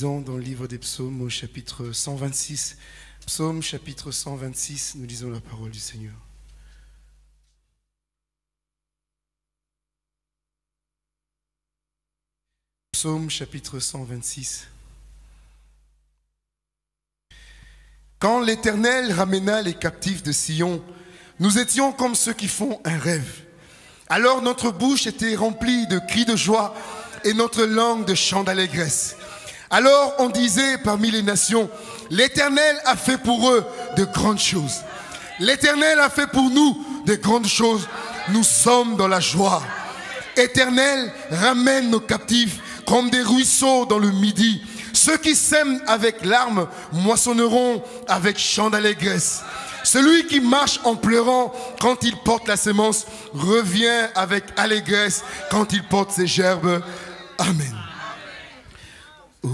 dans le livre des psaumes au chapitre 126. Psaume chapitre 126, nous lisons la parole du Seigneur. Psaume chapitre 126. Quand l'Éternel ramena les captifs de Sion, nous étions comme ceux qui font un rêve. Alors notre bouche était remplie de cris de joie et notre langue de chants d'allégresse. Alors on disait parmi les nations, l'Éternel a fait pour eux de grandes choses. L'Éternel a fait pour nous de grandes choses. Nous sommes dans la joie. Éternel, ramène nos captifs comme des ruisseaux dans le midi. Ceux qui sèment avec larmes moissonneront avec chant d'allégresse. Celui qui marche en pleurant quand il porte la sémence revient avec allégresse quand il porte ses gerbes. Amen. Oh,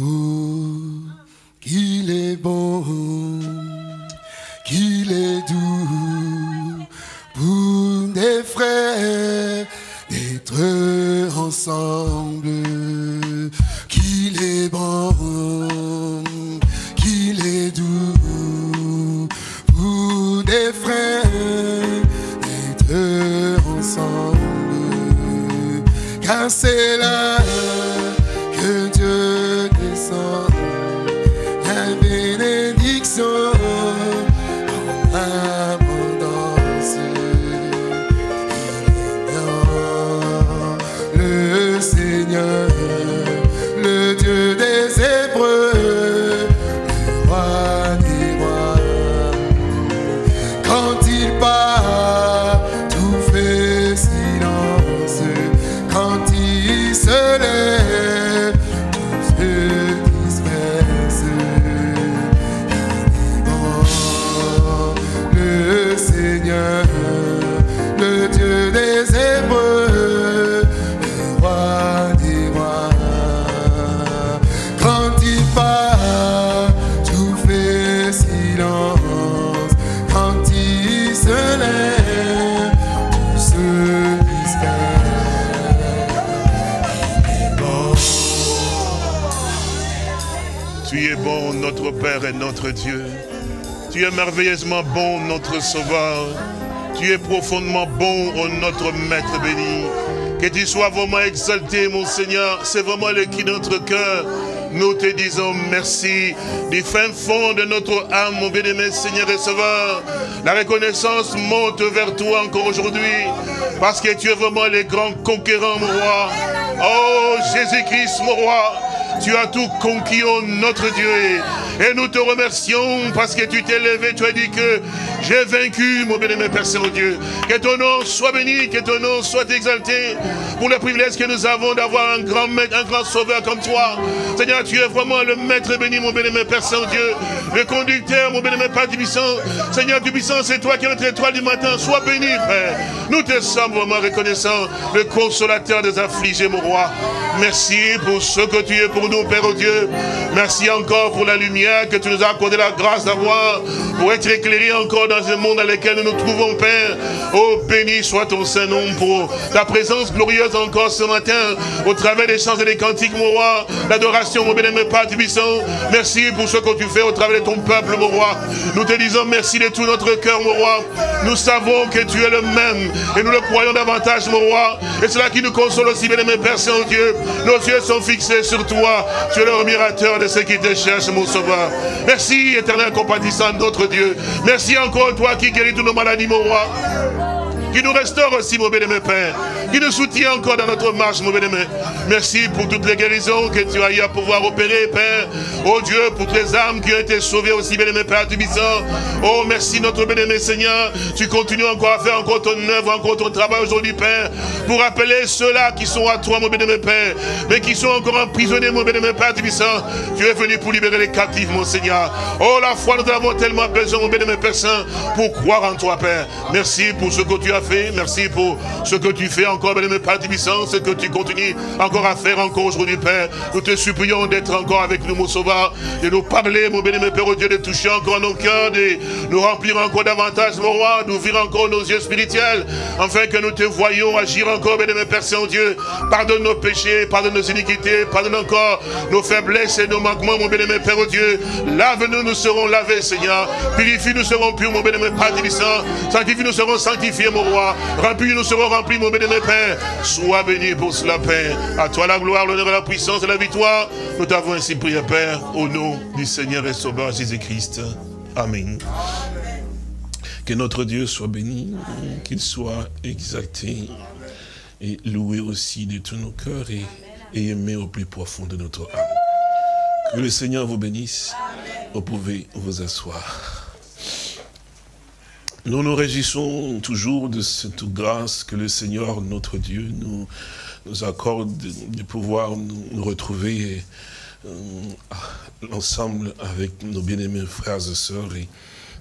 qu'il est bon, qu'il est doux pour des frères d'être ensemble, qu'il est bon, qu'il est doux pour des frères d'être ensemble, car c'est là Père et notre Dieu. Tu es merveilleusement bon, notre Sauveur. Tu es profondément bon, notre Maître béni. Que tu sois vraiment exalté, mon Seigneur. C'est vraiment le cri de notre cœur. Nous te disons merci du fin fond de notre âme, mon bien-aimé Seigneur et Sauveur. La reconnaissance monte vers toi encore aujourd'hui parce que tu es vraiment le grand conquérant, mon roi. Oh Jésus-Christ, mon roi. Tu as tout conquis, oh notre Dieu. Et nous te remercions parce que tu t'es levé, tu as dit que j'ai vaincu, mon bien-aimé Père Saint-Dieu. Que ton nom soit béni, que ton nom soit exalté pour le privilège que nous avons d'avoir un grand maître, un grand sauveur comme toi. Seigneur, tu es vraiment le maître béni, mon bien-aimé Père Saint-Dieu. Le conducteur, mon bien-aimé Père Puissant. Seigneur du puissant, c'est toi qui es notre étoile du matin. Sois béni, Père. Nous te sommes vraiment reconnaissants, le consolateur des affligés, mon roi. Merci pour ce que tu es pour nous, Père oh Dieu. Merci encore pour la lumière que tu nous as accordé la grâce d'avoir pour être éclairé encore dans ce monde dans lequel nous nous trouvons, Père. Oh, béni soit ton Saint-Nom pour ta présence glorieuse encore ce matin au travers des chants et des cantiques, mon roi. L'adoration, mon bien-aimé Père puissant. Merci pour ce que tu fais au travers de ton peuple, mon roi. Nous te disons merci de tout notre cœur, mon roi. Nous savons que tu es le même et nous le croyons davantage, mon roi. Et cela qui nous console aussi, bien-aimé Père Saint-Dieu. Nos yeux sont fixés sur toi. Tu es le admirateur de ceux qui te cherchent, mon sauveur. Merci, éternel compatissant, notre Dieu. Merci encore, toi qui guéris toutes nos maladies, mon roi? Qui nous restaure aussi, mon bien-aimé Père, qui nous soutient encore dans notre marche, mon bien-aimé. Merci pour toutes les guérisons que tu as eu à pouvoir opérer, Père. Oh Dieu, pour toutes les âmes qui ont été sauvées aussi, bien-aimé Père Tubissant. Oh, merci, notre bien-aimé Seigneur. Tu continues encore à faire encore ton œuvre, encore ton travail aujourd'hui, Père, pour appeler ceux-là qui sont à toi, mon bien-aimé Père, mais qui sont encore emprisonnés, mon bien-aimé Père Tubissant. Tu es venu pour libérer les captifs, mon Seigneur. Oh, la foi, nous avons tellement besoin, mon bien-aimé Père Saint, pour croire en toi, Père. Merci pour ce que tu as fait. Merci pour ce que tu fais encore, béni, Père puissant, ce que tu continues encore à faire encore aujourd'hui, Père. Nous te supplions d'être encore avec nous, mon sauveur, de nous parler, mon béni, Père, oh Dieu, de toucher encore nos cœurs, de nous remplir encore davantage, mon roi, d'ouvrir encore nos yeux spirituels, afin que nous te voyions agir encore, béni, Père Saint-Dieu. Pardonne nos péchés, pardonne nos iniquités, pardonne encore nos faiblesses et nos manquements, mon béni, Père, oh Dieu. Lave-nous, nous serons lavés, Seigneur. Purifie, nous serons purs, mon béni, Père puissant. Sanctifie, nous serons sanctifiés, mon roi. Remplis, nous serons remplis, mon béni, Père. Sois béni pour cela, Père. À toi la gloire, l'honneur la puissance et la victoire. Nous t'avons ainsi prié, Père, au nom du Seigneur et Sauveur Jésus-Christ. Amen. Que notre Dieu soit béni, qu'il soit exalté et loué aussi de tous nos cœurs et aimé au plus profond de notre âme. Que le Seigneur vous bénisse. Vous pouvez vous asseoir. Nous nous réjouissons toujours de cette grâce que le Seigneur, notre Dieu, nous, accorde de pouvoir nous retrouver euh, ensemble avec nos bien-aimés frères et sœurs et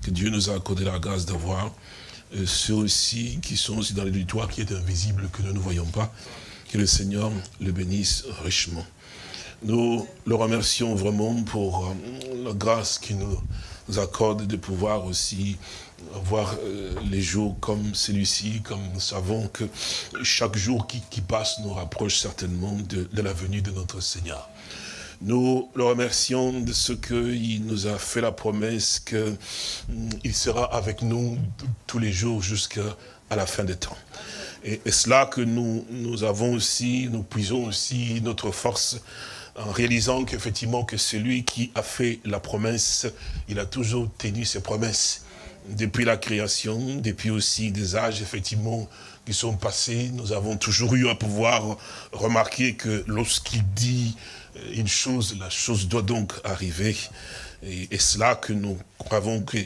que Dieu nous a accordé la grâce d'avoir euh, ceux aussi qui sont aussi dans l'auditoire qui est invisible, que nous ne voyons pas. Que le Seigneur le bénisse richement. Nous le remercions vraiment pour euh, la grâce qu'il nous accorde de pouvoir aussi voir euh, les jours comme celui-ci, comme nous savons que chaque jour qui, passe nous rapproche certainement de, la venue de notre Seigneur. Nous le remercions de ce qu'il nous a fait la promesse qu'il mm, sera avec nous tous les jours jusqu'à la fin des temps. Et, et cela que nous, nous avons aussi, nous puisons aussi notre force en réalisant qu'effectivement que celui qui a fait la promesse, il a toujours tenu ses promesses depuis la création, depuis aussi des âges, effectivement, qui sont passés, nous avons toujours eu à pouvoir remarquer que lorsqu'il dit une chose, la chose doit donc arriver. Et, cela que nous croyons que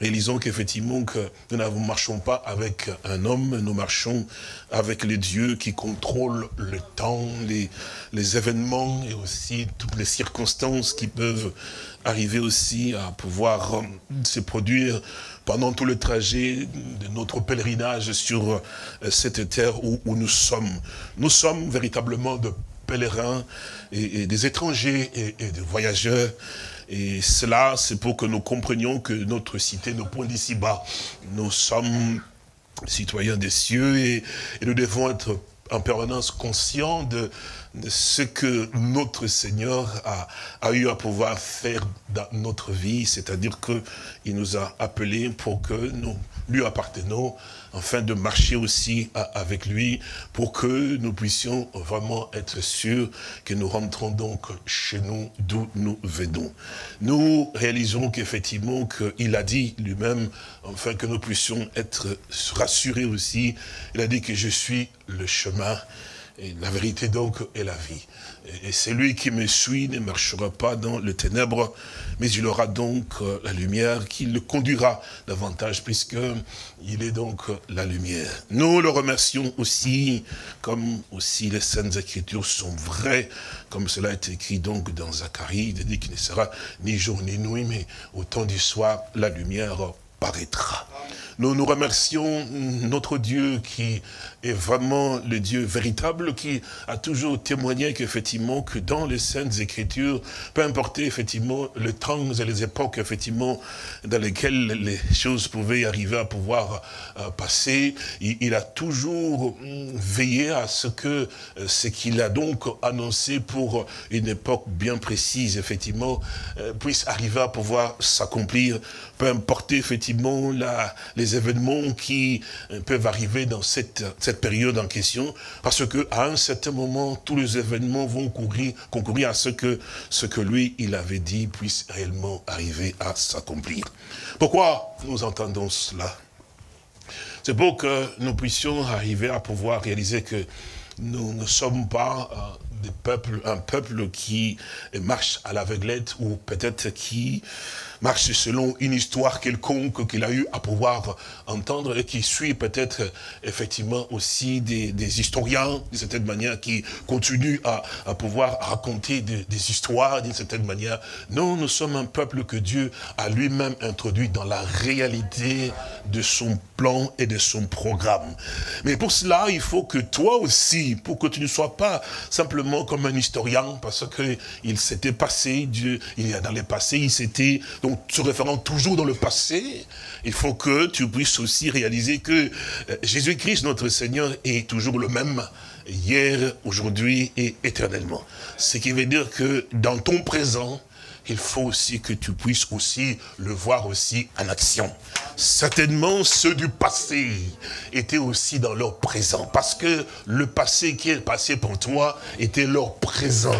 réalisons qu'effectivement que nous ne marchons pas avec un homme, nous marchons avec les dieux qui contrôlent le temps, les, les événements et aussi toutes les circonstances qui peuvent arriver aussi à pouvoir euh, se produire pendant tout le trajet de notre pèlerinage sur euh, cette terre où, nous sommes. Nous sommes véritablement de pèlerins et, des étrangers et, et des voyageurs et cela, c'est pour que nous comprenions que notre cité ne point d'ici-bas. Nous sommes citoyens des cieux et, nous devons être en permanence conscients de, ce que notre Seigneur a, a, eu à pouvoir faire dans notre vie, c'est-à-dire qu'il nous a appelés pour que nous lui appartenons, afin de marcher aussi avec lui pour que nous puissions vraiment être sûrs que nous rentrons donc chez nous d'où nous venons. Nous réalisons qu'effectivement qu'il a dit lui-même, afin que nous puissions être rassurés aussi, il a dit que je suis le chemin, et la vérité donc est la vie. Et celui qui me suit ne marchera pas dans le ténèbre, mais il aura donc euh, la lumière qui le conduira davantage, puisque il est donc la lumière. Nous le remercions aussi, comme aussi les Saintes Écritures sont vraies, comme cela est écrit donc dans Zacharie, il dit qu'il ne sera ni jour ni nuit, mais au temps du soir, la lumière paraîtra. Nous nous remercions notre Dieu qui est vraiment le Dieu véritable, qui a toujours témoigné qu'effectivement, que dans les Saintes Écritures, peu importe effectivement le temps et les époques effectivement dans lesquelles les choses pouvaient arriver à pouvoir euh, passer, il, a toujours hum, veillé à ce que euh, ce qu'il a donc annoncé pour une époque bien précise, effectivement, euh, puisse arriver à pouvoir s'accomplir, peu importe effectivement la, les événements qui euh, peuvent arriver dans cette, cette période en question, parce que à un certain moment, tous les événements vont courir, concourir à ce que ce que lui, il avait dit, puisse réellement arriver à s'accomplir. Pourquoi nous entendons cela? C'est pour que nous puissions arriver à pouvoir réaliser que nous ne sommes pas euh, des peuples, un peuple qui marche à l'aveuglette ou peut-être qui marche selon une histoire quelconque qu'il a eu à pouvoir entendre et qui suit peut-être effectivement aussi des, historiens, d'une certaine manière, qui continuent à, pouvoir raconter des, des histoires d'une certaine manière. Non, nous sommes un peuple que Dieu a lui-même introduit dans la réalité de son plan et de son programme. Mais pour cela, il faut que toi aussi, pour que tu ne sois pas simplement comme un historien, parce que il s'était passé, Dieu, il y a dans le passé, il s'était donc, se référant toujours dans le passé, il faut que tu puisses aussi réaliser que euh, Jésus-Christ, notre Seigneur, est toujours le même hier, aujourd'hui et éternellement. Ce qui veut dire que dans ton présent, il faut aussi que tu puisses aussi le voir aussi en action. Certainement, ceux du passé étaient aussi dans leur présent, parce que le passé qui est passé pour toi était leur présent.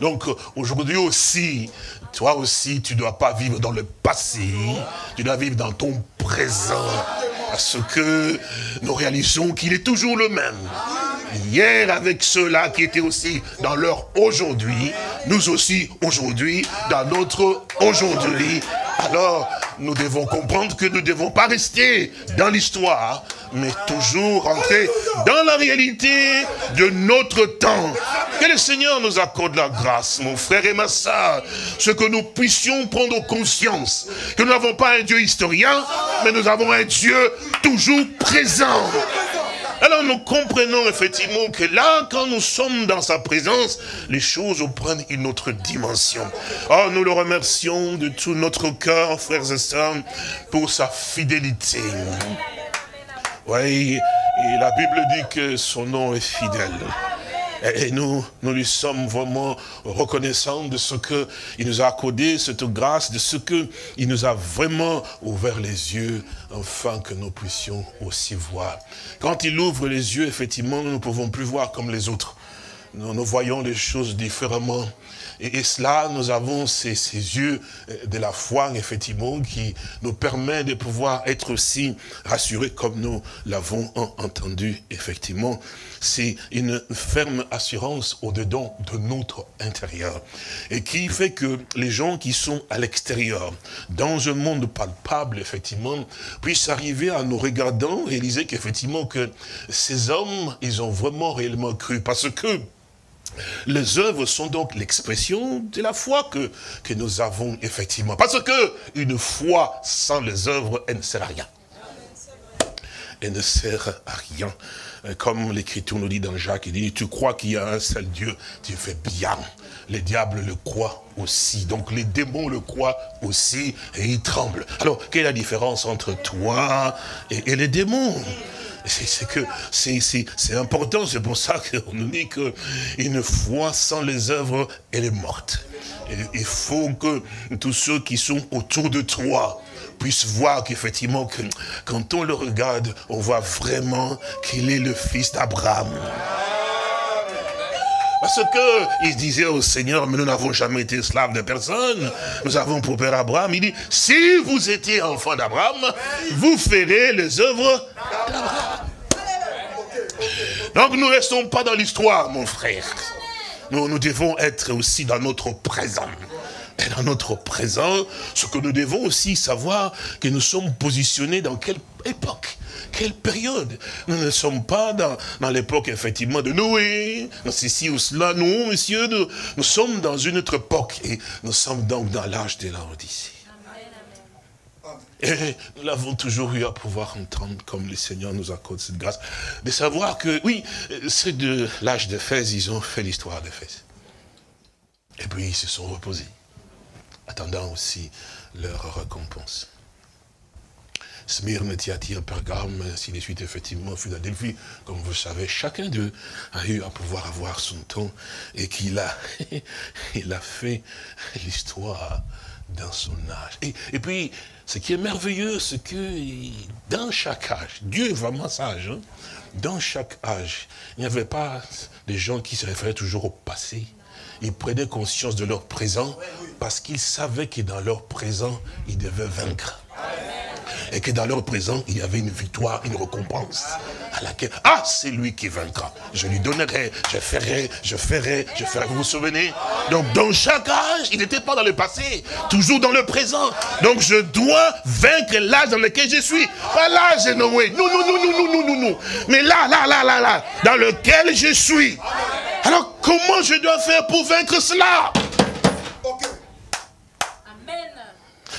Donc aujourd'hui aussi, toi aussi, tu ne dois pas vivre dans le passé, tu dois vivre dans ton présent. Parce que nous réalisons qu'il est toujours le même. Hier avec ceux-là qui étaient aussi dans leur aujourd'hui, nous aussi aujourd'hui, dans notre aujourd'hui. Alors, nous devons comprendre que nous ne devons pas rester dans l'histoire, mais toujours rentrer dans la réalité de notre temps. Que le Seigneur nous accorde la grâce, mon frère et ma soeur, ce que nous puissions prendre conscience, que nous n'avons pas un Dieu historien, mais nous avons un Dieu toujours présent. Alors nous comprenons effectivement que là, quand nous sommes dans sa présence, les choses prennent une autre dimension. Oh, nous le remercions de tout notre cœur, frères et sœurs, pour sa fidélité. Oui, et la Bible dit que son nom est fidèle. Et nous, nous lui sommes vraiment reconnaissants de ce qu'il nous a accordé, cette grâce, de ce qu'il nous a vraiment ouvert les yeux, afin que nous puissions aussi voir. Quand il ouvre les yeux, effectivement, nous ne pouvons plus voir comme les autres. Nous, nous voyons les choses différemment. Et, cela, nous avons ces, yeux euh, de la foi, effectivement, qui nous permet de pouvoir être aussi rassurés comme nous l'avons entendu, effectivement. C'est une ferme assurance au-dedans de notre intérieur. Et qui fait que les gens qui sont à l'extérieur, dans un monde palpable, effectivement, puissent arriver à nous regardant, réaliser qu'effectivement, que ces hommes, ils ont vraiment réellement cru. Parce que les œuvres sont donc l'expression de la foi que, que nous avons effectivement. Parce que une foi sans les œuvres, elle ne sert à rien. Elle ne sert à rien. Euh, comme l'Écriture nous dit dans Jacques, il dit, tu crois qu'il y a un seul Dieu, tu fais bien. Les diables le croient aussi. Donc les démons le croient aussi et ils tremblent. Alors, quelle est la différence entre toi et les démons? C'est que c'est important, c'est pour ça qu'on nous dit qu'une foi sans les œuvres, elle est morte. il faut que tous ceux qui sont autour de toi puissent voir qu'effectivement, que, quand on le regarde, on voit vraiment qu'il est le fils d'Abraham. Parce que il disait au Seigneur, mais nous n'avons jamais été esclaves de personne. Nous avons pour père Abraham. Il dit, si vous étiez enfant d'Abraham, vous ferez les œuvres d'Abraham. Donc nous ne restons pas dans l'histoire, mon frère. Nous, nous devons être aussi dans notre présent. Et dans notre présent, ce que nous devons aussi savoir, que nous sommes positionnés dans quelle époque? Quelle période Nous ne sommes pas dans, dans l'époque, effectivement, de Noé, dans ceci ou cela. Non, monsieur, nous, nous sommes dans une autre époque. Et nous sommes donc dans l'âge de la Odyssée. Et nous l'avons toujours eu à pouvoir entendre, comme le Seigneur nous accorde cette grâce, de savoir que, oui, ceux de l'âge d'Éphèse, ils ont fait l'histoire d'Éphèse. Et puis ils se sont reposés, attendant aussi leur récompense. Smyrne, Thyatire, Pergame, ainsi de suite, effectivement, Philadelphie, comme vous savez, chacun d'eux a eu à pouvoir avoir son temps et qu'il a, fait l'histoire dans son âge. Et, et, puis, ce qui est merveilleux, c'est que dans chaque âge, Dieu est vraiment sage, hein, dans chaque âge, il n'y avait pas des gens qui se référaient toujours au passé. Ils prenaient conscience de leur présent parce qu'ils savaient que dans leur présent, ils devaient vaincre. Et que dans leur présent, il y avait une victoire, une récompense à laquelle, ah, c'est lui qui vaincra. Je lui donnerai, je ferai, je ferai, je ferai. Vous vous souvenez? Donc, dans chaque âge, il n'était pas dans le passé, toujours dans le présent. Donc, je dois vaincre l'âge dans lequel je suis. Pas l'âge Noé. Non, non, non, non, non, non, non, non. Mais là, là, là, là, là, dans lequel je suis. Alors, comment je dois faire pour vaincre cela?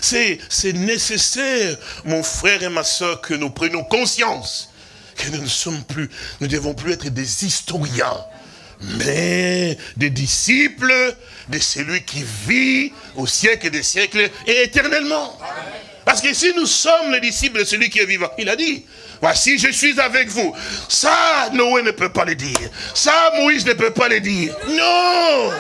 C'est nécessaire, mon frère et ma soeur, que nous prenions conscience que nous ne sommes plus, nous ne devons plus être des historiens, mais des disciples de celui qui vit au siècle des siècles et éternellement. Parce que si nous sommes les disciples de celui qui est vivant, il a dit, voici je suis avec vous. Ça, Noé ne peut pas le dire. Ça, Moïse ne peut pas le dire. Non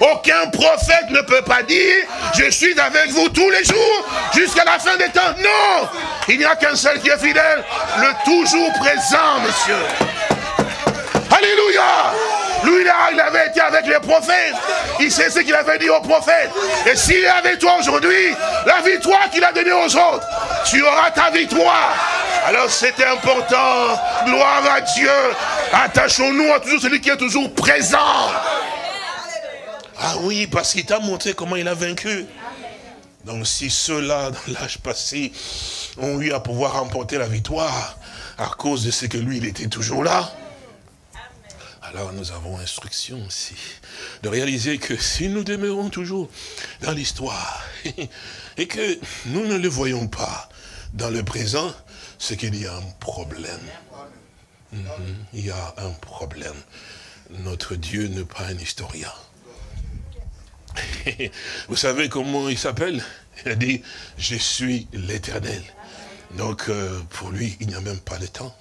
Aucun prophète ne peut pas dire, je suis avec vous tous les jours jusqu'à la fin des temps. Non Il n'y a qu'un seul qui est fidèle, le toujours présent, monsieur. Alléluia lui là, il avait été avec les prophètes. Il sait ce qu'il avait dit aux prophètes. Et s'il est avec toi aujourd'hui, la victoire qu'il a donnée aux autres, tu auras ta victoire. Alors c'est important. Gloire à Dieu. Attachons-nous à toujours celui qui est toujours présent. Ah oui, parce qu'il t'a montré comment il a vaincu. Donc si ceux-là, dans l'âge passé, ont eu à pouvoir remporter la victoire, à cause de ce que lui, il était toujours là, alors nous avons instruction aussi de réaliser que si nous demeurons toujours dans l'histoire et que nous ne le voyons pas dans le présent, c'est qu'il y a un problème. Mhm. Il y a un problème. Notre Dieu n'est pas un historien. Vous savez comment il s'appelle? Il a dit, je suis l'éternel. Donc, euh, pour lui, il n'y a même pas de temps.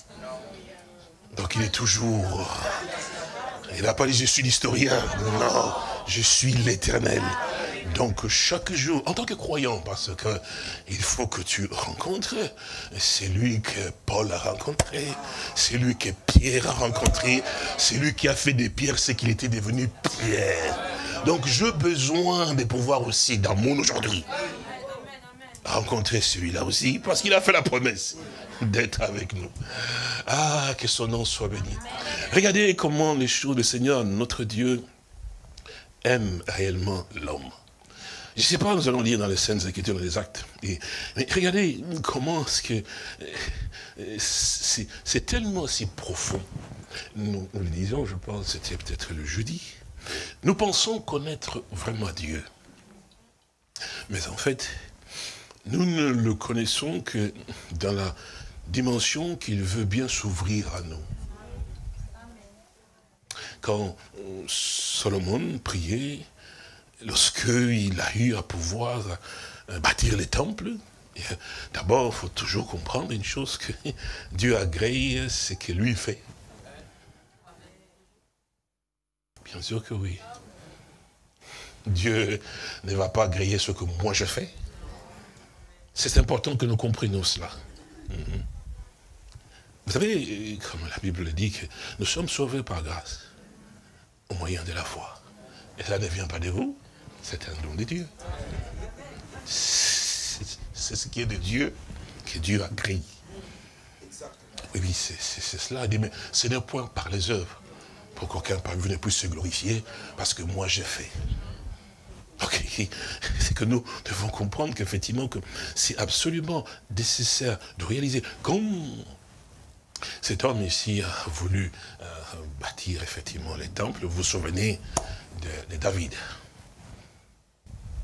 Donc, il est toujours il n'a pas dit je suis l'historien. Non, je suis l'éternel. Donc chaque jour, en tant que croyant, parce que il faut que tu rencontres, c'est lui que Paul a rencontré, c'est lui que Pierre a rencontré, c'est lui qui a fait des pierres ce qu'il était devenu Pierre. Donc j'ai besoin de pouvoir aussi, dans mon aujourd'hui, rencontrer celui-là aussi, parce qu'il a fait la promesse d'être avec nous. Ah, que son nom soit béni. Regardez comment les choses du Seigneur, notre Dieu, aime réellement l'homme. Je ne sais pas, nous allons lire dans les scènes Écritures, dans les actes. mais regardez comment ce que c'est tellement si profond. Nous, le disons, je pense, c'était peut-être le jeudi. Nous pensons connaître vraiment Dieu. Mais en fait, nous ne le connaissons que dans la dimension qu'il veut bien s'ouvrir à nous. Quand Salomon priait, lorsqu'il a eu à pouvoir bâtir les temples, euh, d'abord, il faut toujours comprendre une chose que Dieu agrée ce que lui fait. Bien sûr que oui. Dieu ne va pas agréer ce que moi je fais. C'est important que nous comprenions cela. Mhm. Vous savez, comme la Bible le dit, que nous sommes sauvés par grâce, au moyen de la foi. Et ça ne vient pas de vous, c'est un don de Dieu. C'est ce qui est de Dieu, que Dieu a créé. Oui, oui, c'est cela. Mais ce n'est point par les œuvres, pour qu'aucun parmi vous ne puisse se glorifier, parce que moi j'ai fait. Ok, c'est que nous devons comprendre qu'effectivement, que c'est absolument nécessaire de réaliser, comme cet homme ici a voulu euh, bâtir effectivement les temples. Vous vous souvenez de, David?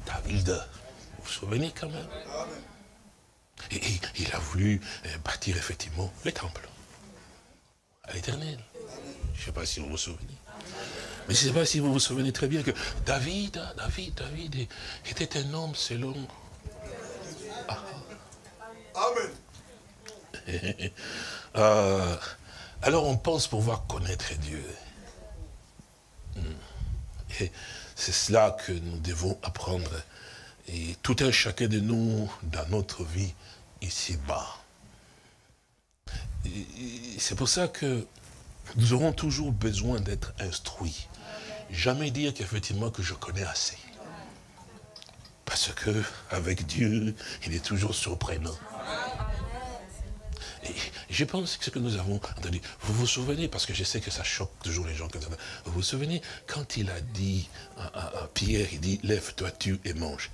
David, vous vous souvenez quand même? Et, il a voulu euh, bâtir effectivement les temples à l'éternel. Je ne sais pas si vous vous souvenez. Mais je ne sais pas si vous vous souvenez très bien que David, David, David était un homme selon... Ah. Amen. Euh, alors on pense pouvoir connaître Dieu. Hmm. Et c'est cela que nous devons apprendre. Et tout un chacun de nous dans notre vie ici-bas. C'est pour ça que nous aurons toujours besoin d'être instruits. Jamais dire qu'effectivement que je connais assez. Parce que avec Dieu, il est toujours surprenant. je pense que ce que nous avons entendu, vous vous souvenez, parce que je sais que ça choque toujours les gens, vous vous souvenez, quand il a dit à, Pierre, il dit, lève-toi, tu et mange.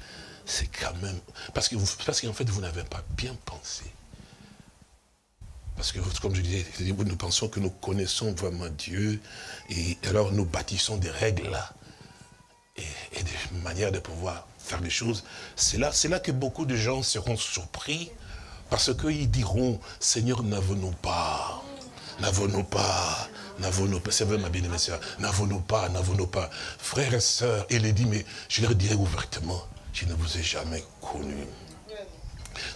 C'est quand même, parce qu'en fait, vous n'avez pas bien pensé. Parce que, comme je disais, nous pensons que nous connaissons vraiment Dieu, et alors nous bâtissons des règles et, des manières de pouvoir faire des choses. C'est là, là que beaucoup de gens seront surpris parce qu'ils diront, Seigneur, n'avons-nous pas N'avons-nous pas N'avons-nous pas C'est vrai, ma bien-aimée sœur. N'avons-nous pas N'avons-nous pas Frères et sœurs, il est dit, mais je leur dirai ouvertement, je ne vous ai jamais connus.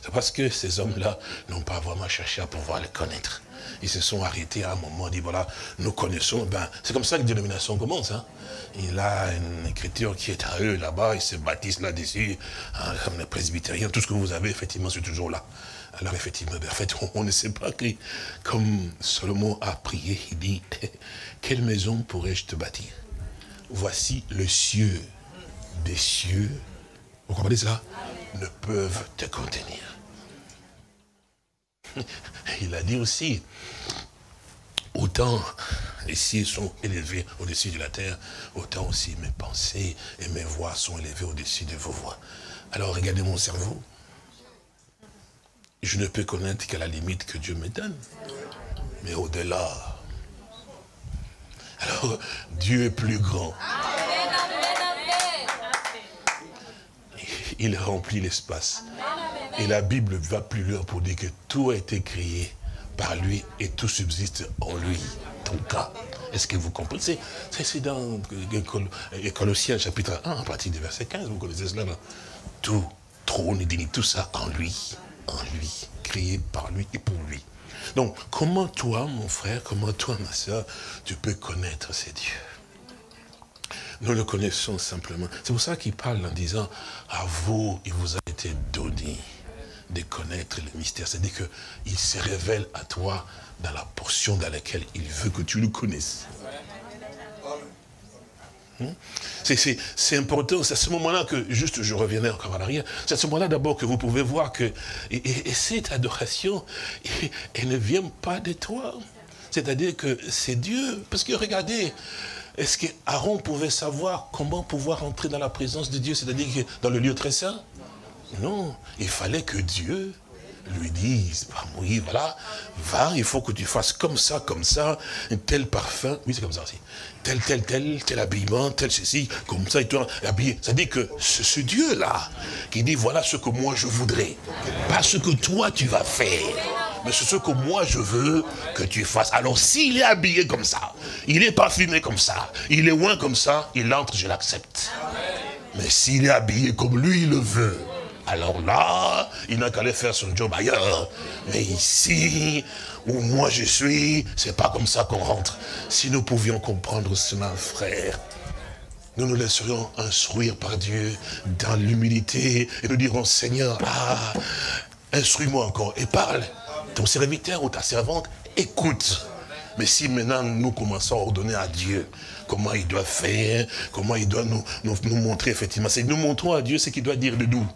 C'est parce que ces hommes-là n'ont pas vraiment cherché à pouvoir les connaître. Ils se sont arrêtés à un moment, dit voilà, nous connaissons, ben, c'est comme ça que la dénomination commence. Hein. Il a une écriture qui est à eux là-bas, ils se bâtissent là-dessus, hein, comme les presbytériens, tout ce que vous avez, effectivement, c'est toujours là. Alors effectivement, ben, en on, ne sait pas que, comme Salomon a prié, il dit, quelle maison pourrais-je te bâtir? Voici le cieux des cieux, vous comprenez cela Ne peuvent te contenir. Il a dit aussi, autant les cieux sont élevés au-dessus de la terre, autant aussi mes pensées et mes voix sont élevées au-dessus de vos voix. Alors regardez mon cerveau je ne peux connaître qu'à la limite que Dieu me donne. Mais au-delà, alors Dieu est plus grand. Il remplit l'espace. Et la Bible va plus loin pour dire que tout a été créé par lui et tout subsiste en lui. Ton cas. Est-ce que vous comprenez? C'est dans Colossiens chapitre 1, à partir du verset 15, vous connaissez cela. Tout, trône et dignité, tout ça en lui en lui, créé par lui et pour lui. Donc, comment toi, mon frère, comment toi, ma soeur, tu peux connaître ces dieux? Nous le connaissons simplement. C'est pour ça qu'il parle en disant, à vous, il vous a été donné de connaître le mystère. C'est-à-dire qu'il se révèle à toi dans la portion dans laquelle il veut que tu le connaisses. Hmm? C'est important, c'est à ce moment-là que, juste je reviendrai encore en arrière, c'est à ce moment-là d'abord que vous pouvez voir que et, cette adoration, elle ne vient pas de toi. C'est-à-dire que c'est Dieu. Parce que regardez, est-ce qu'Aaron pouvait savoir comment pouvoir entrer dans la présence de Dieu, c'est-à-dire dans le lieu très saint? Non, il fallait que Dieu lui disent, bah, oui, voilà, va, il faut que tu fasses comme ça, comme ça, tel parfum, oui, c'est comme ça aussi, tel, tel, tel, tel habillement, tel ceci, comme ça, et toi, habillé. Ça dit que c'est ce Dieu-là qui dit, voilà ce que moi je voudrais, pas ce que toi tu vas faire, mais c'est ce que moi je veux que tu fasses. Alors s'il est habillé comme ça, il est parfumé comme ça, il est loin comme ça, il entre, je l'accepte. Mais s'il est habillé comme lui il le veut, alors là, il n'a qu'à aller faire son job ailleurs. Mais ici, où moi je suis, c'est pas comme ça qu'on rentre. Si nous pouvions comprendre cela, frère, nous nous laisserions instruire par Dieu dans l'humilité et nous dirons, Seigneur, ah, instruis-moi encore et parle. Ton serviteur ou ta servante, écoute. Mais si maintenant nous commençons à ordonner à Dieu comment il doit faire, comment il doit nous, nous, nous montrer effectivement, c'est nous montrons à Dieu ce qu'il doit dire de nous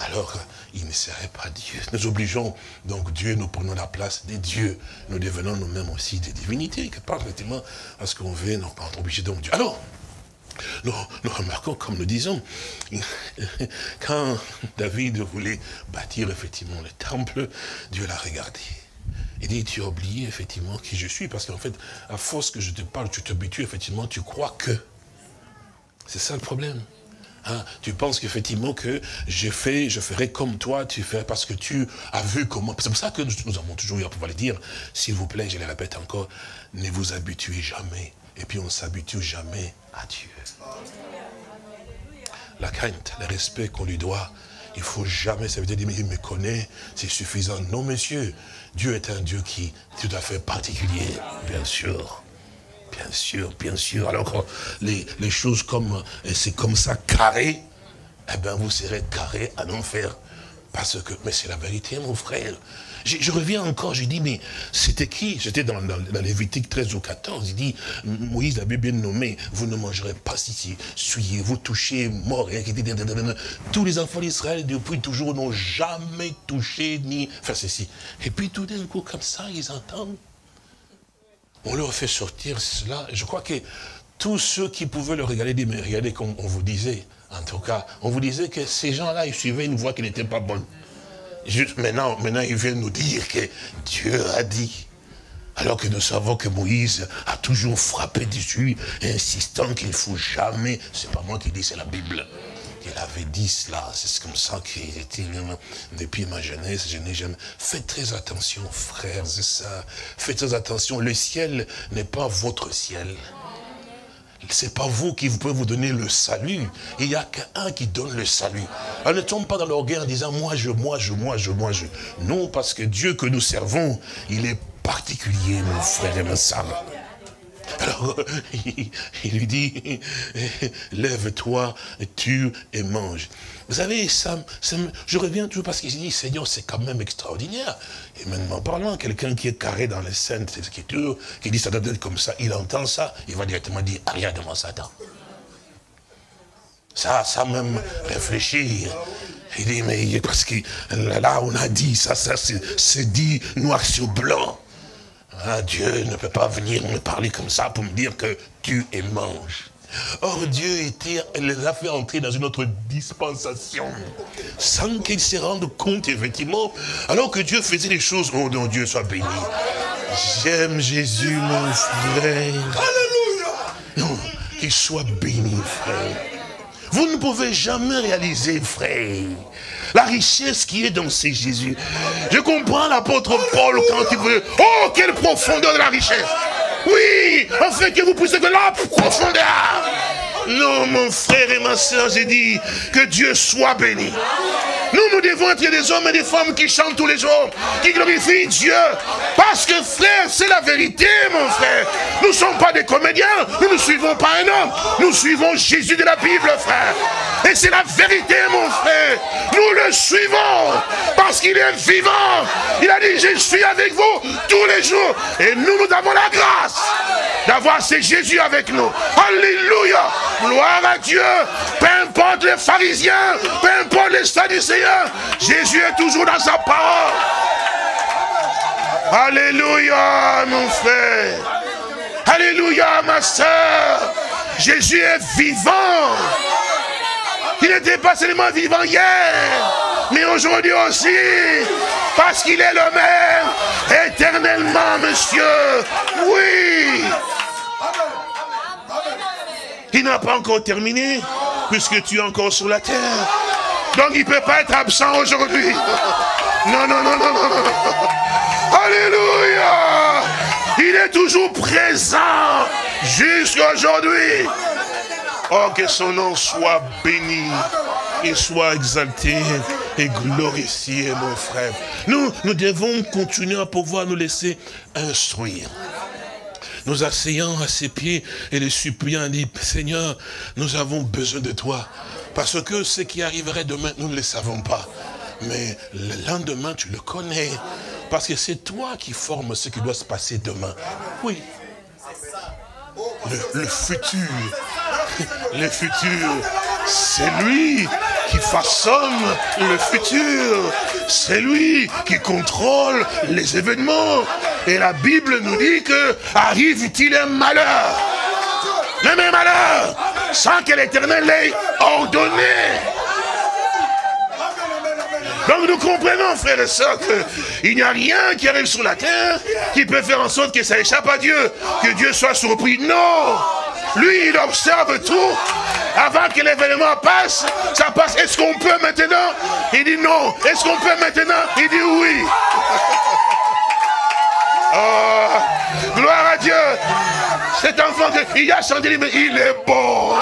alors il ne serait pas Dieu. Nous obligeons donc Dieu, nous prenons la place des dieux. Nous devenons nous-mêmes aussi des divinités, quelque part, effectivement, parce qu'on veut, nous pas obligés donc Dieu. Alors, nous, nous, remarquons, comme nous disons, quand David voulait bâtir effectivement le temple, Dieu l'a regardé. Il dit, tu as oublié effectivement qui je suis, parce qu'en fait, à force que je te parle, tu t'habitues, effectivement, tu crois que. C'est ça le problème. Hein, tu penses qu'effectivement que je fais, je ferai comme toi, tu fais parce que tu as vu comment. C'est pour ça que nous, avons toujours eu à pouvoir le dire. S'il vous plaît, je le répète encore, ne vous habituez jamais. Et puis on ne s'habitue jamais Dieu. La crainte, le respect qu'on lui doit, il faut jamais, ça veut dire, il me connaît, c'est suffisant. Non, monsieur, Dieu est un Dieu qui est tout à fait particulier, bien sûr. Bien sûr, bien sûr. Alors les, les choses comme, c'est comme ça, carré, eh bien vous serez carré à n'en faire Parce que, mais c'est la vérité, mon frère. Je, reviens encore, je dis, mais c'était qui? J'étais dans, dans, dans Lévitique 13 ou 14, il dit, Moïse l'avait bien nommé, vous ne mangerez pas si suyez, vous touchez, mort. Tous les enfants d'Israël, depuis toujours, n'ont jamais touché ni fait ceci. Et puis tout d'un coup, comme ça, ils entendent. On leur fait sortir cela. Je crois que tous ceux qui pouvaient le regarder disent, mais regardez comme on vous disait. En tout cas, on vous disait que ces gens-là, ils suivaient une voie qui n'était pas bonne. Juste maintenant, maintenant, ils viennent nous dire que Dieu a dit. Alors que nous savons que Moïse a toujours frappé dessus, insistant qu'il ne faut jamais, c'est pas moi qui dis, c'est la Bible. Il avait dit cela, c'est comme ça qu'il était, depuis ma jeunesse, je n'ai jamais... Faites très attention, frères et sœurs, faites très attention, le ciel n'est pas votre ciel c'est pas vous qui pouvez vous donner le salut. Il n'y a qu'un qui donne le salut. Alors ne tombe pas dans l'orgueil en disant moi, je, moi, je, moi, je, moi, je. Non, parce que Dieu que nous servons, il est particulier, mon frère et ma soeur. Alors, il lui dit, lève-toi, tue et mange. Vous savez, je reviens toujours parce qu'il dit, Seigneur, c'est quand même extraordinaire. Et maintenant, en parlant, quelqu'un qui est carré dans les saintes écritures, qui dit ça doit être comme ça, il entend ça, il va directement dire, rien de mon Satan. Ça, ça même réfléchir. Il dit, mais parce que là, on a dit, ça, ça, c'est dit noir sur blanc. Ah, Dieu ne peut pas venir me parler comme ça pour me dire que tu es mange. Or, Dieu était, les a fait entrer dans une autre dispensation, sans qu'ils se rendent compte, effectivement, alors que Dieu faisait les choses, oh non, Dieu soit béni. J'aime Jésus, mon frère. Alléluia. Qu'il soit béni, frère. Vous ne pouvez jamais réaliser, frère, la richesse qui est dans ces Jésus. Je comprends l'apôtre Paul quand il veut, oh, quelle profondeur de la richesse. Oui, afin que vous puissiez de la profondeur. Non, mon frère et ma soeur, j'ai dit que Dieu soit béni. Nous, nous devons être des hommes et des femmes qui chantent tous les jours, qui glorifient Dieu. Parce que, frère, c'est la vérité, mon frère. Nous ne sommes pas des comédiens, nous ne suivons pas un homme. Nous suivons Jésus de la Bible, frère. Et c'est la vérité, mon frère. Nous le suivons parce qu'il est vivant. Il a dit, je suis avec vous tous les jours. Et nous, nous avons la grâce d'avoir ce Jésus avec nous. Alléluia. Gloire à Dieu. Peu importe les pharisiens, peu importe les sadducéens, Jésus est toujours dans sa parole. Alléluia, mon frère. Alléluia, ma soeur. Jésus est vivant. Il n'était pas seulement vivant hier, mais aujourd'hui aussi, parce qu'il est le même, éternellement, monsieur. Oui. Il n'a pas encore terminé, puisque tu es encore sur la terre. Donc il peut pas être absent aujourd'hui. Non, non, non, non, non, non. Alléluia. Il est toujours présent jusqu'à aujourd'hui. Oh, que son nom soit béni et soit exalté et glorifié, mon frère. Nous, nous devons continuer à pouvoir nous laisser instruire nous asseyant à ses pieds et les suppliant, dit, Seigneur, nous avons besoin de toi. Parce que ce qui arriverait demain, nous ne le savons pas. Mais le lendemain, tu le connais. Parce que c'est toi qui formes ce qui doit se passer demain. Oui. Le, le futur. Le futur. C'est lui qui façonne le futur. C'est lui qui contrôle les événements. Et la Bible nous dit que arrive-t-il un malheur? Le même malheur sans que l'éternel l'ait ordonné. Donc nous comprenons, frères et sœurs, qu'il n'y a rien qui arrive sur la terre qui peut faire en sorte que ça échappe à Dieu, que Dieu soit surpris. Non Lui, il observe tout. Avant que l'événement passe, ça passe. Est-ce qu'on peut maintenant? Il dit non. Est-ce qu'on peut maintenant? Il dit oui. Oh, gloire à Dieu. Cet enfant, il a chanté, mais il est bon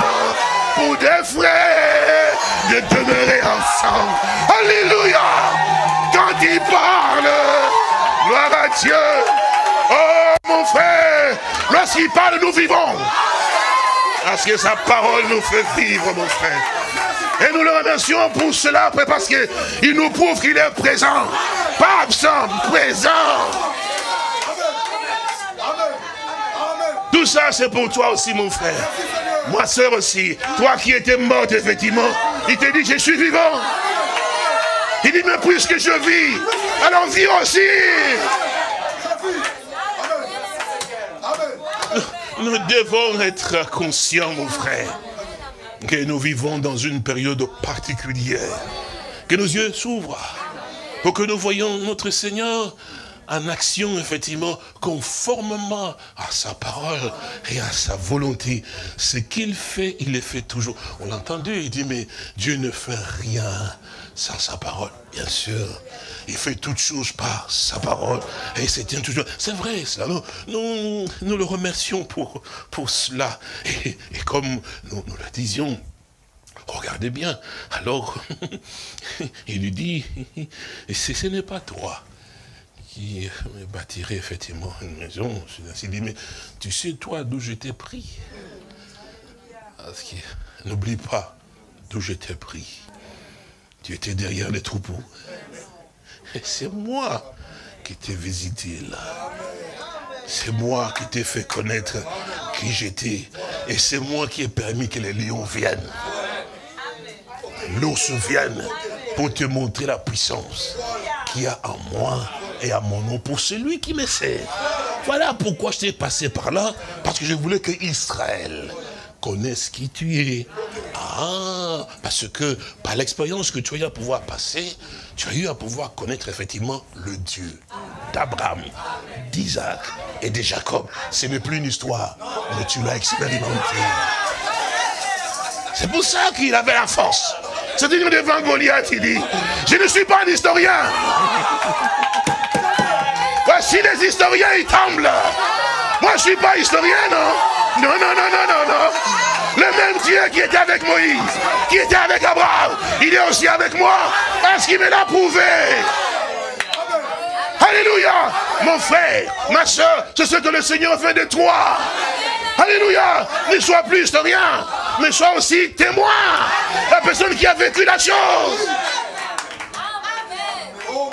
pour des frères de demeurer ensemble. Alléluia. Quand il parle, gloire à Dieu. Oh, mon frère, lorsqu'il parle, nous vivons. Parce que sa parole nous fait vivre, mon frère. Et nous le remercions pour cela, parce qu'il nous prouve qu'il est présent. Pas absent, présent. Tout ça, c'est pour toi aussi, mon frère. Moi, soeur aussi. Toi qui étais morte, effectivement. Il te dit, je suis vivant. Il dit, mais puisque je vis, alors vis aussi. Nous devons être conscients, mon frère, que nous vivons dans une période particulière. Que nos yeux s'ouvrent pour que nous voyions notre Seigneur en action, effectivement, conformément à sa parole et à sa volonté. Ce qu'il fait, il le fait toujours. On l'a entendu, il dit, mais Dieu ne fait rien sans sa parole, bien sûr. Il fait toutes choses par sa parole et il se tient toujours. C'est vrai, cela. Nous, nous, le remercions pour, pour cela. Et, comme nous, le disions, regardez bien. Alors, il lui dit, ce n'est pas toi qui bâtirait effectivement une maison. Il dit, mais tu sais toi d'où je t'ai pris? N'oublie pas d'où je t'ai pris. Tu étais derrière les troupeaux. Et c'est moi qui t'ai visité là. C'est moi qui t'ai fait connaître qui j'étais. Et c'est moi qui ai permis que les lions viennent. L'ours vienne pour te montrer la puissance qu'il y a en moi et à mon nom pour celui qui me sert. Voilà pourquoi je t'ai passé par là, parce que je voulais que Israël connaisse qui tu es. Ah, parce que par l'expérience que tu as eu à pouvoir passer, tu as eu à pouvoir connaître effectivement le Dieu d'Abraham, d'Isaac et de Jacob. Ce n'est plus une histoire, mais tu l'as expérimenté. C'est pour ça qu'il avait la force. C'est une devant Goliath, il dit, je ne suis pas un historien. Voici les historiens, ils tremblent. Moi, je ne suis pas historien, non. Non, non, non, non, non, non. Le même Dieu qui était avec Moïse, qui était avec Abraham, il est aussi avec moi, parce qu'il me l'a prouvé? Alléluia. Mon frère, ma soeur, c'est ce que le Seigneur fait de toi. Alléluia. Ne sois plus historien, mais sois aussi témoin. La personne qui a vécu la chose. Oh.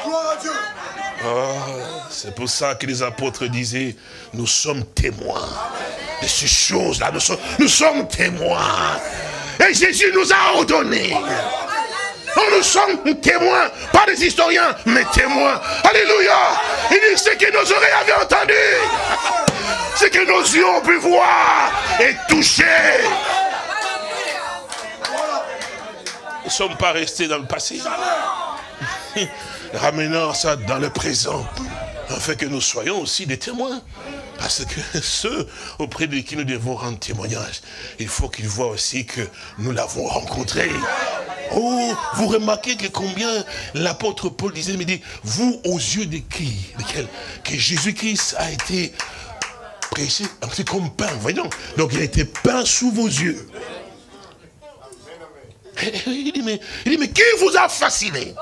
Ah, c'est pour ça que les apôtres disaient, nous sommes témoins de ces choses-là. Nous sommes, témoins. Et Jésus nous a ordonné. nous sommes témoins, pas des historiens, mais témoins. Alléluia. Il dit ce que nos oreilles avaient entendu, ce que nos yeux ont pu voir et toucher. Nous ne sommes pas restés dans le passé. Ramenons ça dans le présent, afin que nous soyons aussi des témoins. Parce que ceux auprès de qui nous devons rendre témoignage, il faut qu'ils voient aussi que nous l'avons rencontré. Oh, vous remarquez que combien l'apôtre Paul disait, mais dit, vous aux yeux de qui Que Jésus-Christ a été prêché, c'est comme pain, voyons. Donc il a été peint sous vos yeux. Il dit, mais, il dit, mais qui vous a fasciné?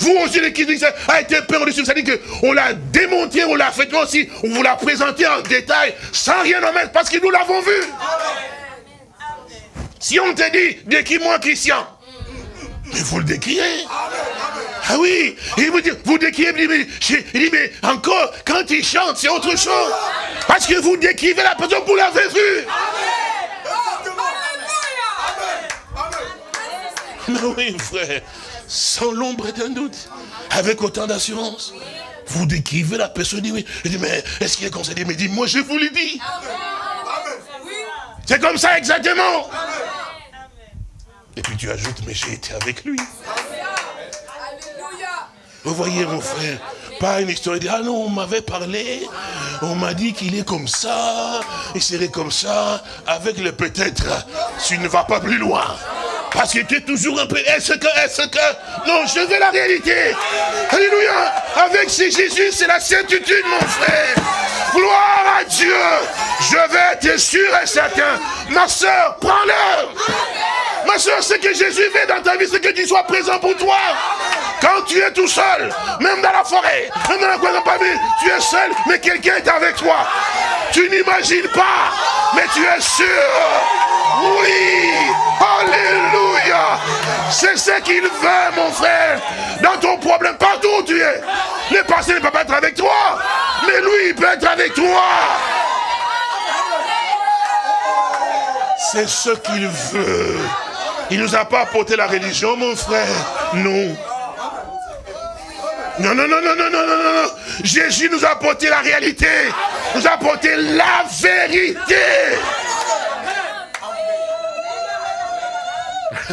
Vous aussi, l'Église a été peint au-dessus. C'est-à-dire qu'on l'a démonté, on l'a fait aussi, on vous l'a présenté en détail, sans rien omettre, parce que nous l'avons vu. Si on te dit, décris-moi Christian, mais vous le décriez. Ah oui, il vous dit, vous décrivez, il dit, mais encore, quand il chante, c'est autre chose. Parce que vous décrivez la personne, vous l'avez vue. Mais oui, frère sans l'ombre d'un doute, avec autant d'assurance. Vous décrivez la personne, dit oui. Il dit, mais est-ce qu'il est conseillé? Mais il dit, moi je vous le dis. C'est comme ça exactement. Et puis tu ajoutes, mais j'ai été avec lui. Vous voyez mon frère, pas une histoire de ah non, on m'avait parlé, on m'a dit qu'il est comme ça, il serait comme ça, avec le peut-être, tu ne vas pas plus loin. Parce que tu es toujours un peu, est-ce que, est-ce que, non, je veux la réalité. Alléluia. Avec ces Jésus, c'est la certitude, mon frère. Gloire à Dieu. Je vais être sûr et certain. Ma soeur, prends-le. Ma soeur, ce que Jésus fait dans ta vie, c'est que tu sois présent pour toi. Quand tu es tout seul, même dans la forêt, même dans la vie, tu es seul, mais quelqu'un est avec toi. Tu n'imagines pas, mais tu es sûr Oui, Alléluia. C'est ce qu'il veut, mon frère. Dans ton problème, partout où tu es. Le passé ne peut pas être avec toi, mais lui, il peut être avec toi. C'est ce qu'il veut. Il nous a pas apporté la religion, mon frère. Non. Non, non, non, non, non, non, non, non. Jésus nous a apporté la réalité. Nous a apporté la vérité.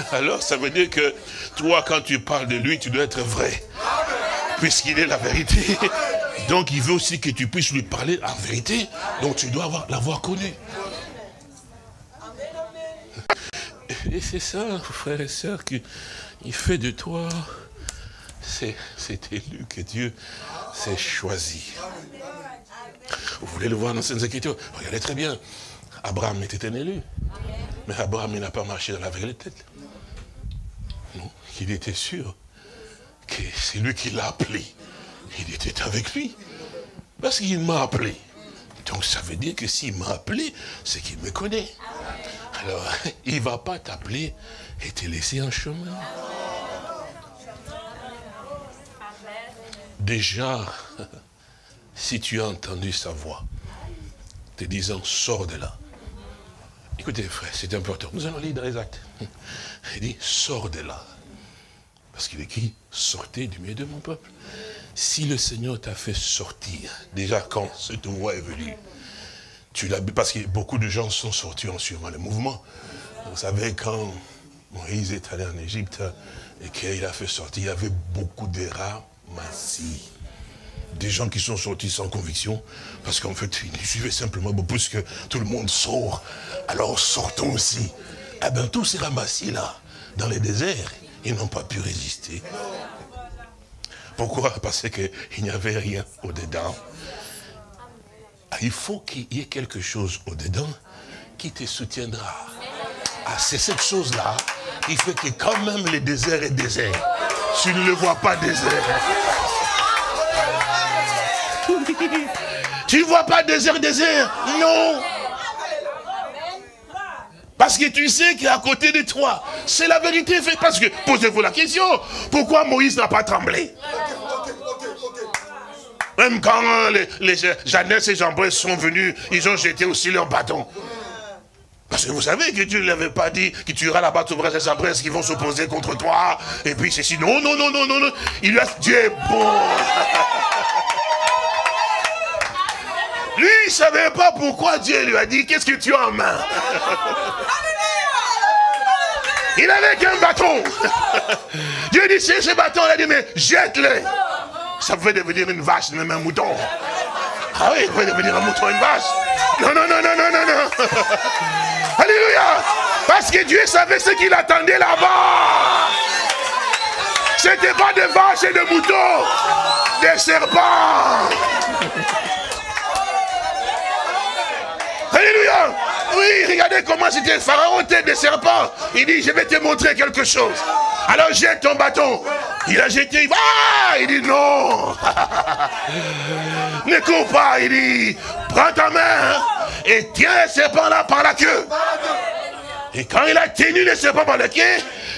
Alors, ça veut dire que toi, quand tu parles de lui, tu dois être vrai. Puisqu'il est la vérité. Donc, il veut aussi que tu puisses lui parler en vérité. Donc, tu dois l'avoir connu. Et c'est ça, frères et sœurs, qu'il fait de toi c'est élu que Dieu s'est choisi. Vous voulez le voir dans ces Écritures? Regardez très bien. Abraham était un élu. Mais Abraham, n'a pas marché dans la vérité. Il était sûr que c'est lui qui l'a appelé. Il était avec lui. Parce qu'il m'a appelé. Donc ça veut dire que s'il m'a appelé, c'est qu'il me connaît. Alors, il ne va pas t'appeler et te laisser en chemin. Déjà, si tu as entendu sa voix, te disant, sors de là. Écoutez, frère, c'est important. Nous allons lire dans les actes. Il dit, sors de là. Parce qu'il écrit, sortez du milieu de mon peuple. Si le Seigneur t'a fait sortir, déjà quand cette voix est venue, tu parce que beaucoup de gens sont sortis en suivant le mouvement. Vous savez, quand Moïse est allé en Égypte et qu'il a fait sortir, il y avait beaucoup d'erreurs massif. Des gens qui sont sortis sans conviction, parce qu'en fait, ils suivaient simplement, puisque tout le monde sort, alors sortons aussi. Eh bien, tous ces ramassis là, dans les déserts, ils n'ont pas pu résister. Pourquoi? Parce qu'il n'y avait rien au-dedans. Ah, il faut qu'il y ait quelque chose au-dedans qui te soutiendra. Ah, c'est cette chose-là qui fait que quand même le désert est désert, tu ne le vois pas désert. tu ne vois pas désert, désert? Non. Parce que tu sais qu'à côté de toi, c'est la vérité. Parce que, posez-vous la question, pourquoi Moïse n'a pas tremblé? Même quand les, les Jeannette et jean sont venus, ils ont jeté aussi leur bâton. Parce que vous savez que Dieu ne l'avait pas dit que tu iras là-bas, tu et sa presse qui vont s'opposer contre toi. Et puis ceci, non, non, non, non, non, non. Il a Dieu est bon. Lui, il ne savait pas pourquoi Dieu lui a dit, qu'est-ce que tu as en main? Il avait qu'un bâton. Dieu dit, c'est ce bâton, il a dit, mais jette-le. Ça pouvait devenir une vache, même un mouton. Ah oui, il pouvait devenir un mouton, une vache. Non, non, non, non, non, non, non. Alléluia. Parce que Dieu savait ce qu'il attendait là-bas. Ce n'était pas des vaches et des moutons, des serpents. Alléluia. Oui, regardez comment c'était Pharaon tête des serpents. Il dit, je vais te montrer quelque chose. Alors jette ton bâton. Il a jeté, il va, il dit non. ne cours pas, il dit, prends ta main et tiens le serpent là par la queue. Et quand il a tenu le serpent par la queue,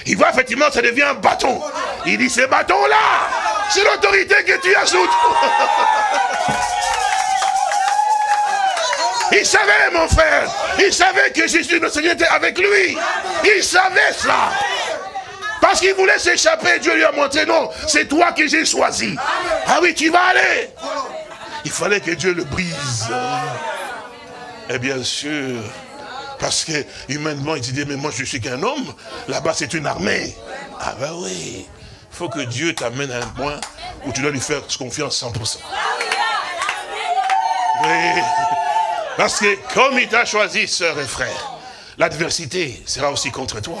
il voit effectivement ça devient un bâton. Il dit, ce bâton là, c'est l'autorité que tu ajoutes. Il savait, mon frère. Il savait que Jésus, le Seigneur, était avec lui. Il savait ça. Parce qu'il voulait s'échapper, Dieu lui a montré, non, c'est toi que j'ai choisi. Ah oui, tu vas aller. Il fallait que Dieu le brise. Et bien sûr, parce que humainement, il dit, mais moi je suis qu'un homme, là-bas c'est une armée. Ah ben oui, il faut que Dieu t'amène à un point où tu dois lui faire confiance 100%. Oui, parce que comme il t'a choisi, sœur et frère, l'adversité sera aussi contre toi.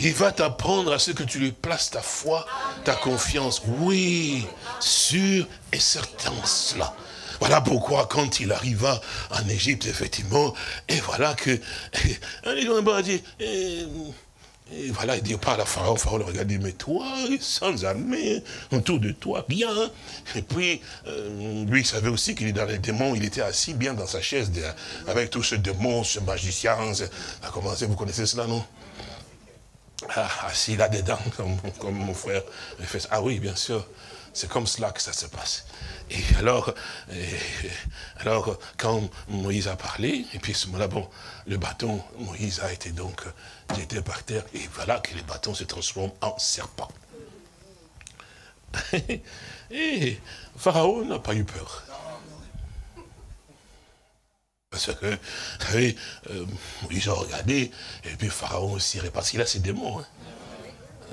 Il va t'apprendre à ce que tu lui places ta foi, ta confiance. Oui, sûr et certain cela. Voilà pourquoi quand il arriva en Égypte, effectivement, et voilà que, Et voilà, il dit, parle à Pharaon, Pharaon le regarde, dit, mais toi, sans armée, autour de toi, bien. Et puis, euh, lui, il savait aussi qu'il est dans les démons, il était assis bien dans sa chaise, avec tous ces démons, ce magicien, a commencé, vous connaissez cela, non? Ah, Assis là-dedans, comme, mon frère. ah oui, bien sûr, c'est comme cela que ça se passe. Et alors, alors, quand Moïse a parlé, et puis ce moment-là, bon, le bâton, Moïse a été donc jeté par terre, et voilà que le bâton se transforme en serpent. et Pharaon n'a pas eu peur. Parce que, vous savez, euh, Moïse a regardé, et puis Pharaon aussi, parce qu'il a ses démons. Hein.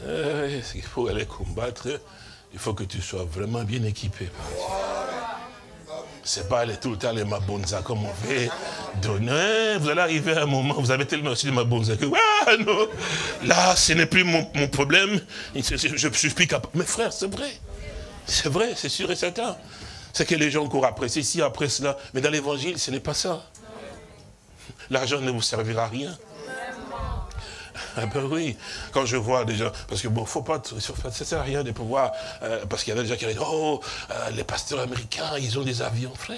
Euh, il faut aller combattre il faut que tu sois vraiment bien équipé. C'est pas tout le temps les mabonza comme on fait donner. Vous allez arriver à un moment, vous avez tellement aussi de mabonza que, ah non, là, ce n'est plus mon, problème. Je, je, suis plus capable. Mais frère, c'est vrai. C'est vrai, c'est sûr et certain. C'est que les gens courent après ceci, après cela. Mais dans l'évangile, ce n'est pas ça. L'argent ne vous servira à rien. Ah ben oui, quand je vois des gens, parce que bon, faut pas, ça sert à rien de pouvoir, euh, parce qu'il y a des gens qui disent, oh, euh, les pasteurs américains, ils ont des avions, frère.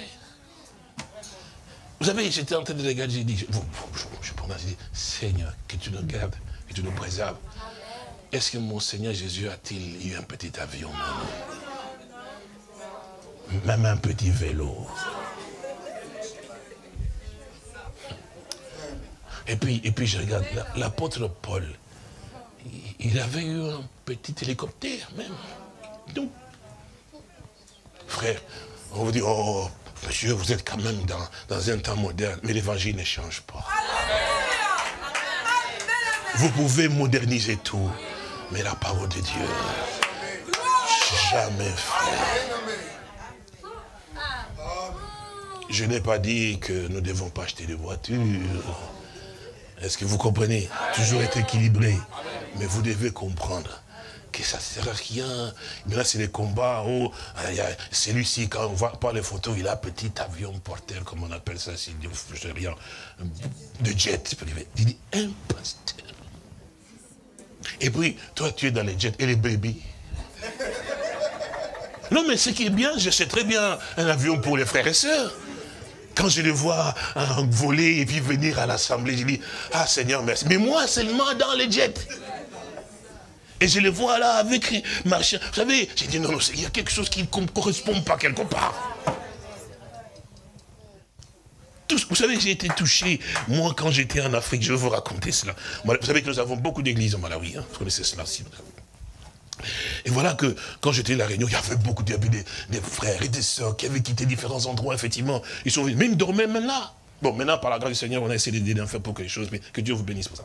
Vous savez, j'étais en train de regarder, j'ai dit, je, je, dit, Seigneur, que tu nous gardes, que tu nous préserves. Est-ce que mon Seigneur Jésus a-t-il eu un petit avion Même un petit vélo Et puis, et puis je regarde, l'apôtre Paul, il avait eu un petit hélicoptère même. Donc, frère, on vous dit, oh, monsieur, vous êtes quand même dans, dans un temps moderne, mais l'évangile ne change pas. Vous pouvez moderniser tout, mais la parole de Dieu, jamais, frère. Je n'ai pas dit que nous ne devons pas acheter de voitures. Est-ce que vous comprenez Toujours être équilibré. Mais vous devez comprendre que ça ne sert à rien. Mais là, c'est les combats. Oh, celui-ci, quand on voit pas les photos, il a un petit avion porteur, comme on appelle ça, c'est je sais rien, de jet Il dit, un pasteur. Et puis, toi, tu es dans les jets et les bébés. Non, mais ce qui est bien, je sais très bien, un avion pour les frères et sœurs. Quand je les vois voler et puis venir à l'assemblée, je dis, ah Seigneur, merci. Mais moi seulement dans les jets. Et je les vois là avec machin. Vous savez, j'ai dit, non, non, il y a quelque chose qui ne correspond pas quelque part. vous savez, j'ai été touché, moi, quand j'étais en Afrique, je vais vous raconter cela. Vous savez que nous avons beaucoup d'églises en Malawi, hein, vous connaissez cela aussi. Et voilà que quand j'étais à la Réunion, il y avait beaucoup de, des, frères et des sœurs qui avaient quitté différents endroits, effectivement. Ils sont venus, mais ils dormaient même là. Bon, maintenant, par la grâce du Seigneur, on a essayé d'aider faire pour quelque chose, mais que Dieu vous bénisse pour ça.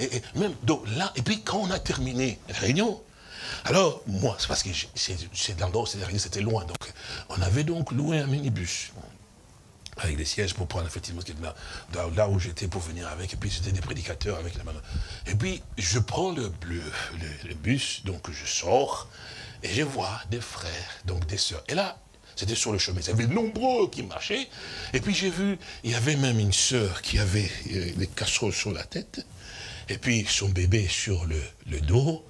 Et, même, là, et puis quand on a terminé la réunion, alors, moi, c'est parce que c'est l'endroit où c'était loin, donc on avait donc loué un minibus avec des sièges pour prendre effectivement là, là où j'étais pour venir avec, et puis c'était des prédicateurs avec la main. Et puis je prends le, bus, donc je sors, et je vois des frères, donc des sœurs. Et là, c'était sur le chemin, il y avait nombreux qui marchaient, et puis j'ai vu, il y avait même une sœur qui avait euh, des casseroles sur la tête, et puis son bébé sur le, le dos,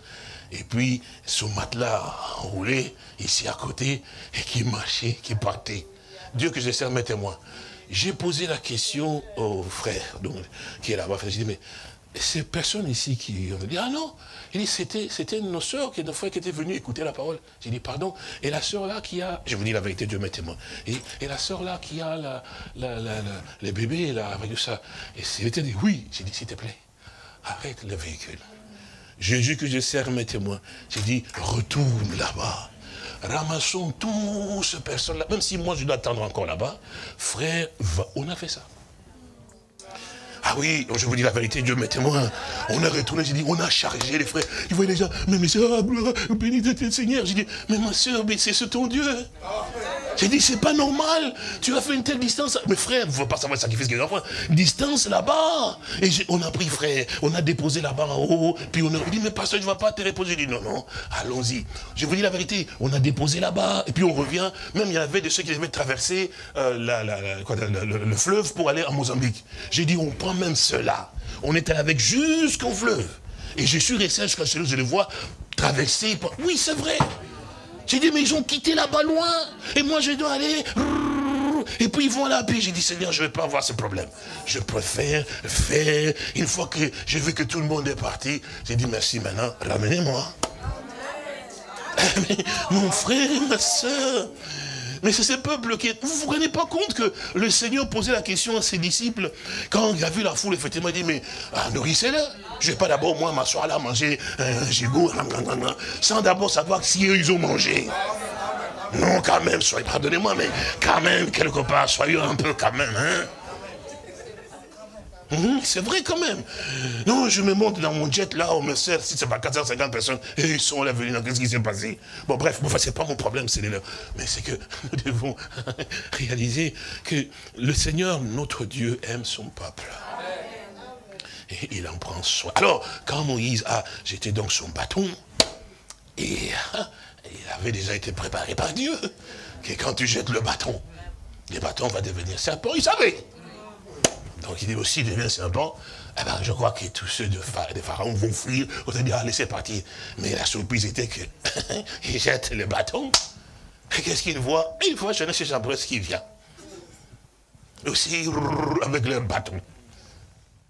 et puis son matelas enroulé ici à côté, et qui marchait, qui partait. Dieu que je sers mes témoins. J'ai posé la question au frère donc, qui est là-bas. J'ai dit, mais ces personnes ici qui ont dit, ah non, il dit, c'était, nos soeurs, nos frères qui étaient venus écouter la parole. J'ai dit, pardon, et la sœur là qui a, je vous dis la vérité, Dieu mes témoins, et, la sœur là qui a la, la, la, les bébés là, avec tout ça, et il était dit, oui, j'ai dit, s'il te plaît, arrête le véhicule. Jésus que je sers mes témoins, j'ai dit, retourne là-bas ramassons toutes ces personnes-là, même si moi je dois attendre encore là-bas, frère, on a fait ça. Ah oui, je vous dis la vérité, Dieu m'est témoin. On a retourné, j'ai dit, on a chargé les frères. Ils voyaient gens, mais mes soeurs, ah, béni de Seigneur. J'ai dit, mais ma soeur, mais c'est ce ton Dieu. J'ai dit, c'est pas normal. Tu as fait une telle distance. Mais frère, il ne faut pas savoir le sacrifice qu'ils ont fait. Distance là-bas. Et on a pris, frère, on a déposé là-bas en haut. Puis on a dit, mais pasteur, je ne vais pas te reposer. J'ai dit, non, non, allons-y. Je vous dis la vérité, on a déposé là-bas. Et puis on revient. Même il y avait de ceux qui devaient traverser euh, le, fleuve pour aller à Mozambique. J'ai dit, on prend même cela. On était avec jusqu'au fleuve. Et je suis resté jusqu'à ce que je les vois traverser. Oui, c'est vrai. J'ai dit, mais ils ont quitté là-bas loin. Et moi, je dois aller. Et puis ils vont là, puis j'ai dit, Seigneur, je ne vais pas avoir ce problème. Je préfère faire, une fois que j'ai vu que tout le monde est parti, j'ai dit, merci maintenant, ramenez-moi. Mon frère et ma soeur, mais c'est ce peuple qui... Vous ne vous rendez pas compte que le Seigneur posait la question à ses disciples, quand il a vu la foule, effectivement, il dit, mais ah, nourrissez-le. Je ne vais pas d'abord, moi, m'asseoir là, manger un gigot, sans d'abord savoir si eux, ils ont mangé. Non, quand même, soyez, pardonnez-moi, mais quand même, quelque part, soyez un peu quand même, hein. Hum, c'est vrai quand même. Non, je me monte dans mon jet là, on me sert, si c'est pas 450 personnes, et ils sont là venus, qu'est-ce qui s'est passé? Bon bref, bon, c'est pas mon problème, c'est les leurs. Mais c'est que nous devons réaliser que le Seigneur, notre Dieu, aime son peuple. Et il en prend soin. Alors, quand Moïse a jeté donc son bâton, et il avait déjà été préparé par Dieu, que quand tu jettes le bâton, le bâton va devenir serpent, il savait. Donc il dit aussi, devient serpent, eh ben, je crois que tous ceux de, Pharaon vont fuir, on va dire, ah, laissez partir. Mais la surprise était qu'il jette le bâton, et qu'est-ce qu'il voit? Il voit Jeunesse et Jambresse qui vient. Aussi, avec leur bâton.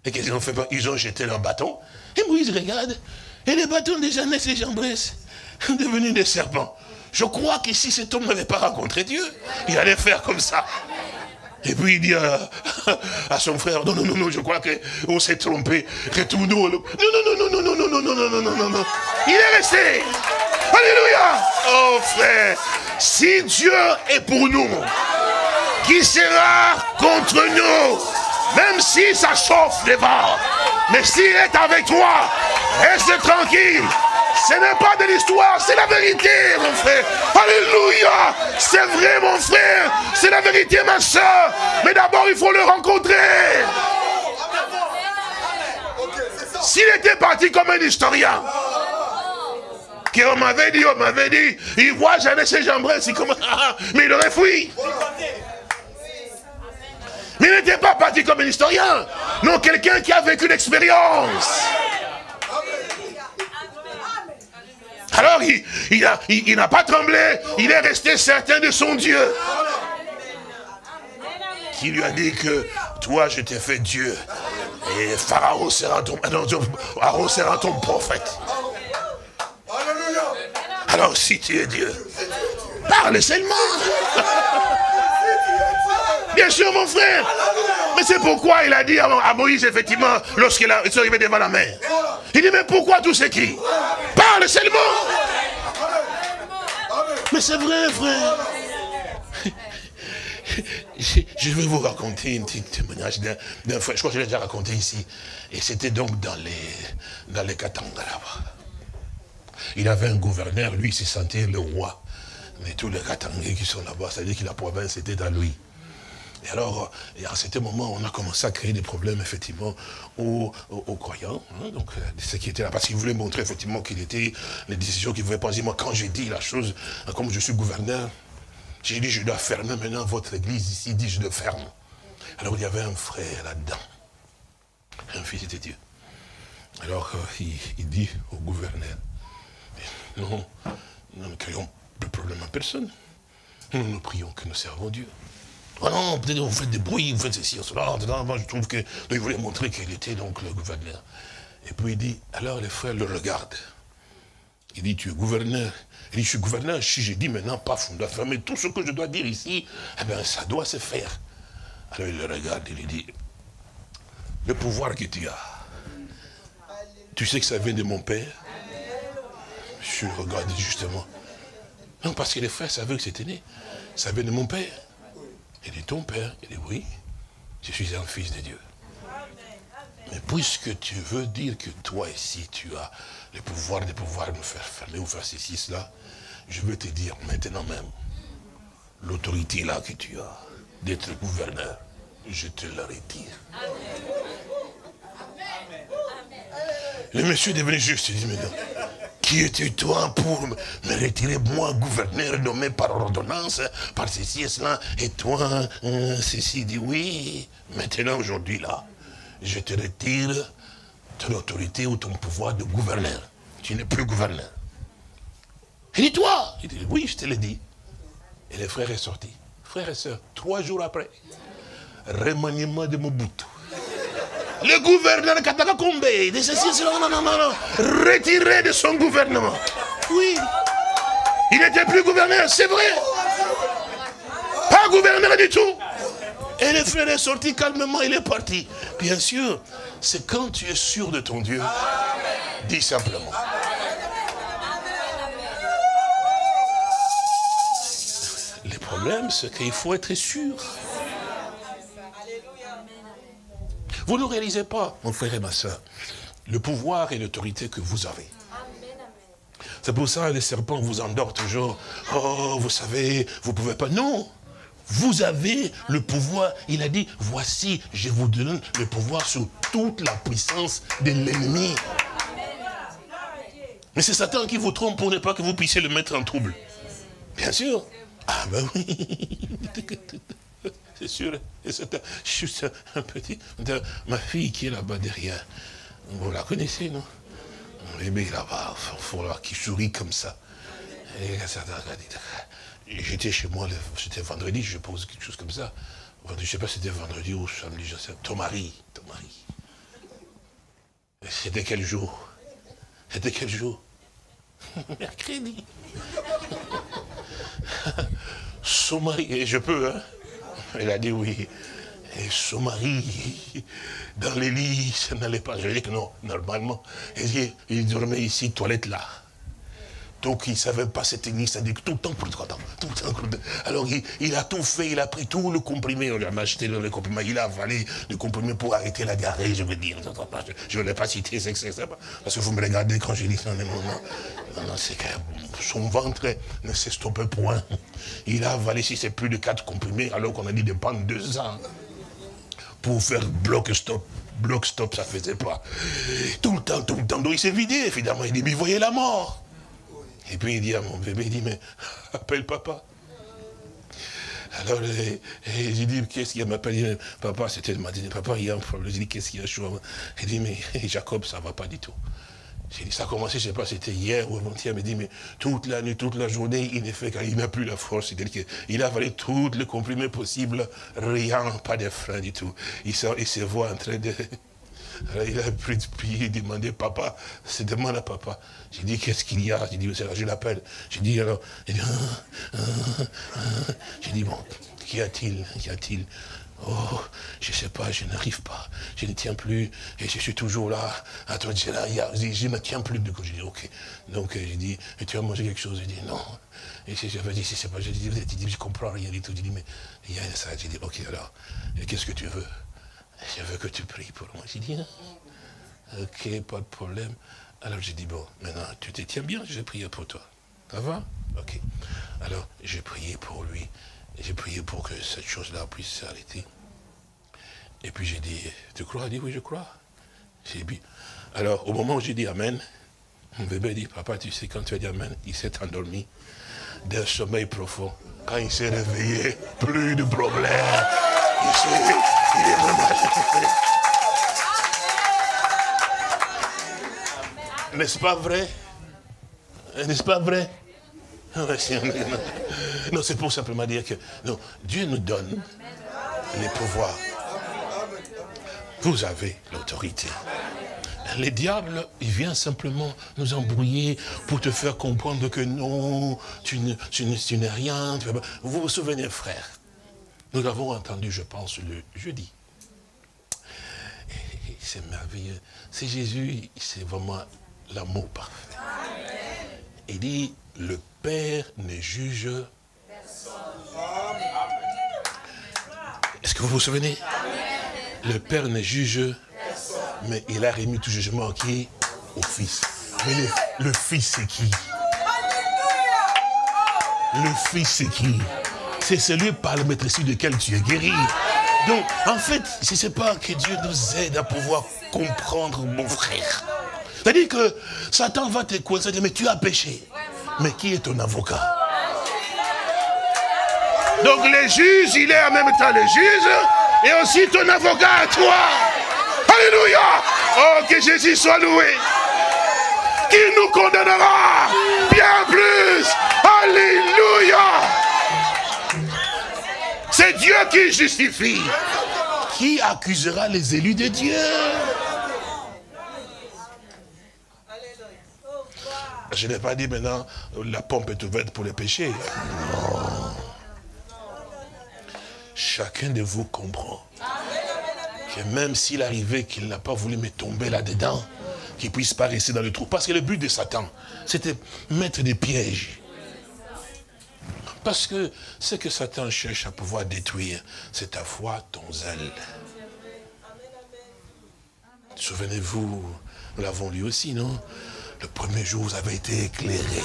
Et qu'est-ce qu'ils ont fait? Ils ont jeté leur bâton, et Moïse regarde, et les bâtons de Jeunesse et Jambresse sont devenus des serpents. Je crois que si cet homme n'avait pas rencontré Dieu, il allait faire comme ça. Et puis il dit à, son frère, non, non, non, non, je crois qu'on s'est trompé. Retournons. Non, non, non, non, non, non, non, non, non, non, non, non, non. Il est resté. Alléluia. Oh frère, si Dieu est pour nous, qui sera contre nous Même si ça chauffe devant. Mais s'il est avec toi, reste tranquille. Ce n'est pas de l'histoire, c'est la vérité, mon frère. Alléluia. C'est vrai, mon frère. C'est la vérité, ma soeur. Mais d'abord, il faut le rencontrer. S'il était parti comme un historien, qui on m'avait dit, on m'avait dit, il voit jamais ses jambes, mais il aurait fui. Mais il n'était pas parti comme un historien. Non, quelqu'un qui a vécu l'expérience. Alors il, n'a pas tremblé, il est resté certain de son Dieu. Qui lui a dit que toi je t'ai fait Dieu. Et Pharaon sera ton, Pharaon sera ton prophète. Alors si tu es Dieu, parle seulement. Bien sûr mon frère. Mais c'est pourquoi il a dit à Moïse, effectivement, lorsqu'il est arrivé devant la mer. Il dit, mais pourquoi tout ce cris Parle seulement? Mais c'est vrai, frère. Je vais vous raconter un petit témoignage d'un frère. Je crois que je l'ai déjà raconté ici. Et c'était donc dans les, dans les Katanga là-bas. Il avait un gouverneur, lui, il se sentait le roi. Mais tous les Katangais qui sont là-bas, c'est-à-dire que la province était à lui. Et alors, et à certain moment, on a commencé à créer des problèmes, effectivement, aux, croyants. Hein, donc, euh, ce qui était là, parce qu'il voulait montrer, effectivement, qu'il était les décisions qu'il pouvait prendre. Moi, quand j'ai dit la chose, hein, comme je suis gouverneur, j'ai dit, je dois fermer maintenant votre église ici, dit, je le ferme. Alors, il y avait un frère là-dedans, un fils de Dieu. Alors, euh, il, dit au gouverneur, non, nous ne créons de problème à personne. Nous prions que nous servons Dieu. Oh non, peut-être vous faites des bruits, vous faites ceci, cela. Moi, je trouve que. il voulait montrer qu'il était donc le gouverneur. Et puis il dit, alors les frères le regardent. Il dit, tu es gouverneur. Il dit, je suis gouverneur. Si j'ai dit maintenant, paf, on doit fermer tout ce que je dois dire ici, eh bien, ça doit se faire. Alors il le regarde, il lui dit, le pouvoir que tu as, tu sais que ça vient de mon père? Je regarde justement. Non, parce que les frères savaient que c'était né. Ça vient de mon père. Il dit, ton père Il dit, oui, je suis un fils de Dieu. Mais puisque tu veux dire que toi ici, tu as le pouvoir de pouvoir me faire fermer ou faire ceci, cela, je veux te dire maintenant même, l'autorité là que tu as d'être gouverneur, je te la retire. Le monsieur est devenu juste, il dit maintenant, qui es-tu toi pour me retirer? Moi, gouverneur nommé par ordonnance, par ceci et cela, et toi, euh, ceci dit oui, maintenant aujourd'hui là, je te retire ton autorité ou ton pouvoir de gouverneur. Tu n'es plus gouverneur. Il dit, toi? Il dit, oui, je te l'ai dit. Et le frère est sorti. Frère et soeur, trois jours après, remaniement de Mobutu. Le gouverneur Kataka Kombe, non, non, non, non, retiré de son gouvernement. Oui. Il n'était plus gouverneur, c'est vrai. Pas gouverneur du tout. Et le frère est sorti calmement, il est parti. Bien sûr, c'est quand tu es sûr de ton Dieu. Dis simplement. Le problème, c'est qu'il faut être sûr. Vous ne réalisez pas, mon frère et ma soeur, le pouvoir et l'autorité que vous avez. C'est pour ça que les serpents vous endorment toujours. Oh, vous savez, vous ne pouvez pas. Non, vous avez le pouvoir. Il a dit, voici, je vous donne le pouvoir sur toute la puissance de l'ennemi. Mais c'est Satan qui vous trompe pour ne pas que vous puissiez le mettre en trouble. Bien sûr. Ah ben oui. C'est sûr. Et c'est juste un petit... Ma fille qui est là-bas derrière. Vous la connaissez, non? Bébé là-bas, qui sourit comme ça. J'étais chez moi, c'était vendredi, je pose quelque chose comme ça. Je ne sais pas si c'était vendredi ou samedi, je sais. Ton mari, ton mari. C'était quel jour? C'était quel jour? Mercredi. Son mari, et je peux, hein? Elle a dit oui. Et son mari, dans les lits, ça n'allait pas. Je dis que non, normalement. Il, il dormait ici, toilette là. Donc il ne savait pas cette technique, ça dit que tout le temps, tout le temps, tout le temps. Alors il, a tout fait, il a pris tout le comprimé, on lui a acheté le comprimé, il a avalé le comprimé pour arrêter la diarrhée, je veux dire. Je ne l'ai pas cité, c'est ça, parce que vous me regardez quand je dis ça, non, non, non, c'est que son ventre ne s'estoppe point. Il a avalé, si c'est plus de quatre comprimés, alors qu'on a dit de prendre deux ans pour faire bloc-stop. Bloc-stop, ça ne faisait pas. Tout le temps, tout le temps. Donc il s'est vidé, évidemment. Il dit, mais voyez la mort. Et puis il dit à mon bébé, il dit, mais appelle papa. Alors, j'ai dit, qu'est-ce qu'il y a? M'appelle Papa, c'était m'a dit, papa, il y a un problème. J'ai dit, qu'est-ce qu'il y a? Chaud Il dit, mais Jacob, ça ne va pas du tout. J'ai dit, ça a commencé, je ne sais pas, c'était hier ou avant-hier, il m'a dit, mais toute la nuit, toute la journée, il n'est fait qu'il n'a plus la force. Il a avalé toutes les comprimés possibles, rien, pas de frein du tout. Il se, il se voit en train de... Il a pris de pied, demandé, papa, c'est demande à papa. J'ai dit, qu'est-ce qu'il y a? J'ai dit, je l'appelle. J'ai dit, alors, il dit, ah, ah, ah. j'ai dit, bon, qu'y a-t-il? Qu'y a-t-il? Oh, je ne sais pas, je n'arrive pas, je ne tiens plus, et je suis toujours là. Je, là, je ne me tiens plus. Du coup, j'ai dit, ok. Donc, euh, j'ai dit, tu as mangé quelque chose? J'ai dit, non. Et j'avais dit, si c'est pas, j'ai dit, je ne comprends rien du tout. J'ai dit, mais il y a ça. J'ai dit, ok, alors, qu'est-ce que tu veux? Je veux que tu pries pour moi. J'ai dit, hein? ok, pas de problème. Alors j'ai dit, bon, maintenant, tu te tiens bien, j'ai prié pour toi. Ça va? Ok. Alors, j'ai prié pour lui. J'ai prié pour que cette chose-là puisse s'arrêter. Et puis j'ai dit, tu crois? Il dit, oui, je crois. J'ai dit, alors, au moment où j'ai dit Amen, mon bébé dit, papa, tu sais, quand tu as dit Amen, il s'est endormi d'un sommeil profond. Quand il s'est réveillé, plus de problème. N'est-ce pas vrai? N'est-ce pas vrai? Non, c'est pour simplement dire que non, Dieu nous donne les pouvoirs. Vous avez l'autorité. Les diables, il vient simplement nous embrouiller pour te faire comprendre que non, tu n'es rien. Vous vous souvenez, frère, nous l'avons entendu, je pense, le jeudi. C'est merveilleux. C'est Jésus, c'est vraiment l'amour parfait. Il dit, le Père ne juge personne. Est-ce que vous vous souvenez? Le Père ne juge mais il a remis tout jugement qui? Au Fils. Mais le, le Fils, c'est qui? Le Fils, c'est qui? C'est celui par le maîtrise duquel tu es guéri. Donc, en fait, je ne sais pas que Dieu nous aide à pouvoir comprendre, mon frère. C'est-à-dire que Satan va te coincer, mais tu as péché. Mais qui est ton avocat? Donc, les juges, il est en même temps le juge et aussi ton avocat à toi. Alléluia Oh, que Jésus soit loué. Qui nous condamnera bien plus? Alléluia. C'est Dieu qui justifie. Qui accusera les élus de Dieu? Je n'ai pas dit maintenant, la pompe est ouverte pour les péchés. Chacun de vous comprend que même s'il arrivait qu'il n'a pas voulu me tomber là-dedans, qu'il ne puisse pas rester dans le trou. Parce que le but de Satan, c'était mettre des pièges. Parce que ce que Satan cherche à pouvoir détruire, c'est ta foi, ton zèle. Souvenez-vous, nous l'avons lu aussi, non? Le premier jour, vous avez été éclairé.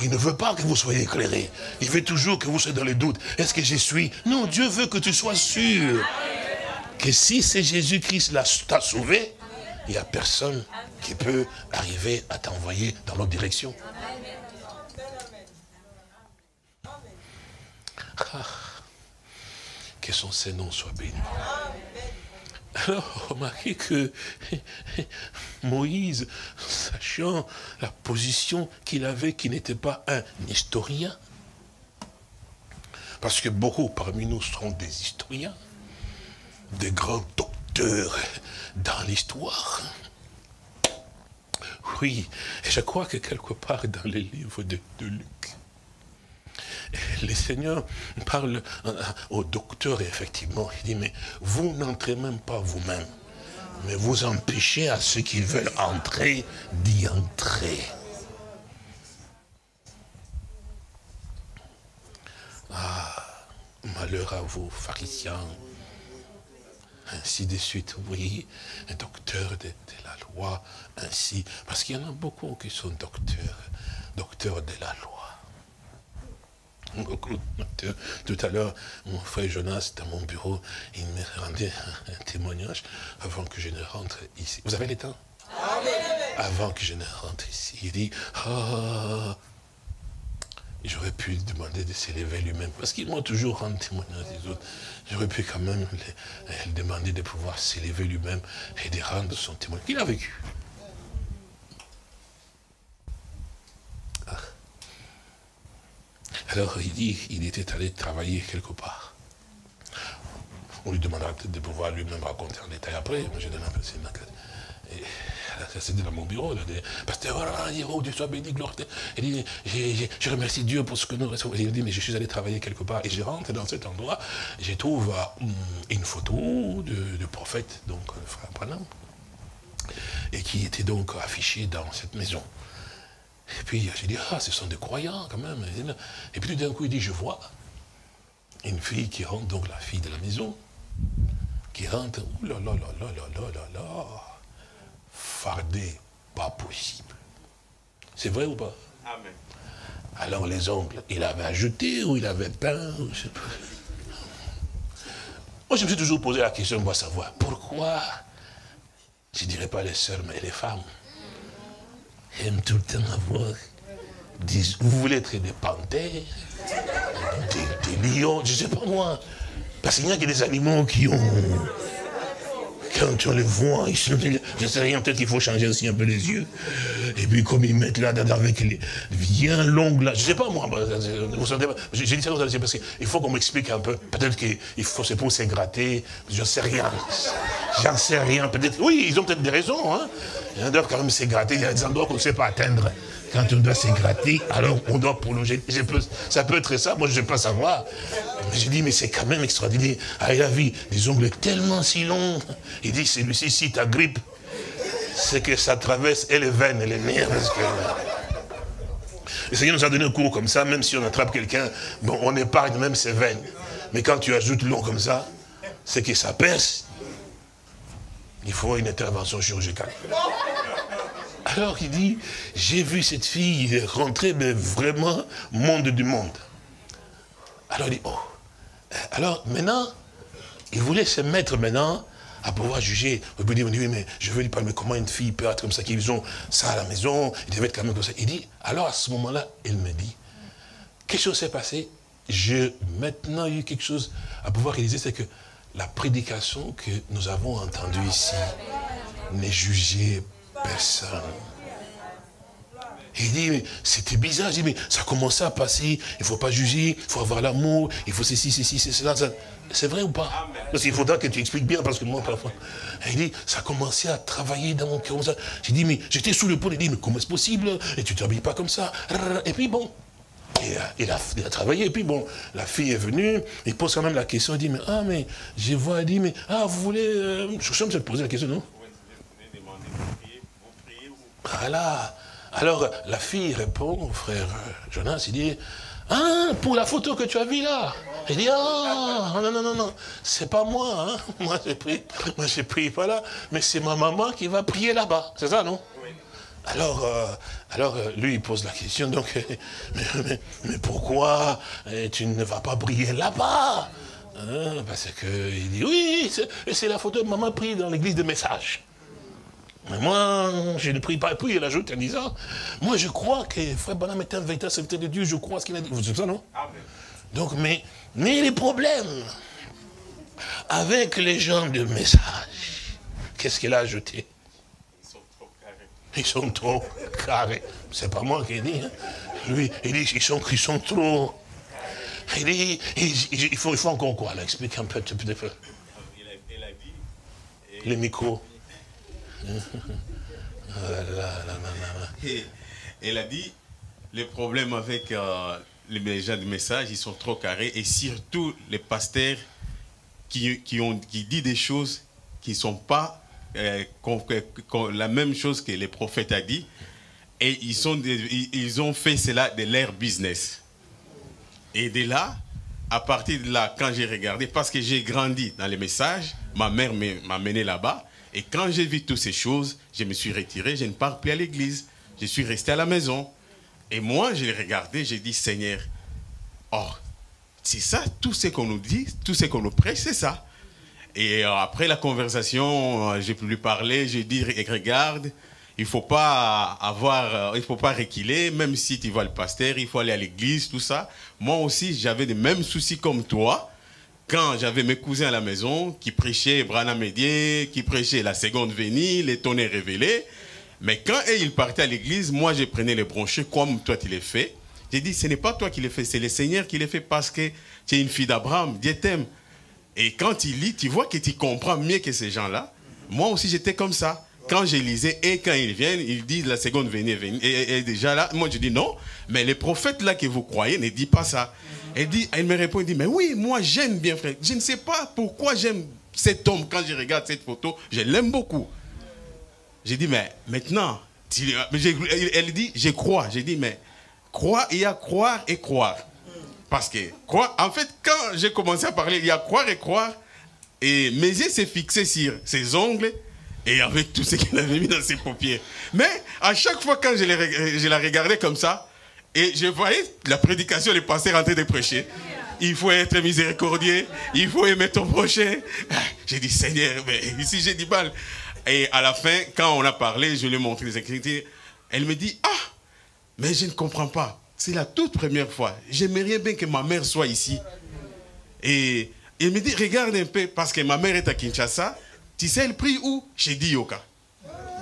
Il ne veut pas que vous soyez éclairé. Il veut toujours que vous soyez dans les doutes. Est-ce que je suis? Non, Dieu veut que tu sois sûr que si c'est Jésus-Christ t'a sauvé, il n'y a personne qui peut arriver à t'envoyer dans l'autre direction. Ah, que son Seigneur soit béni. Alors, remarquez que Moïse, sachant la position qu'il avait, qui n'était pas un historien, parce que beaucoup parmi nous seront des historiens, des grands docteurs dans l'histoire. Oui, je crois que quelque part dans les livres de, Luc, le Seigneur parle euh, au docteur, effectivement, il dit, mais vous n'entrez même pas vous-même, mais vous empêchez à ceux qui veulent entrer d'y entrer. Ah, malheur à vous, pharisiens, ainsi de suite. Oui, docteur de, la loi, ainsi. Parce qu'il y en a beaucoup qui sont docteurs, docteurs de la loi. Beaucoup. Tout à l'heure, mon frère Jonas, dans mon bureau, il me rendait un, témoignage avant que je ne rentre ici. Vous avez le temps? Avant que je ne rentre ici. Il dit, ah, j'aurais pu demander de s'élever lui-même. Parce qu'il m'a toujours rendu témoignage des autres. J'aurais pu quand même lui demander de pouvoir s'élever lui-même et de rendre son témoignage. Il a vécu. Alors il dit, il était allé travailler quelque part. On lui demandera de pouvoir lui-même raconter en détail après. Moi, je donne un peu c'était dans mon bureau, là, pasteur, voilà, héros, Dieu soit béni, gloire. Il dit, je remercie Dieu pour ce que nous recevons. Il dit, mais je suis allé travailler quelque part et je rentre dans cet endroit, je trouve euh, une photo de, prophète, donc le frère Branham, et qui était donc affiché dans cette maison. Et puis j'ai dit, ah, ce sont des croyants quand même. Et puis tout d'un coup, il dit, je vois une fille qui rentre, donc la fille de la maison, qui rentre, ouh là là là là là là là là fardé, pas possible. C'est vrai ou pas? Amen. Alors les oncles, il avait ajouté ou il avait peint je sais pas. Moi, je me suis toujours posé la question, moi, savoir pourquoi, je ne dirais pas les sœurs, mais les femmes, aiment tout le temps avoir, disent, vous voulez être des panthères, des, des lions, je ne sais pas moi. Parce qu'il y a que des animaux qui ont quand on les voit, je ne sais rien, peut-être qu'il faut changer aussi un peu les yeux. Et puis comme ils mettent là, avec les bien longues là, je ne sais pas moi, vous savez, j'ai dit ça parce qu'il faut qu'on m'explique un peu. Peut-être qu'il faut c'est pour gratter, je ne sais rien. J'en sais rien, peut-être, oui, ils ont peut-être des raisons, hein. Ils doivent quand même s'égratter, il y a des endroits qu'on ne sait pas atteindre. Quand on doit s'égratter, alors on doit prolonger. ça peut être ça, moi je ne sais pas savoir. Mais je dis, mais c'est quand même extraordinaire. Ah, il a vu des ongles tellement si longs. Il dit, celui-ci, si grippe, c'est que ça traverse et les veines et les nerfs. Le Seigneur nous a donné un cours comme ça, même si on attrape quelqu'un, bon, on épargne même ses veines. Mais quand tu ajoutes long comme ça, c'est que ça perce. Il faut une intervention chirurgicale. Alors il dit, j'ai vu cette fille rentrer, mais vraiment, monde du monde. Alors il dit, oh. Alors maintenant, il voulait se mettre maintenant à pouvoir juger. Il peut dire, oui, mais je veux lui parler, mais comment une fille peut être comme ça, qu'ils ont ça à la maison, il devait être quand même comme ça. Il dit, alors à ce moment-là, il me dit, quelque chose s'est passé, je, maintenant, eu quelque chose à pouvoir réaliser, c'est que la prédication que nous avons entendue ici, ne jugez personne. Il dit, mais c'était bizarre. Je dis, mais ça commençait à passer. Il ne faut pas juger, il faut avoir l'amour, il faut ceci, ceci, cela. C'est vrai ou pas? Parce qu'il faudra que tu expliques bien, parce que moi, parfois. Il dit, ça a commencé à travailler dans mon cœur. J'ai dit, mais j'étais sous le pont. Il dit, mais comment est-ce possible? Et tu ne t'habilles pas comme ça. Et puis bon, il a, il a, travaillé, et puis bon, la fille est venue, il pose quand même la question, il dit, mais ah, mais je vois, il dit, mais ah, vous voulez. Euh, je suis me poser la question, non? Voilà. Alors, la fille répond, frère Jonas, il dit, ah, pour la photo que tu as vue là. Il dit, ah, non, non, non, non, c'est pas moi, hein. Moi, j'ai pris, moi, j'ai pris pas là, mais c'est ma maman qui va prier là-bas. C'est ça, non? Alors, euh, alors euh, lui, il pose la question, donc, mais, pourquoi euh, tu ne vas pas briller là-bas? Hein, Parce qu'il dit, oui, c'est la photo de maman prise dans l'église de message. Mais moi, je ne prie pas. Et puis il ajoute en disant, moi je crois que Frère Banam est un véritable serviteur de Dieu, je crois ce qu'il a dit. Vous savez ça, non? Donc, mais, mais les problèmes avec les gens de message, qu'est-ce qu'il a ajouté? Ils sont trop carrés. C'est pas moi qui dis. Hein. Lui, il dit ils sont, ils sont trop. Il dit il, faut, il faut encore quoi? Explique un peu. peu. Il a dit. Les micros. Elle a dit les problèmes avec euh, les gens de message, ils sont trop carrés. Et surtout les pasteurs qui, qui, ont, qui disent des choses qui ne sont pas euh, la même chose que les prophètes a dit. Et ils, sont ils ont fait cela de leur business. Et de là, à partir de là, quand j'ai regardé, parce que j'ai grandi dans les messages, ma mère m'a mené là-bas. Et quand j'ai vu toutes ces choses, je me suis retiré, je ne pars plus à l'église. Je suis resté à la maison. Et moi, j'ai regardé, j'ai dit, Seigneur, oh, c'est ça, tout ce qu'on nous dit, tout ce qu'on nous prêche, c'est ça. Et euh, après la conversation, euh, j'ai pu lui parler, j'ai dit, regarde, il faut pas avoir, euh, il faut pas reculer, même si tu vois le pasteur, il faut aller à l'église, tout ça. Moi aussi, j'avais les mêmes soucis comme toi. Quand j'avais mes cousins à la maison qui prêchaient Brana Médier, qui prêchaient la seconde venue, les tonnerres révélés. Mais quand ils partaient à l'église, moi, je prenais les branchés comme toi, tu les fais. J'ai dit, ce n'est pas toi qui les fais, c'est le Seigneur qui les fait parce que tu es une fille d'Abraham, Dieu t'aime. Et quand il lit, tu vois que tu comprends mieux que ces gens-là. Moi aussi, j'étais comme ça. Quand je lisais, et quand ils viennent, ils disent la seconde venue, venue. Et, déjà là, moi je dis non, mais les prophètes là que vous croyez ne disent pas ça. Elle, dit, elle me répond, elle dit, mais oui, moi j'aime bien frère. Je ne sais pas pourquoi j'aime cet homme. Quand je regarde cette photo, je l'aime beaucoup. J'ai dit, mais maintenant, elle dit, je crois. J'ai dit, mais croire, il y a croire et croire. Parce que, quoi, en fait, quand j'ai commencé à parler, il y a croire et croire, et mes yeux s'est fixé sur ses ongles et avec tout ce qu'il avait mis dans ses paupières. Mais à chaque fois quand je la regardais comme ça, et je voyais la prédication, les pasteurs en train de prêcher, il faut être miséricordieux, il faut aimer ton prochain. J'ai dit, Seigneur, mais ici j'ai dit mal. Et à la fin, quand on a parlé, je lui ai montré les écritures, elle me dit, ah, mais je ne comprends pas. C'est la toute première fois. J'aimerais bien que ma mère soit ici. Et il me dit, regarde un peu, parce que ma mère est à Kinshasa. Tu sais, elle prie où? Chez Dioka.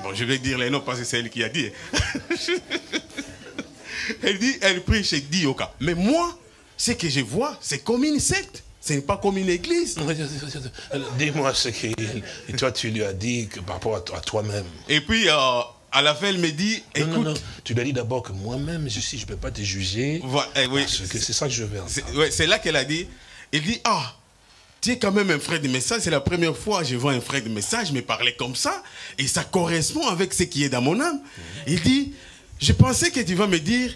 Bon, je vais dire les noms parce que c'est elle qui a dit. elle dit, elle prie chez Dioka. Mais moi, ce que je vois, c'est comme une secte. Ce n'est pas comme une église. Dis-moi ce que toi tu lui as dit par rapport à toi-même. Et puis, euh, à la fin, elle me dit, écoute... Non, non, Tu lui as dit d'abord que moi-même, je ne peux pas te juger. Eh oui. c'est ça que je veux. C'est là qu'elle a dit, elle dit, ah, tu es quand même un frère de message. C'est la première fois que je vois un frère de message me parler comme ça. Et ça correspond avec ce qui est dans mon âme. Il dit, je pensais que tu vas me dire,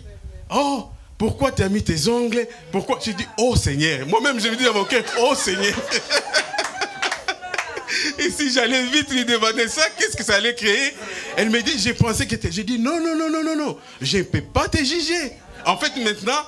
oh, pourquoi tu as mis tes ongles? Pourquoi? Je dis, oh Seigneur. Moi-même, je me dis dans mon cœur, oh Seigneur. Et si j'allais vite lui demander ça, qu'est-ce que ça allait créer? Elle me dit, j'ai pensé que tu... J'ai dit, non, non, non, non, non, non. Je ne peux pas te juger. En fait, maintenant,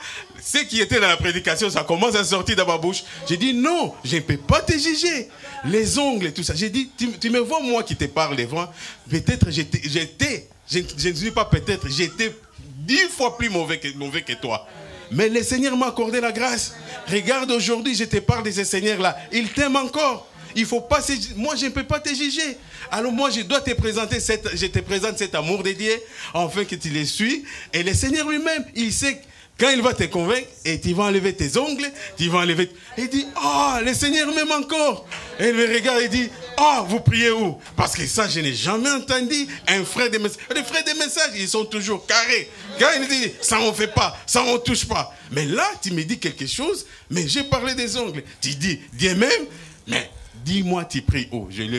ce qui était dans la prédication, ça commence à sortir dans ma bouche. J'ai dit, non, je ne peux pas te juger. Les ongles et tout ça. J'ai dit, tu, me vois, moi qui te parle devant, peut-être j'étais, je, ne suis pas peut-être, j'étais dix fois plus mauvais que, mauvais que toi. Mais le Seigneur m'a accordé la grâce. Regarde aujourd'hui, je te parle de ce Seigneur-là. Il t'aime encore. il faut pas moi je ne peux pas te juger. Alors moi je dois te présenter cette, je te présente cet amour de Dieu, afin que tu les suis. Et le Seigneur lui-même, il sait quand il va te convaincre, et tu vas enlever tes ongles, tu vas enlever. Il dit, oh, le Seigneur m'aime encore. Et il me regarde et dit, oh, vous priez où? Parce que ça, je n'ai jamais entendu un frère de messages. Les frères des messages, ils sont toujours carrés. Quand il dit, ça on fait pas, ça on touche pas. Mais là, tu me dis quelque chose, mais j'ai parlé des ongles. Tu dis, Dieu même, mais dis-moi, tu pries où? Je lui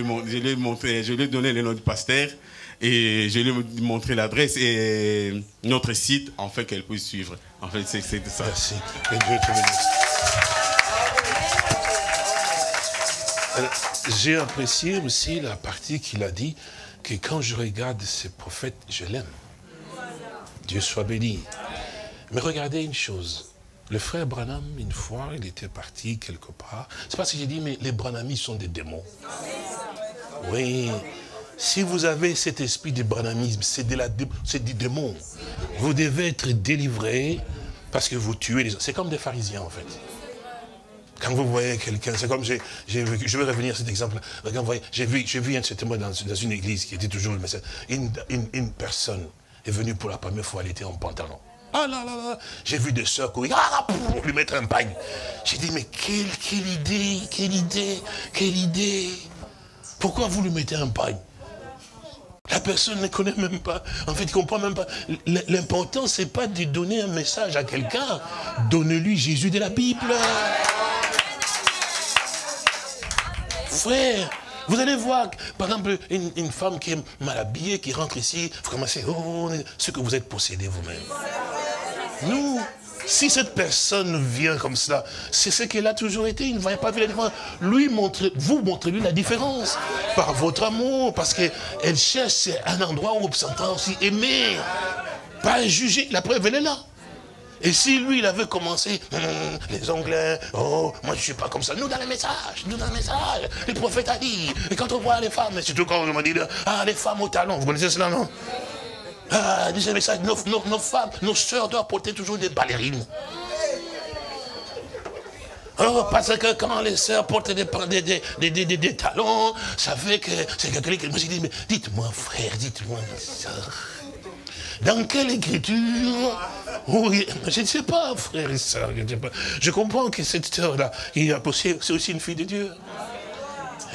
ai montré, je lui ai donné le nom du pasteur. Et je lui ai montré l'adresse et notre site, afin qu'elle puisse suivre. En fait, c'est ça. Merci. Que Dieu te bénisse. J'ai apprécié aussi la partie qu'il a dit que quand je regarde ces prophètes, je l'aime. Dieu soit béni. Mais regardez une chose. Le frère Branham, une fois, il était parti quelque part. C'est parce que j'ai dit, mais les Branamis sont des démons. Oui, si vous avez cet esprit de branamisme, c'est du démon. Vous devez être délivré parce que vous tuez les C'est comme des pharisiens en fait. Quand vous voyez quelqu'un, c'est comme, je vais revenir à cet exemple. J'ai vu, vu un certain dans, dans, une église qui était toujours le message. Une, une, personne est venue pour la première fois, elle était en pantalon. Ah là là là, j'ai vu des soeurs courir, ah, pour lui mettre un pagne. J'ai dit, mais quelle, quelle idée, quelle idée, quelle idée. Pourquoi vous lui mettez un pagne la personne ne connaît même pas. En fait, ne comprend même pas. L'important, ce n'est pas de donner un message à quelqu'un. Donnez-lui Jésus de la Bible. Frère, vous allez voir, par exemple, une, femme qui est mal habillée, qui rentre ici, vous commencez, oh, ce que vous êtes possédé vous-même. Nous, si cette personne vient comme cela, c'est ce qu'elle a toujours été. Il ne va pas vu la différence. Lui, vous montrez-lui la différence par votre amour, parce qu'elle cherche un endroit où elle s'entend aussi aimer, pas juger. La preuve, elle là. Et si lui, il avait commencé, les Anglais, oh, moi je ne suis pas comme ça. Nous, dans les messages, nous, dans les messages, les prophètes a dit. Et quand on voit les femmes, surtout quand on m'a dit, ah, les femmes au talon, vous connaissez cela, non? Ah, nos, nos, femmes, nos soeurs doivent porter toujours des ballerines. Parce que quand les sœurs portent des, des, des, talons, ça fait que c'est quelqu'un qui me dit, mais dites-moi frère, dites-moi sœur, dans quelle écriture oui, je ne sais pas, frère et sœur, je comprends que cette sœur-là, c'est aussi une fille de Dieu.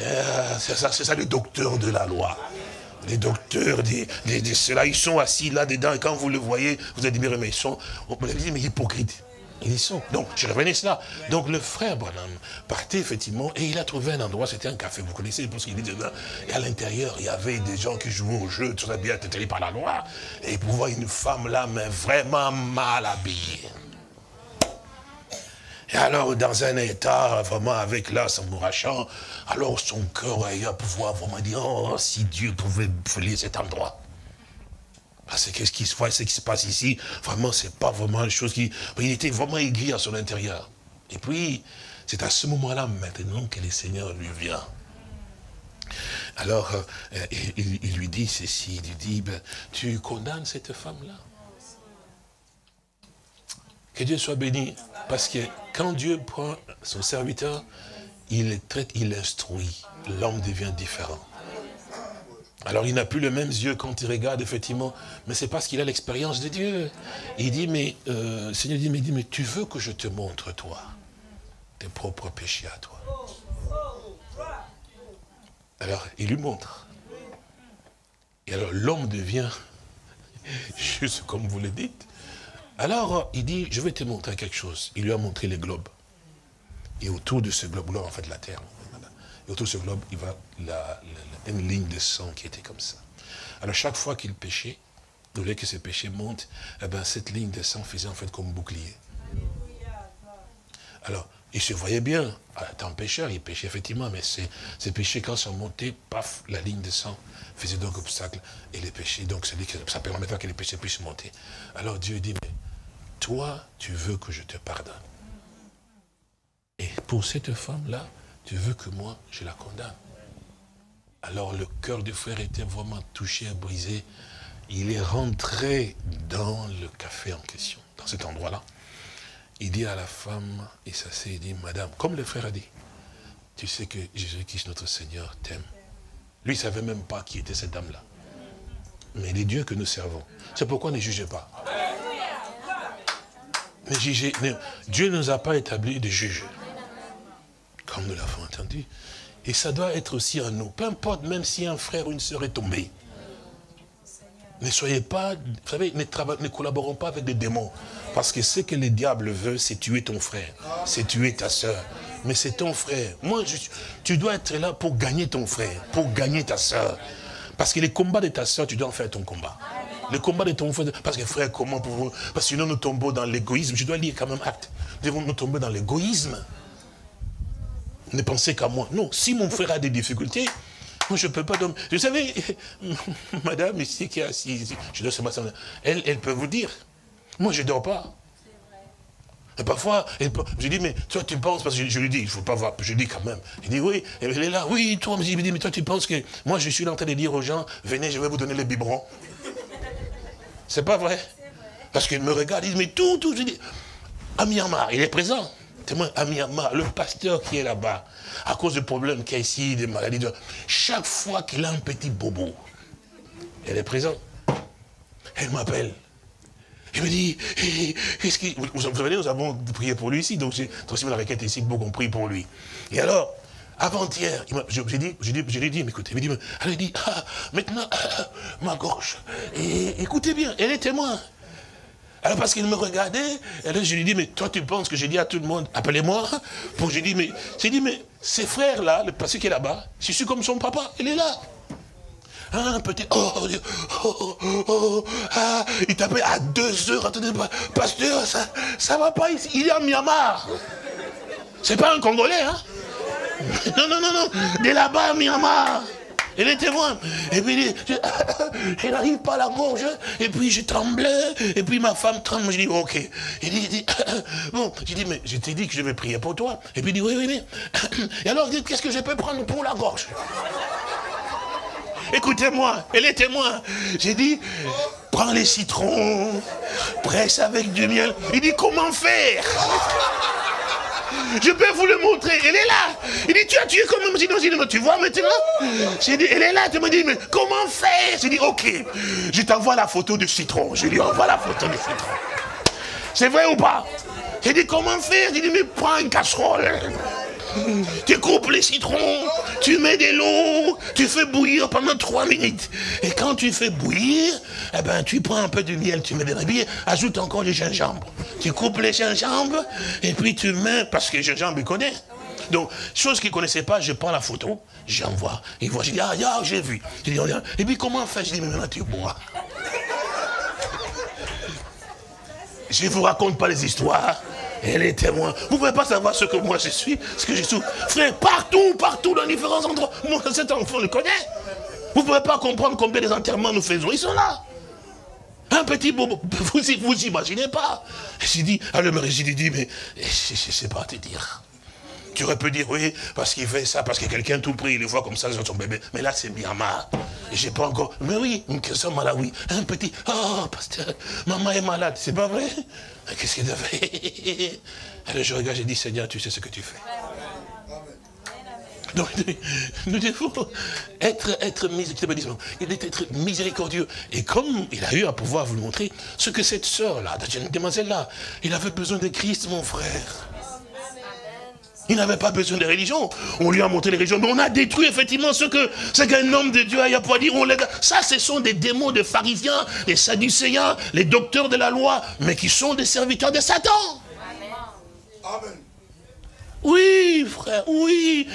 Euh, c'est ça, c'est ça le docteur de la loi les docteurs, des, des, ceux-là, ils sont assis là-dedans, et quand vous le voyez, vous allez dire, mais ils sont, on peut dire, mais hypocrites. Ils sont. Donc, je revenais cela. Donc, le frère Branham partait effectivement, et il a trouvé un endroit, c'était un café, vous connaissez, parce qu'il est dedans. Et à l'intérieur, il y avait des gens qui jouaient au jeu, tout ça bien tenu par la loi. Et pouvait voir une femme là, mais vraiment mal habillée. Et alors, dans un état, vraiment, avec là, son mourachant, alors son cœur a pouvoir vraiment dire, oh, si Dieu pouvait brûler cet endroit. Parce que ce qui se passe, ce qui se passe ici, vraiment, c'est pas vraiment une chose qui... Il était vraiment aigri à son intérieur. Et puis, c'est à ce moment-là, maintenant, que le Seigneur lui vient. Alors, euh, il, lui dit ceci, il lui dit, ben, tu condamnes cette femme-là? Que Dieu soit béni. Parce que quand Dieu prend son serviteur, il traite, il l'instruit. L'homme devient différent. Alors il n'a plus les mêmes yeux quand il regarde, effectivement, mais c'est parce qu'il a l'expérience de Dieu. Il dit, mais, euh, Seigneur dit mais, dit, mais tu veux que je te montre, toi, tes propres péchés à toi. Alors, il lui montre. Et alors, l'homme devient, juste comme vous le dites, alors, il dit, je vais te montrer quelque chose. Il lui a montré les globes. Et autour de ce globe-là, en fait, la terre. Et autour de ce globe, il va la, une ligne de sang qui était comme ça. Alors, chaque fois qu'il pêchait, au lieu que ce péché monte, eh ben, cette ligne de sang faisait en fait comme bouclier. Alors, il se voyait bien, tant pécheur, il pêchait effectivement, mais ces péchés, quand ça montait, paf, la ligne de sang faisait donc obstacle, et les péchés, donc ça permettait que les péchés puissent monter. Alors Dieu dit, mais toi, tu veux que je te pardonne. Et pour cette femme-là, tu veux que moi, je la condamne. Alors le cœur du frère était vraiment touché, brisé. Il est rentré dans le café en question, dans cet endroit-là. Il dit à la femme, et ça s'est dit, Madame, comme le frère a dit, tu sais que Jésus-Christ, notre Seigneur, t'aime. Lui, il ne savait même pas qui était cette dame-là. Mais les dieux que nous servons. C'est pourquoi ne jugez pas. Dieu ne nous a pas établi de juges. Comme nous l'avons entendu. Et ça doit être aussi en nous. Peu importe, même si un frère ou une sœur est tombé. Ne soyez pas, vous savez, ne, ne collaborons pas avec des démons. Parce que ce que le diable veut, c'est tuer ton frère. C'est tuer ta soeur. Mais c'est ton frère. Moi, tu dois être là pour gagner ton frère, pour gagner ta soeur. Parce que les combats de ta soeur, tu dois en faire ton combat. Le combat de ton frère, parce que frère, comment pouvons Parce que sinon nous tombons dans l'égoïsme. Je dois lire quand même acte. Nous devons nous tomber dans l'égoïsme. Ne pensez qu'à moi. Non, si mon frère a des difficultés, moi je ne peux pas dormir. Vous savez, madame ici qui est assise, je dois elle, elle peut vous dire. Moi je ne dors pas. Et parfois, je dis, mais toi tu penses, parce que je, lui dis, il ne faut pas voir, je dis quand même. Il dit, oui, elle est là, oui, toi, je dis, mais toi tu penses que moi je suis en train de dire aux gens, venez, je vais vous donner les biberons. C'est pas vrai. Parce qu'il me regarde, il dit, mais tout, tout, je dis, à Myanmar, il est présent. Témoin, à Myanmar, le pasteur qui est là-bas, à cause du problème qu'il y a ici, des maladies, chaque fois qu'il a un petit bobo, elle est présente. Elle m'appelle. Il me dit, qu'est-ce qui... Vous, savez, nous avons prié pour lui ici, donc j'ai transmis la requête ici, beaucoup prie pour lui. Et alors, avant-hier, j'ai dit, je lui ai dit, mais écoutez, il dit, elle dit, ah, maintenant, ah, ma gorge, écoutez bien, elle est témoin. Alors parce qu'il me regardait, je lui dis, mais toi tu penses que j'ai dit à tout le monde, appelez-moi, pour je dis, mais, j'ai dit, mais ces frères-là, le passé qui est là-bas, je suis comme son papa, il est là. Un petit. Oh, oh, oh, oh ah, il t'appelle à deux heures. Attendez, pasteur, ça, ça va pas ici. Il est à Myanmar. C'est pas un Congolais, hein Non, non, non, non. De là-bas Myanmar. Il est témoin. Et puis, il n'arrive pas à la gorge. Et puis, je tremblais. Et puis, ma femme tremble. Je dis, ok. Il dit, il dit bon, je dis, mais je t'ai dit que je vais prier pour toi. Et puis, il dit, oui, oui, oui. Et alors, qu'est-ce que je peux prendre pour la gorge? Écoutez-moi, elle est témoin. J'ai dit, prends les citrons, presse avec du miel. Il dit, comment faire? Je peux vous le montrer. Elle est là. Il dit, tu as tué comme même non, tu vois maintenant J'ai dit, elle est là. Tu me dis, mais comment faire J'ai dit, ok, je t'envoie la photo du citron. Je lui envoie la photo du citron. C'est vrai ou pas J'ai dit, comment faire J'ai dit, mais prends une casserole tu coupes les citrons, tu mets des l'eau, tu fais bouillir pendant trois minutes. Et quand tu fais bouillir, eh ben, tu prends un peu de miel, tu mets des billes, ajoute encore du gingembre. Tu coupes les gingembres, et puis tu mets, parce que gingembre, il connaît. Donc, chose qu'il ne connaissait pas, je prends la photo, j'envoie. Il voit, je dis, ah, j'ai vu. Et puis comment faire Je dis, mais maintenant tu bois. Je ne vous raconte pas les histoires. Elle est témoin. Vous ne pouvez pas savoir ce que moi je suis, ce que je suis. Frère, partout, partout, dans différents endroits. Moi, cet enfant le connaît. Vous ne pouvez pas comprendre combien des enterrements nous faisons. Ils sont là. Un petit bobo, vous vous imaginez pas. J'ai dit, alors j'ai dit, mais je ne sais pas te dire. Tu aurais pu dire, oui, parce qu'il fait ça, parce que quelqu'un tout pris, il le voit comme ça son bébé. Mais là, c'est Myanmar. J'ai pas encore. Mais oui, une question malade, oui. Un petit. Oh, pasteur, maman est malade. C'est pas vrai? Qu'est-ce qu'il fait Alors je regarde, j'ai dit, Seigneur, tu sais ce que tu fais. Donc, nous devons être, être, être miséricordieux. Et comme il a eu à pouvoir vous le montrer, ce que cette sœur-là, cette demoiselle-là, il avait besoin de Christ, mon frère. Il n'avait pas besoin de religion. On lui a montré les religions. Mais on a détruit effectivement ce que ce qu'un homme de Dieu a pas dire. On les... Ça, ce sont des démons des pharisiens, des sadducéens, les docteurs de la loi, mais qui sont des serviteurs de Satan. Amen. Oui, frère, oui.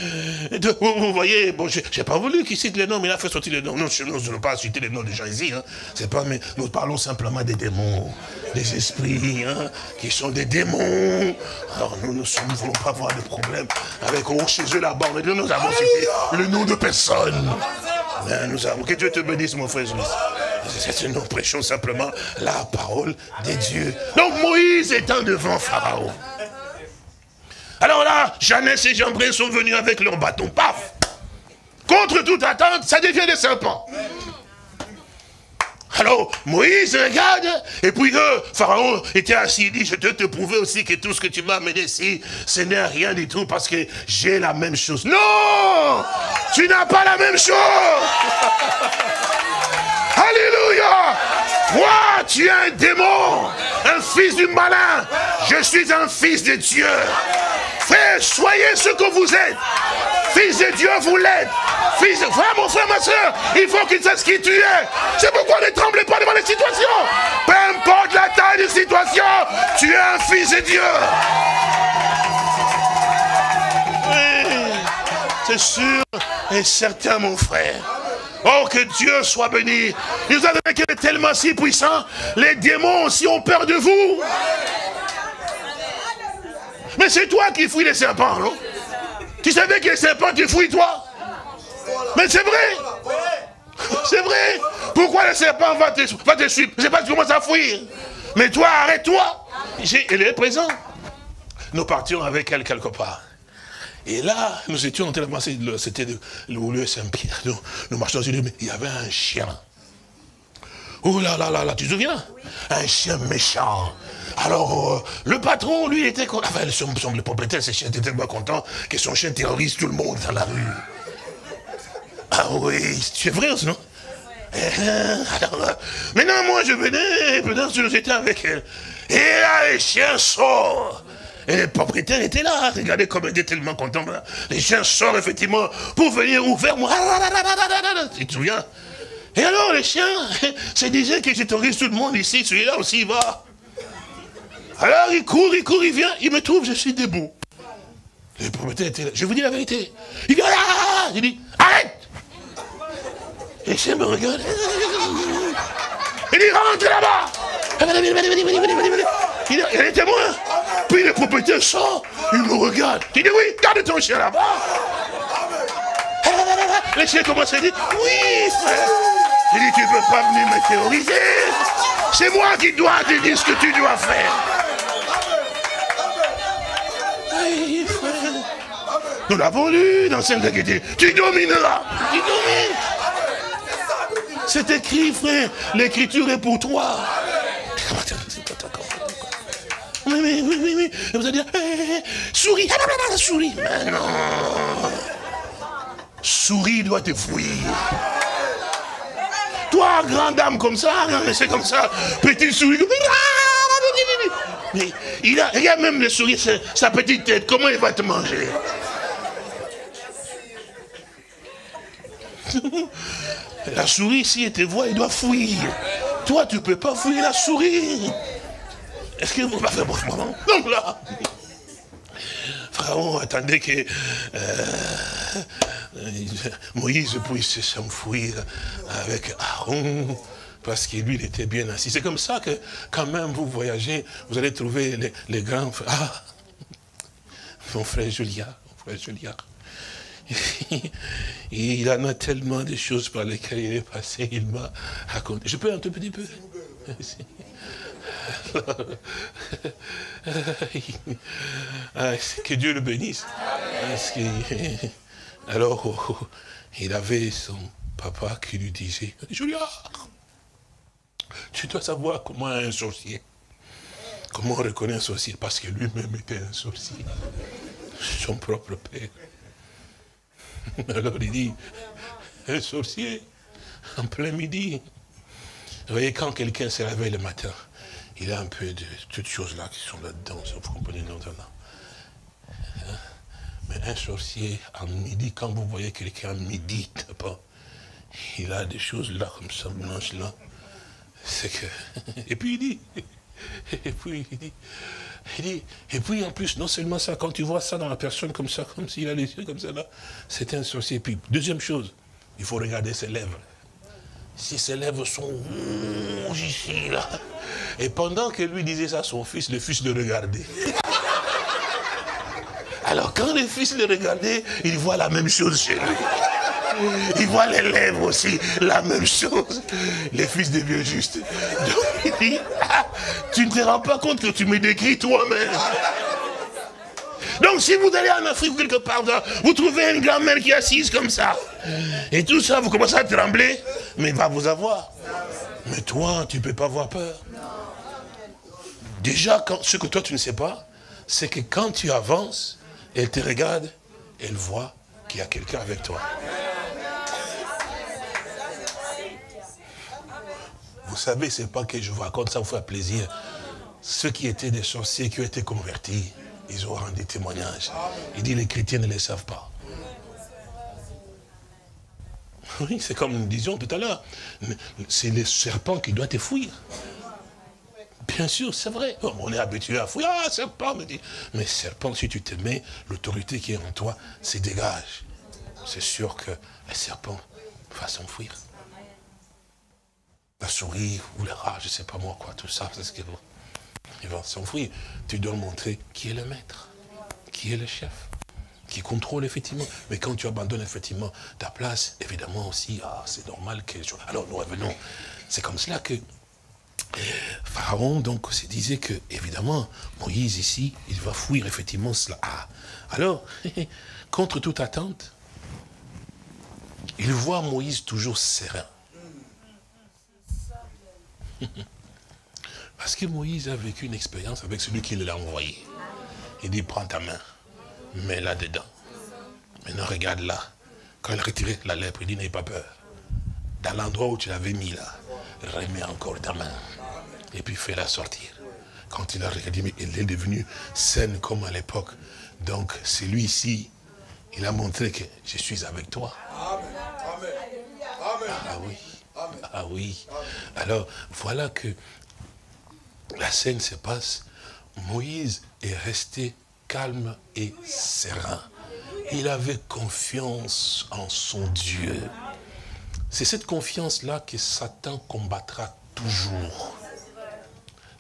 vous, voyez, bon, j'ai pas voulu qu'il cite les noms, mais il a fait sortir les noms. Non, je ne veux pas citer les noms des gens ici. Hein. Pas, mais nous parlons simplement des démons, des esprits, hein, qui sont des démons. Alors nous ne voulons pas avoir de problème avec oh, chez eux là-bas. Nous avons cité le nom de personne. nous avons, que Dieu te bénisse, mon frère C'est Nous prêchons simplement la parole des dieux. Donc Moïse étant devant Pharaon. Alors là, Jeannette et Jean-Bré sont venus avec leur bâton. Paf Contre toute attente, ça devient des serpents. Alors, Moïse regarde, et puis eux, Pharaon était assis, il dit, je dois te prouver aussi que tout ce que tu m'as amené ici, ce n'est rien du tout parce que j'ai la même chose. Non Tu n'as pas la même chose Alléluia Moi, tu es un démon, un fils du malin. Je suis un fils de Dieu. Soyez ce que vous êtes. Fils de Dieu, vous l'êtes. Fils de... Frère, mon frère, ma soeur, il faut qu'il sache qui tu es. C'est pourquoi ne tremblez pas devant les situations. Peu importe la taille des situations, tu es un fils de Dieu. c'est sûr et certain, mon frère. Oh, que Dieu soit béni. Il nous a donné qu'il est tellement si puissant. Les démons aussi ont peur de vous. Mais c'est toi qui fouilles les serpents, non? Tu savais que les serpents, tu fouilles toi? Mais c'est vrai C'est vrai Pourquoi le serpent va te, va te suivre? Je sais pas, tu commences à fouiller. Mais toi, arrête-toi Elle est présent. Nous partions avec elle quelque part. Et là, nous étions en train d'avancer, c'était le lieu Saint-Pierre. Nous, nous marchions sur lui, mais il y avait un chien. Oh là là là là, tu te souviens? Un chien méchant. Alors, euh, le patron, lui, était content. Enfin, son, le propriétaire, ce chien était tellement content que son chien terrorise tout le monde dans la rue. Ah oui, c'est vrai, non? Alors, euh, maintenant, moi, je venais, pendant que étions avec elle. Et là, le chien sort. Et le propriétaire était là, regardez comme il était tellement content. Les chiens sortent effectivement pour venir ouvrir moi. Tu te souviens? Et alors les chiens se disaient que j'autorise tout le monde ici, celui-là aussi il va. Alors il court, il court, il vient, il me trouve, je suis debout. Le propriétaire était là. Je vous dis la vérité. Il dit, ah J'ai dit, arrête Et chien me regarde. Il dit, rentre là-bas il est témoin. Puis le propriétaire sort, il me regarde. Il dit, oui, garde ton chien là-bas. Le chien commence à dire, oui, frère. Il dit, tu ne peux pas venir me terroriser. C'est moi qui dois te dire ce que tu dois faire. Nous l'avons lu dans Saint dit, tu domineras. Tu domines. C'est écrit, frère. L'écriture est pour toi. Oui, oui, oui, oui, oui. Et vous allez dire, eh, eh souris, ah, souris. Mais non. Souris doit te fouiller. Toi, grande dame comme ça, mais c'est comme ça. Petite souris. Mais il a, même le souris, sa petite tête, comment il va te manger? La souris, si elle te voit, il doit fouiller. Toi, tu ne peux pas fouiller la souris. Est-ce que vous m'avez fait bon moment Donc là, Pharaon attendait que euh, Moïse puisse s'enfouir avec Aaron, parce que lui, il était bien assis. C'est comme ça que, quand même, vous voyagez, vous allez trouver les, grands frères. Ah, mon frère Julia, mon frère Julia. il en a tellement de choses par lesquelles il est passé, il m'a raconté. Je peux un tout petit peu? Ah, que Dieu le bénisse. Alors, il avait son papa qui lui disait, Julia, tu dois savoir comment un sorcier, comment on reconnaît un sorcier, parce que lui-même était un sorcier, son propre père. Alors il dit, un sorcier, en plein midi, vous voyez, quand quelqu'un se réveille le matin, il a un peu de toutes choses-là qui sont là-dedans, vous comprenez, non? Mais un sorcier, en midi, quand vous voyez quelqu'un midi, pas, il a des choses là, comme ça, blanches là. C'est que. Et puis il dit. Et puis il dit. Il dit, et puis en plus, non seulement ça, quand tu vois ça dans la personne comme ça, comme s'il a les yeux comme ça là, c'est un sorcier. Et puis, deuxième chose, il faut regarder ses lèvres. Si ses lèvres sont rouges ici, là. Et pendant que lui disait ça son fils, le fils le regardait. Alors quand le fils le regardait, il voit la même chose chez lui. Il voit les lèvres aussi, la même chose. Le fils devient juste. Donc il dit, ah, tu ne te rends pas compte que tu me décris toi-même. Donc si vous allez en Afrique quelque part, vous trouvez une grand-mère qui est assise comme ça. Et tout ça, vous commencez à trembler, mais il va vous avoir. Mais toi, tu ne peux pas avoir peur. Déjà, ce que toi, tu ne sais pas, c'est que quand tu avances, elle te regarde, elle voit qu'il y a quelqu'un avec toi. Vous savez, c'est pas que je vous raconte ça vous fait plaisir. Ceux qui étaient des sorciers, qui ont été convertis, ils ont rendu témoignage. Il dit, les chrétiens ne les savent pas. Oui, c'est comme nous disions tout à l'heure. C'est le serpent qui doit te fuir. Bien sûr, c'est vrai. On est habitué à fuir. Ah, serpent, me dit. Mais serpent, si tu te mets, l'autorité qui est en toi, c'est dégage. C'est sûr que le serpent va s'enfuir. La souris ou le rat, je ne sais pas moi quoi, tout ça, c'est ce. Il va s'enfuir. Tu dois montrer qui est le maître, qui est le chef qui contrôle effectivement. Mais quand tu abandonnes effectivement ta place, évidemment aussi, ah, c'est normal que... Alors nous revenons. C'est comme cela que Pharaon donc se disait que, évidemment, Moïse ici, il va fuir effectivement cela. Ah, alors, contre toute attente, il voit Moïse toujours serein. Parce que Moïse a vécu une expérience avec celui qui l'a envoyé. Il dit, prends ta main mets là-dedans. Maintenant, regarde là. Quand il a retiré la lèpre, il dit, n'aie pas peur. Dans l'endroit où tu l'avais mis là, remets encore ta main. Et puis fais-la sortir. Quand il a regardé, il est devenu saine comme à l'époque. Donc, c'est lui ici, il a montré que je suis avec toi. Amen. Ah oui. Ah oui. Alors, voilà que la scène se passe. Moïse est resté calme et serein. Il avait confiance en son Dieu. C'est cette confiance-là que Satan combattra toujours.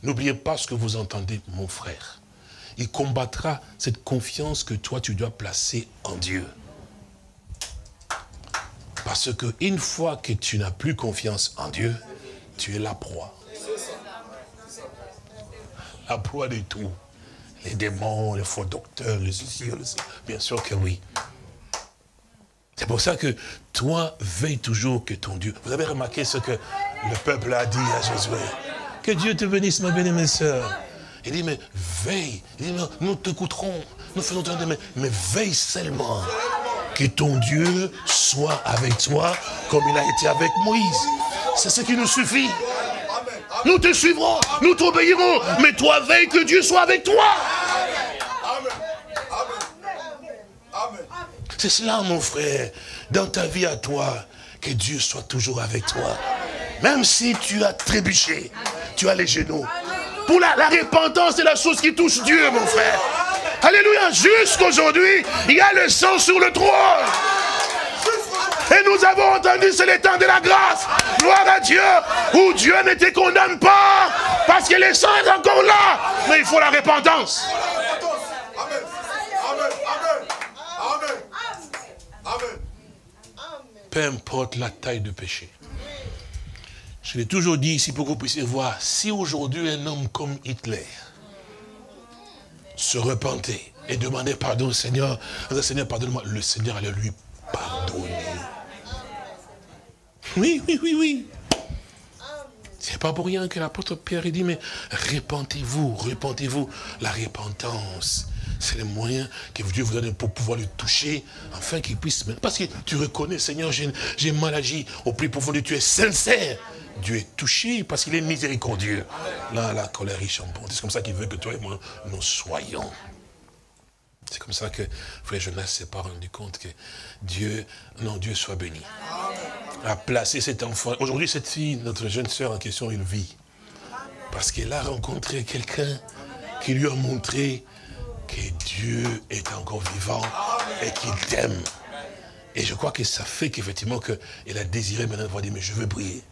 N'oubliez pas ce que vous entendez, mon frère. Il combattra cette confiance que toi, tu dois placer en Dieu. Parce qu'une fois que tu n'as plus confiance en Dieu, tu es la proie. La proie de tout les démons, les faux docteurs, les ceci, Bien sûr que oui. C'est pour ça que toi, veille toujours que ton Dieu. Vous avez remarqué ce que le peuple a dit à Josué? Que Dieu te bénisse, ma bien mes soeurs. Il dit, mais veille. Il dit, nous t'écouterons. Nous faisons ton mais, mais veille seulement. Que ton Dieu soit avec toi comme il a été avec Moïse. C'est ce qui nous suffit. Nous te suivrons, nous t'obéirons, mais toi veille que Dieu soit avec toi. C'est cela, mon frère, dans ta vie à toi, que Dieu soit toujours avec toi. Même si tu as trébuché, tu as les genoux. Pour la, la repentance, c'est la chose qui touche Dieu, mon frère. Alléluia. Jusqu'aujourd'hui, il y a le sang sur le trône. Et nous avons entendu, c'est le temps de la grâce. Gloire à Dieu, où Dieu ne te condamne pas, parce que le sang est encore là. Mais il faut la repentance. Peu importe la taille de péché. Je l'ai toujours dit ici pour que vous puissiez voir, si aujourd'hui un homme comme Hitler se repentait et demandait pardon au Seigneur, Seigneur, pardonne-moi, le Seigneur allait lui pardonner. Oui, oui, oui, oui. C'est pas pour rien que l'apôtre Pierre dit, mais répentez-vous, répentez-vous. La repentance, c'est le moyen que Dieu vous donne pour pouvoir le toucher, afin qu'il puisse... Parce que tu reconnais, Seigneur, j'ai mal agi, au plus profond de tu es sincère. Dieu est touché parce qu'il est miséricordieux. Là, la colère est chambon. C'est comme ça qu'il veut que toi et moi, nous soyons. C'est comme ça que Frère Jonas s'est pas rendu compte que Dieu, non, Dieu soit béni. A placé cet enfant. Aujourd'hui, cette fille, notre jeune sœur en question, il vit. Parce qu'elle a rencontré quelqu'un qui lui a montré que Dieu est encore vivant et qu'il t'aime. Et je crois que ça fait qu'effectivement qu'elle a désiré maintenant de voir dire, mais je veux prier.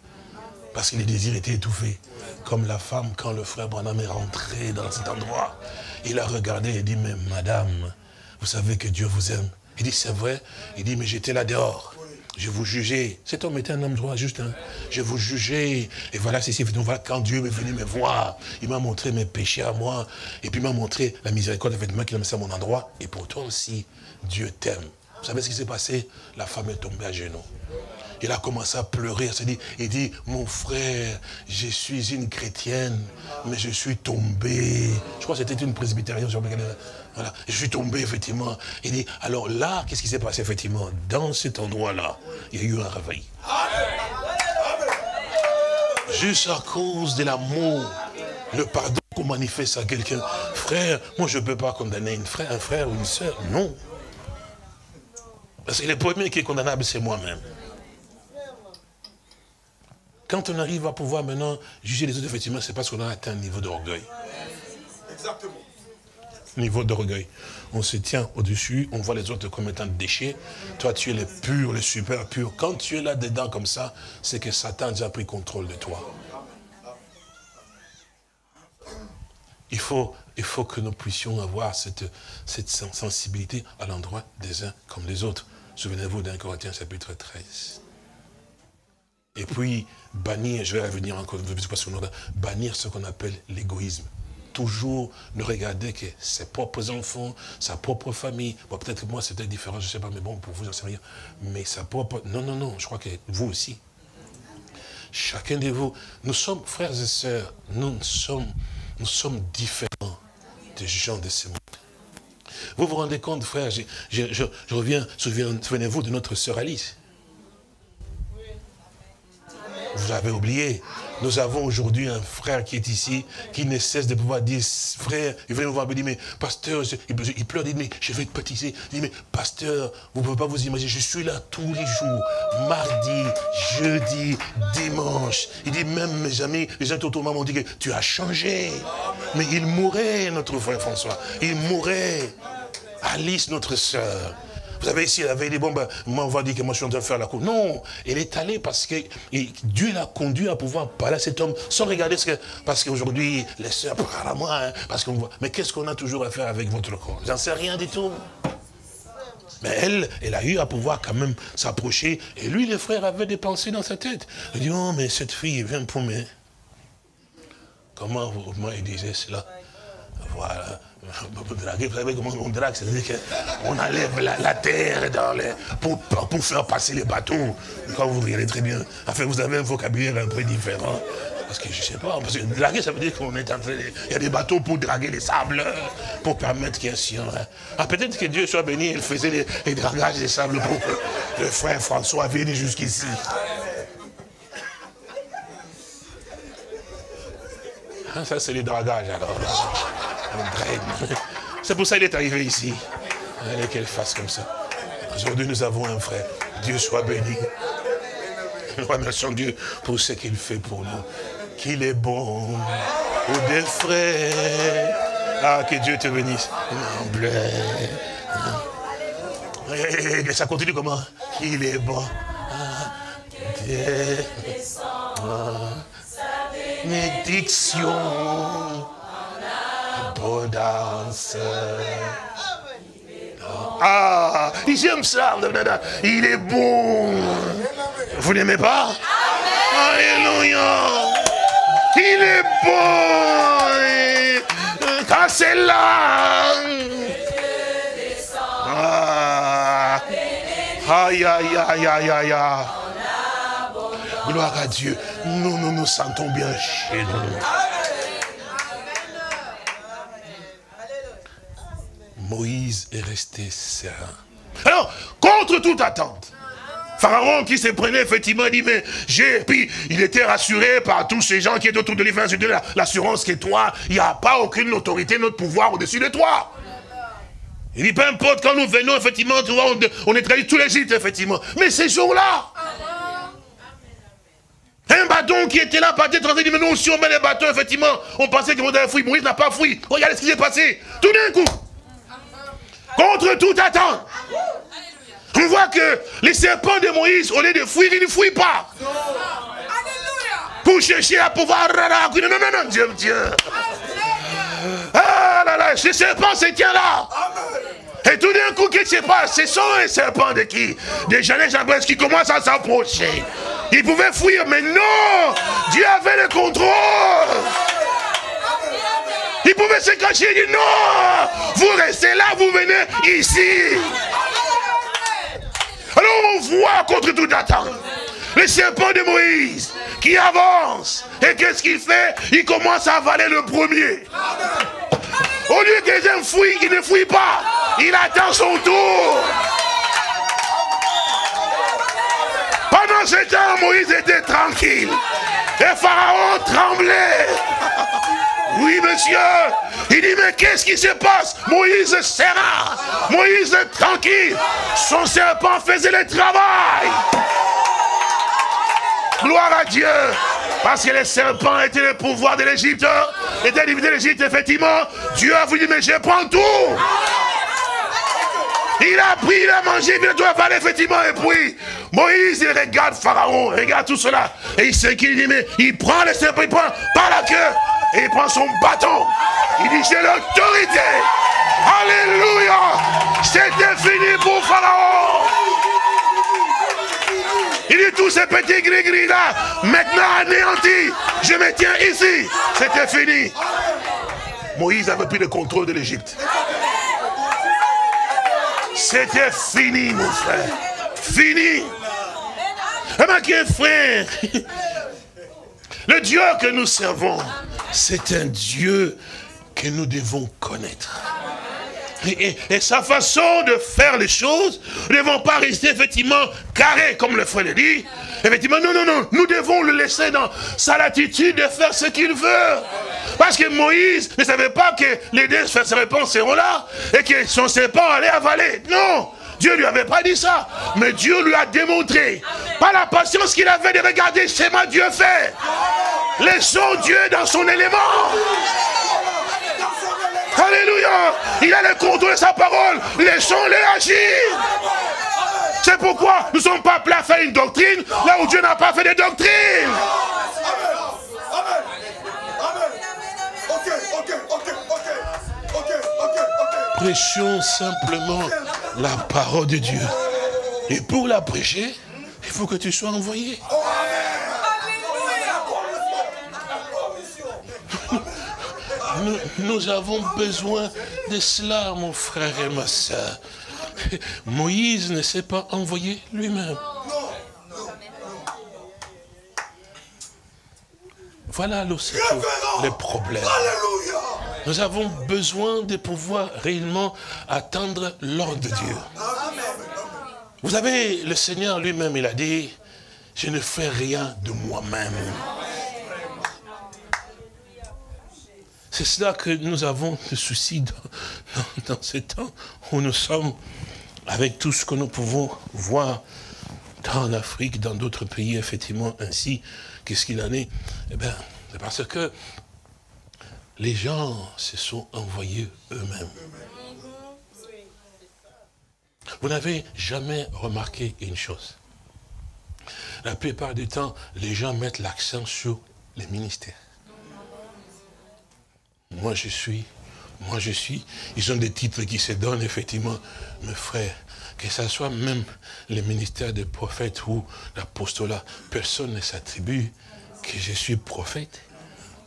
Parce que les désirs étaient étouffés. Comme la femme, quand le frère Branham est rentré dans cet endroit, il a regardé et dit, mais madame, vous savez que Dieu vous aime. Il dit, c'est vrai. Il dit, mais j'étais là dehors. Je vous jugeais. Cet homme était un homme droit, juste. Hein. Je vous jugeais. Et voilà, c'est voilà, quand Dieu est venu me voir, il m'a montré mes péchés à moi. Et puis il m'a montré la miséricorde avec moi qu'il a mis à mon endroit. Et pour toi aussi, Dieu t'aime. Vous savez ce qui s'est passé? La femme est tombée à genoux. Il a commencé à pleurer. Il dit, il dit, mon frère, je suis une chrétienne, mais je suis tombé. Je crois que c'était une presbytérienne. Voilà, je suis tombé, effectivement. Il dit, alors là, qu'est-ce qui s'est passé, effectivement? Dans cet endroit-là, il y a eu un réveil. Juste à cause de l'amour, le pardon qu'on manifeste à quelqu'un. Frère, moi je ne peux pas condamner frère, un frère ou une soeur. Non. Parce que le premier qui est condamnable, c'est moi-même. Quand on arrive à pouvoir maintenant juger les autres, effectivement, c'est parce qu'on a atteint un niveau d'orgueil. Exactement. Niveau d'orgueil. On se tient au-dessus, on voit les autres comme étant déchets. Toi, tu es le pur, le super pur. Quand tu es là-dedans comme ça, c'est que Satan a déjà pris contrôle de toi. Il faut, il faut que nous puissions avoir cette, cette sensibilité à l'endroit des uns comme des autres. Souvenez-vous d'un Corinthiens chapitre 13. Et puis, bannir, je vais revenir encore, bannir ce qu'on appelle l'égoïsme. Toujours ne regarder que ses propres enfants, sa propre famille. peut-être que moi c'était différent, je ne sais pas, mais bon, pour vous, j'en sais rien. Mais sa propre. Non, non, non, je crois que vous aussi. Chacun de vous, nous sommes frères et sœurs, nous sommes, nous sommes différents des gens de ce monde. Vous vous rendez compte, frère, je reviens, souvenez-vous de notre sœur Alice. Vous avez oublié. Nous avons aujourd'hui un frère qui est ici, qui ne cesse de pouvoir dire, frère, il vient nous voir, il dit, mais pasteur, il pleure, il dit, mais je vais te baptiser. Il dit, mais pasteur, vous ne pouvez pas vous imaginer, je suis là tous les jours, mardi, jeudi, dimanche. Il dit, même mes amis, les gens autour de moi m'ont dit que tu as changé. Mais il mourait, notre frère François. Il mourait. Alice, notre sœur. Vous savez, si elle avait dit, bon, ben, moi, on va dire que moi, je suis en train de faire la cour. Non, elle est allée parce que Dieu l'a conduit à pouvoir parler à cet homme sans regarder ce que... Parce qu'aujourd'hui, les sœurs parlent à moi, hein, parce qu'on voit... Mais qu'est-ce qu'on a toujours à faire avec votre corps? J'en sais rien du tout. Mais elle, elle a eu à pouvoir quand même s'approcher. Et lui, les frères avaient des pensées dans sa tête. Il dit, oh, mais cette fille vient pour moi. Comment, moi, il disait cela Voilà vous savez comment on drague C'est-à-dire qu'on enlève la, terre dans les, pour, pour, faire passer les bateaux. Quand vous regardez très bien, enfin, vous avez un vocabulaire un peu différent. Parce que je ne sais pas, parce que draguer, ça veut dire qu'on est en train de... Il y a des bateaux pour draguer les sables, pour permettre qu'il y ait un Ah, peut-être que Dieu soit béni, il faisait les, les dragages des sables pour que le frère François vienne jusqu'ici. Ah, ça, c'est les dragages, alors. C'est pour ça qu'il est arrivé ici. Allez, qu'elle fasse comme ça. Aujourd'hui, nous avons un frère. Dieu soit béni. Remercions Dieu pour ce qu'il fait pour nous. Qu'il est bon pour des frères. Ah, que Dieu te bénisse. Et ça continue comment? Qu'il est bon. Ah, bénédiction abondance. Ah, j'aime ça. Il est bon. Vous n'aimez pas? Alléluia. Il est bon. Quand c'est là. Ah. Aïe, aïe, aïe, aïe, aïe. Gloire à Dieu. Nous, nous sentons bien chez nous. Moïse est resté serein. Alors, contre toute attente, Pharaon qui se prenait effectivement, il dit, mais j'ai, puis il était rassuré par tous ces gens qui étaient autour de lui, l'assurance que toi, il n'y a pas aucune autorité, notre pouvoir au-dessus de toi. Il dit, peu importe, quand nous venons, effectivement, tu vois, on, est trahi tous les gîtes, effectivement. Mais ces jours-là, un bâton qui était là, parti transer, dit, mais nous, si on met les bâtons, effectivement, on pensait qu'ils vont fouiller. Moïse n'a pas fouillé. Regardez ce qui s'est passé. Tout d'un coup, Contre toute attente. On voit que les serpents de Moïse, au lieu de fuir, ils ne fuient pas. Pour chercher à pouvoir... Non, non, non, Dieu, Dieu. Ah là là, ce serpent se tient là. Et tout d'un coup, qu'est-ce qui se passe? Ce sont les serpents de qui? Des Jeannette Jambres qui commencent à s'approcher. Ils pouvaient fuir, mais non Dieu avait le contrôle. Il pouvait se cacher et dire non, vous restez là, vous venez ici. Alors on voit contre toute attente Le serpent de Moïse qui avance. Et qu'est-ce qu'il fait? Il commence à avaler le premier. Au lieu que les il ne fouille pas. Il attend son tour. Pendant ce temps, Moïse était tranquille. Et Pharaon tremblait. Oui, monsieur. Il dit, mais qu'est-ce qui se passe? Moïse serra. Moïse tranquille. Son serpent faisait le travail. Gloire à Dieu. Parce que les serpents étaient le pouvoir de l'Égypte. Étaient de l'Égypte, effectivement. Dieu a voulu, mais je prends tout. Il a pris, il a mangé, il doit parler effectivement. Et puis, Moïse, il regarde Pharaon, regarde tout cela. Et il sait qu'il dit, mais il prend le serpent, il prend par la queue. Et il prend son bâton. Il dit, j'ai l'autorité. Alléluia. C'était fini pour Pharaon. Il dit, tous ces petits gris-gris là, maintenant anéantis. Je me tiens ici. C'était fini. Moïse avait pris le contrôle de l'Égypte. C'était fini, mon frère. Fini. Remarquez, frère, le Dieu que nous servons, c'est un Dieu que nous devons connaître. Et, sa façon de faire les choses, ne devons pas rester effectivement carré, comme le frère le dit. Effectivement, non, non, non, nous devons le laisser dans sa latitude de faire ce qu'il veut. Parce que Moïse ne savait pas que les deux serpents seront là et que son serpent allait avaler. Non, Dieu ne lui avait pas dit ça. Mais Dieu lui a démontré, par la patience qu'il avait de regarder c'est ma Dieu fait. Laissons Dieu dans son élément. Alléluia. Il a le contrôle de sa parole. Laissons-le agir. C'est pourquoi nous ne sommes pas appelés à faire une doctrine là où Dieu n'a pas fait de doctrine. Prêchons simplement la parole de Dieu. Et pour la prêcher, il faut que tu sois envoyé. Nous, avons besoin de cela, mon frère et ma soeur. Moïse ne s'est pas envoyé lui-même. Voilà le, le problème. Nous avons besoin de pouvoir réellement attendre l'ordre de Dieu. Vous avez, le Seigneur lui-même, il a dit, je ne fais rien de moi-même. C'est cela que nous avons de souci dans, dans, ce temps où nous sommes avec tout ce que nous pouvons voir dans l'Afrique, dans d'autres pays, effectivement, ainsi. Qu'est-ce qu'il en est Eh bien, parce que les gens se sont envoyés eux-mêmes. Vous n'avez jamais remarqué une chose. La plupart du temps, les gens mettent l'accent sur les ministères. Moi je suis, moi je suis. Ils ont des titres qui se donnent effectivement, mes frères. Que ce soit même les ministères des prophètes ou l'apostolat, personne ne s'attribue que je suis prophète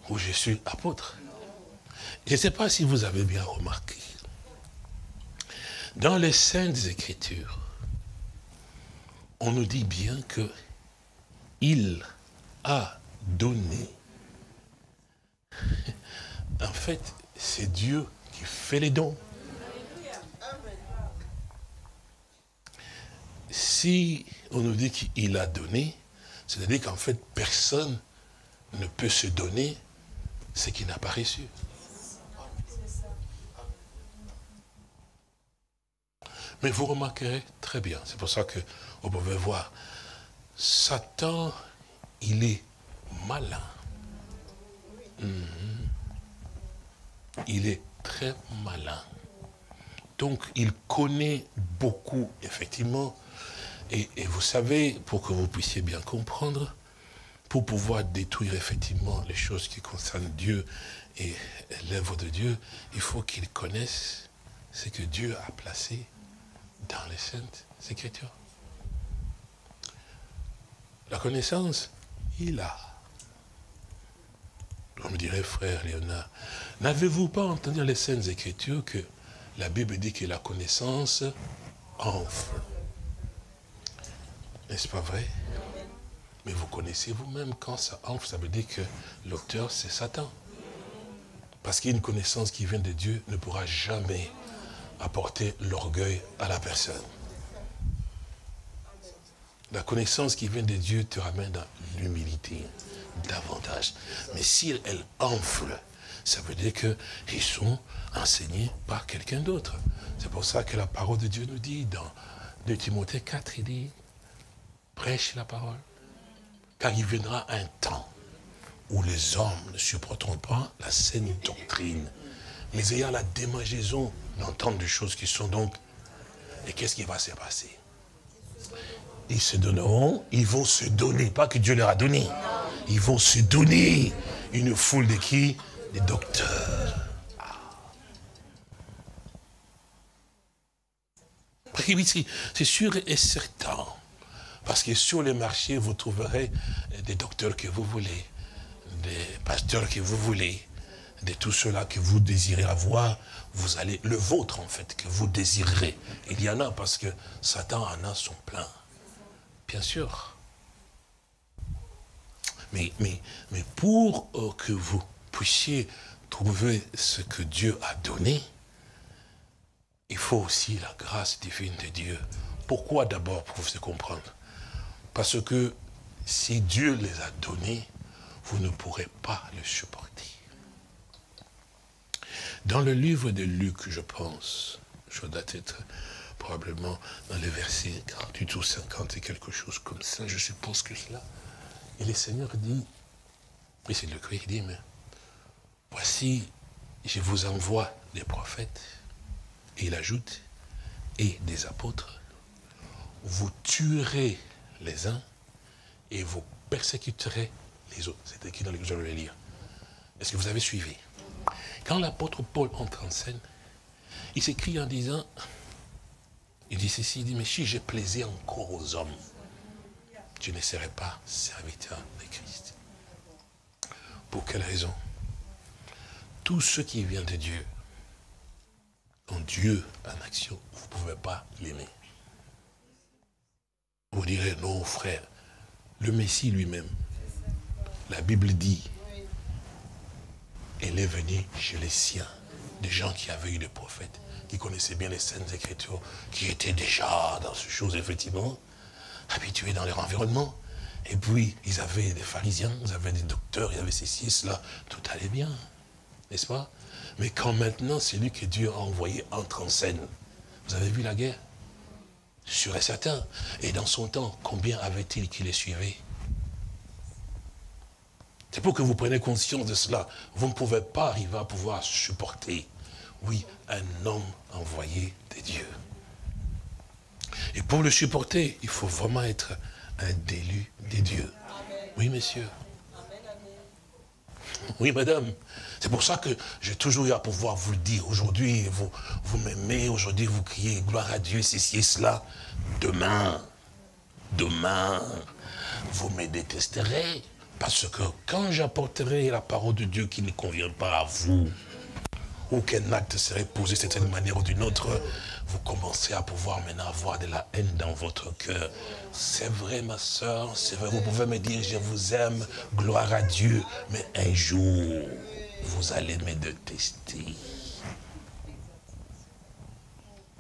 ou je suis apôtre. Je ne sais pas si vous avez bien remarqué. Dans les Saintes Écritures, on nous dit bien que il a donné. En fait, c'est Dieu qui fait les dons. Si on nous dit qu'il a donné, c'est-à-dire qu'en fait, personne ne peut se donner ce qu'il n'a pas reçu. Mais vous remarquerez très bien, c'est pour ça que vous pouvez voir, Satan, il est malin. Mhm. Il est très malin. Donc, il connaît beaucoup, effectivement. Et, vous savez, pour que vous puissiez bien comprendre, pour pouvoir détruire effectivement les choses qui concernent Dieu et l'œuvre de Dieu, il faut qu'il connaisse ce que Dieu a placé dans les saintes écritures. La connaissance, il a. On me dirait, frère Léonard, n'avez-vous pas entendu les saintes écritures que la Bible dit que la connaissance enfle? N'est-ce pas vrai? Mais vous connaissez vous-même, quand ça enfle, ça veut dire que l'auteur, c'est Satan. Parce qu'une connaissance qui vient de Dieu ne pourra jamais apporter l'orgueil à la personne. La connaissance qui vient de Dieu te ramène dans l'humilité davantage. Mais si elle enfle, ça veut dire qu'ils sont enseignés par quelqu'un d'autre. C'est pour ça que la parole de Dieu nous dit dans 2 Timothée 4, il dit, prêche la parole. Car il viendra un temps où les hommes ne supporteront pas la saine doctrine, mais ayant la démangeaison d'entendre des choses qui sont donc... Et qu'est-ce qui va se passer? Ils se donneront, ils vont se donner, pas que Dieu leur a donné. Ils vont se donner une foule de qui? Des docteurs. C'est sûr et certain. Parce que sur les marchés, vous trouverez des docteurs que vous voulez, des pasteurs que vous voulez, de tout cela que vous désirez avoir, vous allez, le vôtre en fait, que vous désirez. Il y en a parce que Satan en a son plein. Bien sûr. Mais, pour euh, que vous puissiez trouver ce que Dieu a donné, il faut aussi la grâce divine de Dieu. Pourquoi d'abord Pour vous comprendre? Parce que si Dieu les a donnés, vous ne pourrez pas le supporter. Dans le livre de Luc, je pense, je dois être probablement dans les versets 48 ou 50 et quelque chose comme ça, je suppose que cela. Et le Seigneur dit, et c'est le Christ qui dit, mais voici, je vous envoie des prophètes, et il ajoute, et des apôtres, vous tuerez les uns et vous persécuterez les autres. C'est écrit dans je vais le lire. Est-ce que vous avez suivi? Quand l'apôtre Paul entre en scène, il s'écrit en disant, il dit ceci, il dit, mais si j'ai plaisir encore aux hommes, je ne serai pas serviteur de Christ. Pour quelle raison? Tout ce qui vient de Dieu, quand Dieu en action, vous ne pouvez pas l'aimer. Vous direz, non frère, le Messie lui-même, la Bible dit, elle est venue chez les siens, des gens qui avaient eu des prophètes, qui connaissaient bien les scènes Écritures, qui étaient déjà dans ces choses, effectivement, habitués dans leur environnement. Et puis, ils avaient des pharisiens, ils avaient des docteurs, ils avaient ces six cela, tout allait bien, n'est-ce pas? Mais quand maintenant, c'est lui que Dieu a envoyé entre en scène, vous avez vu la guerre? Sûr et certain. Et dans son temps, combien avait-il qui les suivait? C'est pour que vous preniez conscience de cela. Vous ne pouvez pas arriver à pouvoir supporter, oui, un homme envoyé de Dieu. Et pour le supporter, il faut vraiment être un délu des dieux. Oui, messieurs. Oui, madame. C'est pour ça que j'ai toujours eu à pouvoir vous le dire. Aujourd'hui, vous, vous m'aimez. Aujourd'hui, vous criez gloire à Dieu, ceci et cela. Demain, demain, vous me détesterez. Parce que quand j'apporterai la parole de Dieu qui ne convient pas à vous, ou qu'un acte serait posé d'une certaine manière ou d'une autre, vous commencez à pouvoir maintenant avoir de la haine dans votre cœur. C'est vrai, ma soeur, c'est vrai, vous pouvez me dire, je vous aime, gloire à Dieu, mais un jour, vous allez me détester.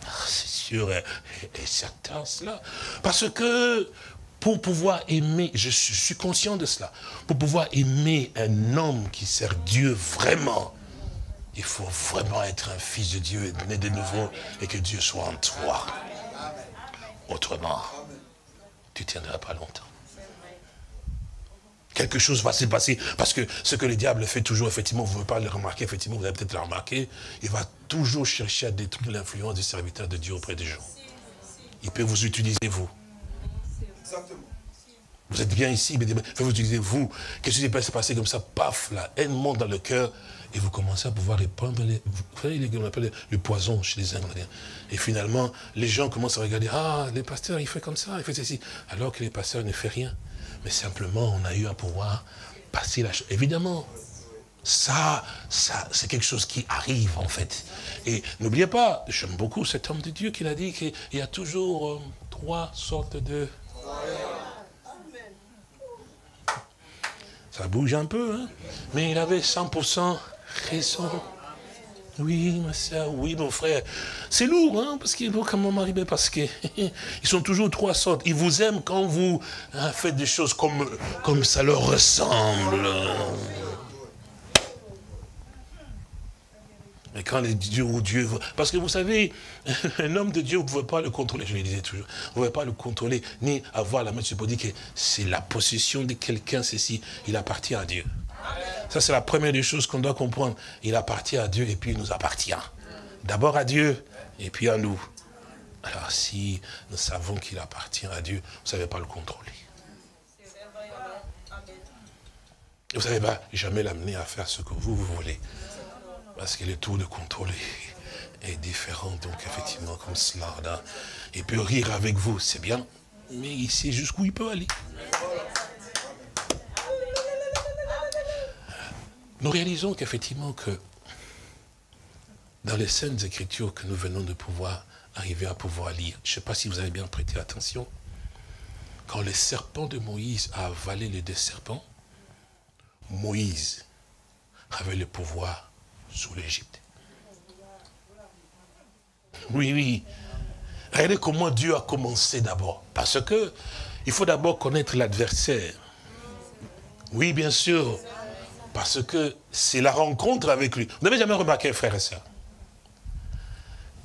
Ah, c'est sûr et, certain cela. Parce que pour pouvoir aimer, je suis conscient de cela, pour pouvoir aimer un homme qui sert Dieu vraiment, il faut vraiment être un fils de Dieu, né de nouveau, et que Dieu soit en toi. Autrement, tu ne tiendras pas longtemps. Quelque chose va se passer, parce que ce que le diable fait toujours, effectivement, vous ne pouvez pas le remarquer, effectivement, vous avez peut-être le remarqué, il va toujours chercher à détruire l'influence du serviteur de Dieu auprès des gens. Il peut vous utiliser, vous. Vous êtes bien ici, mais il peut vous utiliser, vous. Qu'est-ce qui s'est passé comme ça? Paf, la haine monte dans le cœur, et vous commencez à pouvoir répandre les, vous qu'on appelle le poison chez les Indiens. Et finalement, les gens commencent à regarder, ah, les pasteurs, il fait comme ça, il fait ceci. Alors que les pasteurs ne font rien. Mais simplement, on a eu à pouvoir passer la chose. Évidemment, ça, ça c'est quelque chose qui arrive en fait. Et n'oubliez pas, j'aime beaucoup cet homme de Dieu qui a dit qu'il y a toujours euh, trois sortes de... Ça bouge un peu, hein mais il avait 100% raison. Oui, ma soeur, oui, mon frère. C'est lourd, hein, parce qu'il faut quand même parce qu'ils sont toujours trois sortes. Ils vous aiment quand vous hein, faites des choses comme, ça leur ressemble. Mais quand les dieux ou Dieu... Parce que vous savez, un homme de Dieu, vous ne pouvez pas le contrôler, je le disais toujours. Vous ne pouvez pas le contrôler, ni avoir la main sur dire que c'est la possession de quelqu'un, ceci. Il appartient à Dieu. Ça, c'est la première des choses qu'on doit comprendre. Il appartient à Dieu et puis il nous appartient. D'abord à Dieu et puis à nous. Alors si nous savons qu'il appartient à Dieu, vous ne savez pas le contrôler. Vous ne savez pas jamais l'amener à faire ce que vous, vous voulez. Parce que le tour de contrôler est différent. Donc effectivement, comme cela, il peut rire avec vous, c'est bien. Mais il sait jusqu'où il peut aller. Nous réalisons qu'effectivement que dans les scènes écritures que nous venons de pouvoir arriver à pouvoir lire, je ne sais pas si vous avez bien prêté attention, quand le serpent de Moïse a avalé les deux serpents, Moïse avait le pouvoir sous l'Égypte. Oui, oui. Regardez comment Dieu a commencé d'abord. Parce que il faut d'abord connaître l'adversaire. Oui, bien sûr. Parce que c'est la rencontre avec lui. Vous n'avez jamais remarqué, frère et soeur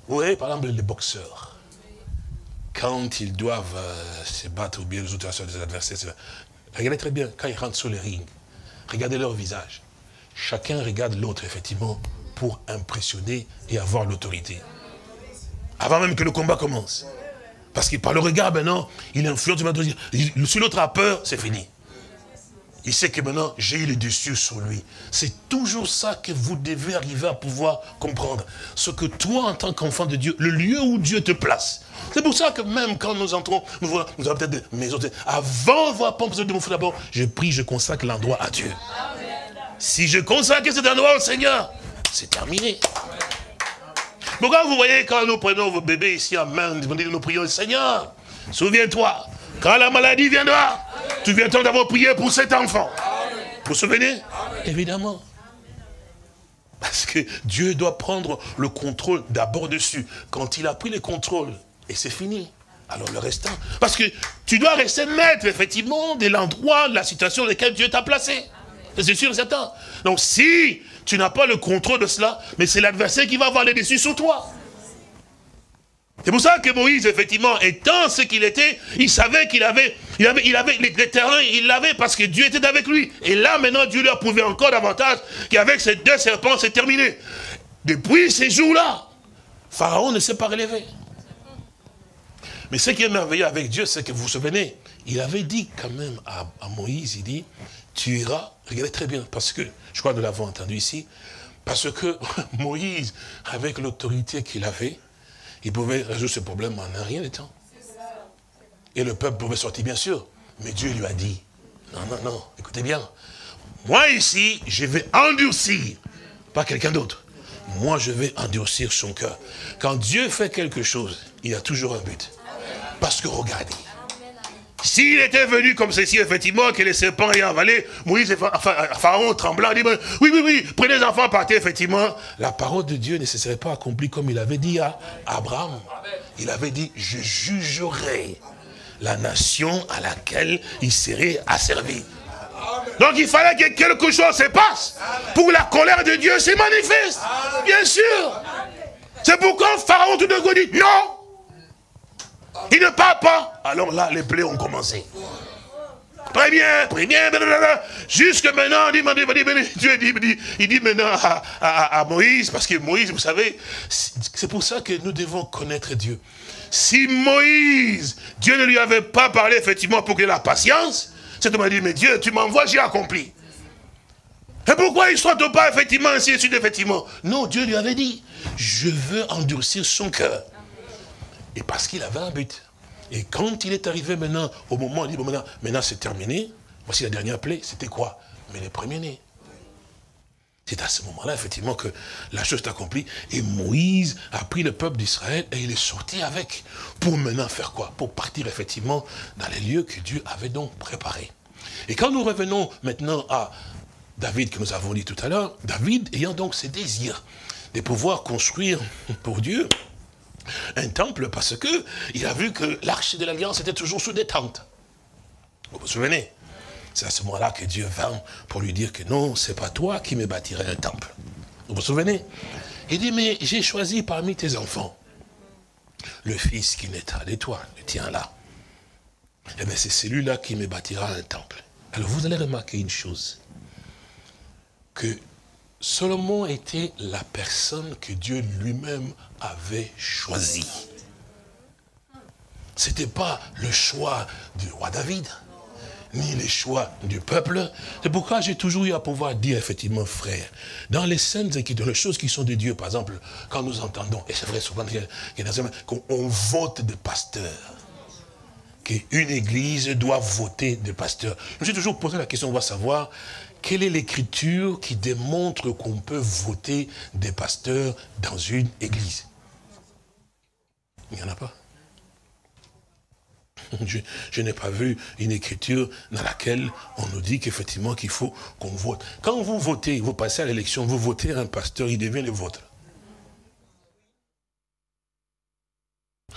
Vous voyez, par exemple, les boxeurs. Quand ils doivent euh, se battre ou bien les autres des adversaires, regardez très bien, quand ils rentrent sur le ring, regardez leur visage. Chacun regarde l'autre, effectivement, pour impressionner et avoir l'autorité. Avant même que le combat commence. Parce que par le regard, maintenant, il influence. Si l'autre a peur, c'est fini. Il sait que maintenant, j'ai eu le dessus sur lui. C'est toujours ça que vous devez arriver à pouvoir comprendre. Ce que toi, en tant qu'enfant de Dieu, le lieu où Dieu te place. C'est pour ça que même quand nous entrons, nous, voyons, nous avons peut-être des maisons. Avant de voir pompe de mon feu d'abord, je prie, je consacre l'endroit à Dieu. Si je consacre cet endroit au Seigneur, c'est terminé. Pourquoi vous voyez quand nous prenons vos bébés ici en main, nous prions, Seigneur, souviens-toi, quand la maladie viendra, tu viens-toi d'avoir prié pour cet enfant. Vous vous souvenez Évidemment. Parce que Dieu doit prendre le contrôle d'abord dessus. Quand il a pris le contrôle, et c'est fini. Alors le restant. Parce que tu dois rester maître, effectivement, de l'endroit, de la situation dans laquelle Dieu t'a placé. C'est sûr et certain. Donc si tu n'as pas le contrôle de cela, mais c'est l'adversaire qui va avoir les dessus sur toi. C'est pour ça que Moïse, effectivement, étant ce qu'il était, il savait qu'il avait, il avait, il avait les, terrains, il l'avait parce que Dieu était avec lui. Et là, maintenant, Dieu lui a prouvé encore davantage qu'avec ces deux serpents, c'est terminé. Depuis ces jours-là, Pharaon ne s'est pas relevé. Mais ce qui est merveilleux avec Dieu, c'est que vous vous souvenez, il avait dit quand même à, à Moïse, il dit, tu iras, regardez très bien, parce que, je crois que nous l'avons entendu ici, parce que Moïse, avec l'autorité qu'il avait, il pouvait résoudre ce problème en un rien de temps. Et le peuple pouvait sortir, bien sûr. Mais Dieu lui a dit, non, non, non, écoutez bien. Moi ici, je vais endurcir, pas quelqu'un d'autre. Moi, je vais endurcir son cœur. Quand Dieu fait quelque chose, il a toujours un but. Parce que regardez, s'il était venu comme ceci, effectivement, que les serpents aient avalé, Moïse et Pharaon tremblant, dit, oui, oui, oui, prenez les enfants, partez, effectivement. La parole de Dieu ne se serait pas accomplie comme il avait dit à Abraham. Il avait dit, je jugerai la nation à laquelle il serait asservi. Donc il fallait que quelque chose se passe pour la colère de Dieu se manifeste. Bien sûr. C'est pourquoi Pharaon tout d'un coup dit, non, il ne parle pas. Alors là, les plaies ont commencé. Très bien, très bien, jusque maintenant, dit, Dieu dit, il dit maintenant à, Moïse, parce que Moïse, vous savez, c'est pour ça que nous devons connaître Dieu. Si Moïse, Dieu ne lui avait pas parlé effectivement pour qu'il ait la patience, c'est m'a dit, mais Dieu, tu m'envoies, j'ai accompli. Et pourquoi il ne soit pas effectivement ainsi de suite, effectivement? Non, Dieu lui avait dit, je veux endurcir son cœur. Et parce qu'il avait un but. Et quand il est arrivé maintenant, au moment, il dit, bon, maintenant, maintenant c'est terminé, voici la dernière plaie, c'était quoi? Mais les premiers-nés. C'est à ce moment-là, effectivement, que la chose est accomplie. Et Moïse a pris le peuple d'Israël et il est sorti avec. Pour maintenant faire quoi? Pour partir, effectivement, dans les lieux que Dieu avait donc préparés. Et quand nous revenons maintenant à David que nous avons dit tout à l'heure, David ayant donc ses désirs de pouvoir construire pour Dieu un temple parce que il a vu que l'arche de l'alliance était toujours sous des tentes. Vous vous souvenez? C'est à ce moment-là que Dieu vint pour lui dire que non, c'est pas toi qui me bâtirais un temple. Vous vous souvenez? Il dit, mais j'ai choisi parmi tes enfants le fils qui naîtra de toi, le tien là. Eh bien, c'est celui-là qui me bâtira un temple. Alors, vous allez remarquer une chose. Que Solomon était la personne que Dieu lui-même avait choisie. Ce n'était pas le choix du roi David, ni le choix du peuple. C'est pourquoi j'ai toujours eu à pouvoir dire, effectivement, frère, dans les scènes dans les choses qui sont de Dieu, par exemple, quand nous entendons, et c'est vrai souvent qu'on vote de pasteurs, qu'une église doit voter de pasteurs. Je me suis toujours posé la question, on va savoir, quelle est l'écriture qui démontre qu'on peut voter des pasteurs dans une église? Il n'y en a pas. Je, n'ai pas vu une écriture dans laquelle on nous dit qu'effectivement qu'il faut qu'on vote. Quand vous votez, vous passez à l'élection, vous votez un pasteur, il devient le vôtre.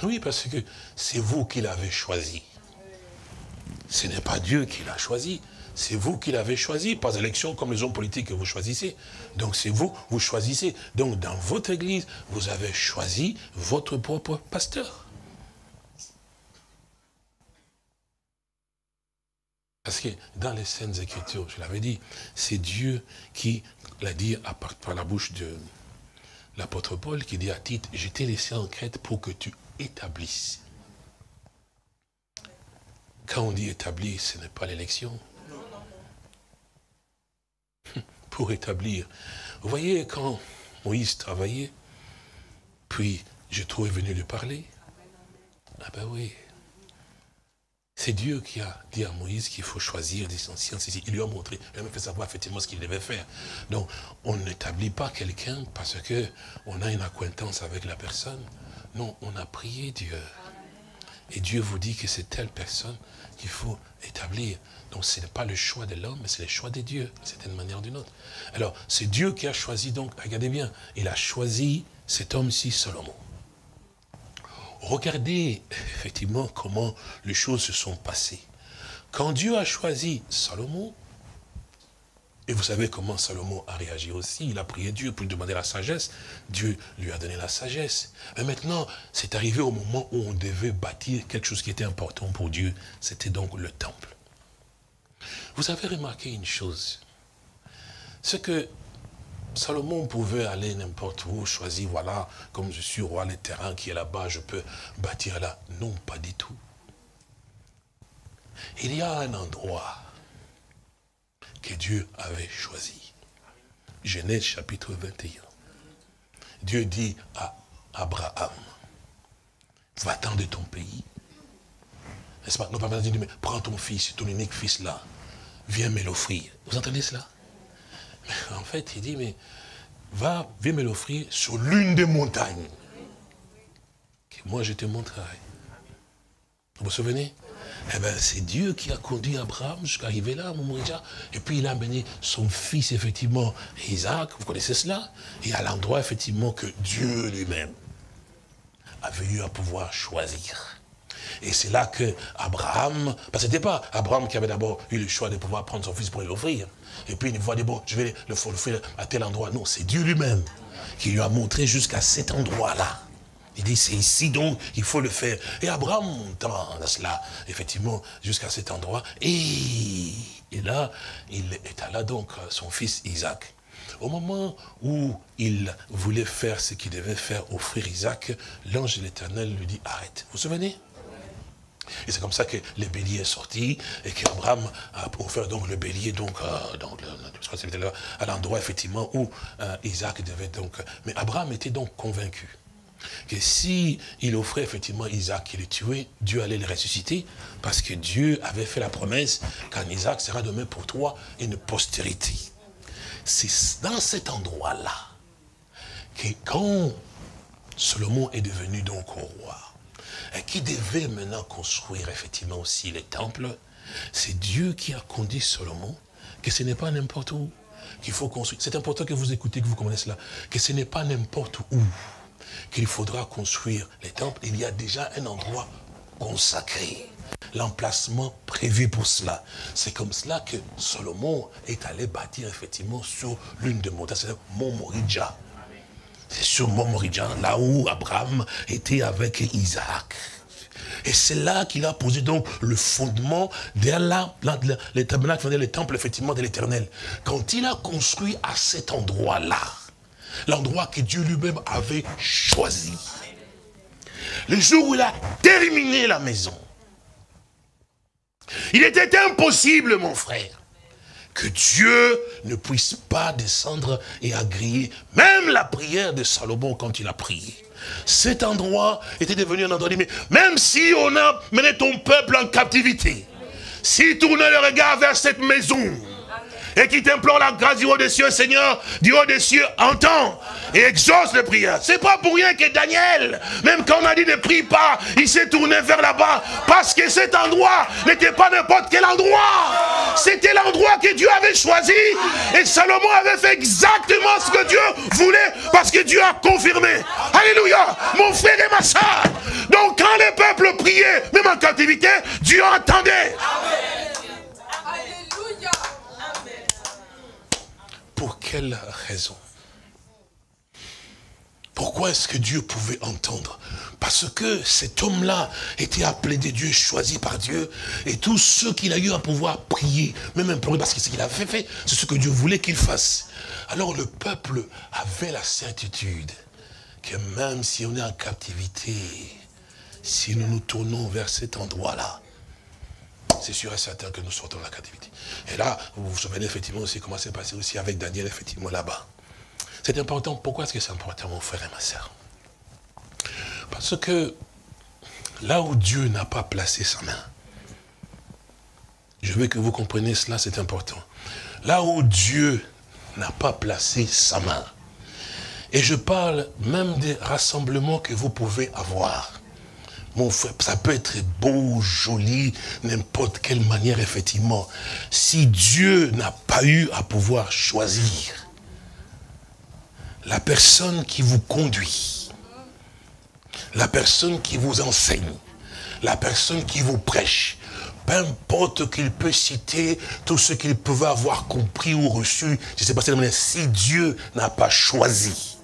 Oui, parce que c'est vous qui l'avez choisi. Ce n'est pas Dieu qui l'a choisi. C'est vous qui l'avez choisi, pas élection comme les hommes politiques que vous choisissez. Donc c'est vous, vous choisissez. Donc dans votre église, vous avez choisi votre propre pasteur. Parce que dans les scènes écritures, je l'avais dit, c'est Dieu qui l'a dit par la bouche de l'apôtre Paul, qui dit à Tite, je t'ai laissé en Crète pour que tu établisses. Quand on dit établir, ce n'est pas l'élection. Pour établir. Vous voyez, quand Moïse travaillait, puis je trouvais venu lui parler. Ah ben oui, c'est Dieu qui a dit à Moïse qu'il faut choisir des anciens. Il lui a montré, il lui a fait savoir effectivement ce qu'il devait faire. Donc, on n'établit pas quelqu'un parce qu'on a une acquaintance avec la personne. Non, on a prié Dieu. Et Dieu vous dit que c'est telle personne qu'il faut établir. Donc ce n'est pas le choix de l'homme, mais c'est le choix de Dieu, d'une manière ou d'une autre. Alors, c'est Dieu qui a choisi donc, regardez bien, il a choisi cet homme-ci, Salomon. Regardez effectivement comment les choses se sont passées. Quand Dieu a choisi Salomon, et vous savez comment Salomon a réagi aussi, il a prié Dieu pour lui demander la sagesse, Dieu lui a donné la sagesse. Mais maintenant, c'est arrivé au moment où on devait bâtir quelque chose qui était important pour Dieu, c'était donc le temple. Vous avez remarqué une chose, c'est que Salomon pouvait aller n'importe où, choisir, voilà, comme je suis roi, le terrain qui est là-bas, je peux bâtir là. Non, pas du tout. Il y a un endroit que Dieu avait choisi. Genèse chapitre 21. Dieu dit à Abraham, va-t'en de ton pays. N'est-ce pas? Dit, mais prends ton fils, ton unique fils là, viens me l'offrir. Vous entendez cela? En fait, il dit, mais va, viens me l'offrir sur l'une des montagnes. Que moi, je te montrerai. Vous vous souvenez? Eh bien, c'est Dieu qui a conduit Abraham jusqu'à arriver là, à Et puis il a amené son fils, effectivement, Isaac, vous connaissez cela? Et à l'endroit, effectivement, que Dieu lui-même avait eu à pouvoir choisir. Et c'est là que Abraham, parce que ce n'était pas Abraham qui avait d'abord eu le choix de pouvoir prendre son fils pour l'offrir. Et puis il voit des bon, je vais le faire à tel endroit. Non, c'est Dieu lui-même qui lui a montré jusqu'à cet endroit-là. Il dit, c'est ici donc, il faut le faire. Et Abraham montant à cela, effectivement, jusqu'à cet endroit. Et, et là, il étala donc son fils Isaac. Au moment où il voulait faire ce qu'il devait faire, offrir Isaac, l'ange de l'éternel lui dit, arrête. Vous vous souvenez? Et c'est comme ça que le bélier est sorti et qu'Abraham a offert donc le bélier donc, euh, à l'endroit effectivement où euh, Isaac devait donc... Mais Abraham était donc convaincu que si offrait effectivement Isaac et le tuait, Dieu allait le ressusciter parce que Dieu avait fait la promesse qu'en Isaac sera demain pour toi une postérité. C'est dans cet endroit-là que quand Solomon est devenu donc roi, qui devait maintenant construire effectivement aussi les temples, c'est Dieu qui a conduit Salomon, que ce n'est pas n'importe où qu'il faut construire. C'est important que vous écoutez, que vous comprenez cela, que ce n'est pas n'importe où qu'il faudra construire les temples. Il y a déjà un endroit consacré l'emplacement prévu pour cela. C'est comme cela que Salomon est allé bâtir effectivement sur l'une des montagnes, c'est Mont Moridja. C'est sur Mont Moridja, là où Abraham était avec Isaac. Et c'est là qu'il a posé donc le fondement de la, les les temples effectivement de l'éternel. Quand il a construit à cet endroit-là, l'endroit que Dieu lui-même avait choisi, le jour où il a terminé la maison, il était impossible, mon frère, que Dieu ne puisse pas descendre et agréer même la prière de Salomon quand il a prié. Cet endroit était devenu un endroit même si on a mené ton peuple en captivité, si tournait le regard vers cette maison, et qui t'implore la grâce du haut des cieux, Seigneur, du haut des cieux, entend et exauce les prières. C'est pas pour rien que Daniel, même quand on a dit ne prie pas, il s'est tourné vers là-bas, parce que cet endroit n'était pas n'importe quel endroit. C'était l'endroit que Dieu avait choisi, et Salomon avait fait exactement ce que Dieu voulait, parce que Dieu a confirmé. Alléluia, mon frère et ma soeur. Donc quand les peuples priaient, même en captivité, Dieu entendait. Quelle raison? Pourquoi est-ce que Dieu pouvait entendre? Parce que cet homme-là était appelé des dieux, choisi par Dieu, et tous ceux qu'il a eu à pouvoir prier, même implorer, parce que ce qu'il avait fait, c'est ce que Dieu voulait qu'il fasse. Alors le peuple avait la certitude que même si on est en captivité, si nous nous tournons vers cet endroit-là, c'est sûr et certain que nous sortons de la captivité. Et là, vous vous souvenez effectivement aussi comment c'est passé aussi avec Daniel, effectivement, là-bas. C'est important. Pourquoi est-ce que c'est important, mon frère et ma soeur Parce que là où Dieu n'a pas placé sa main, je veux que vous compreniez cela, c'est important. Là où Dieu n'a pas placé sa main, et je parle même des rassemblements que vous pouvez avoir, mon frère, ça peut être beau, joli, n'importe quelle manière, effectivement. Si Dieu n'a pas eu à pouvoir choisir la personne qui vous conduit, la personne qui vous enseigne, la personne qui vous prêche, peu importe qu'il peut citer tout ce qu'il pouvait avoir compris ou reçu, je sais pas si Dieu n'a pas choisi,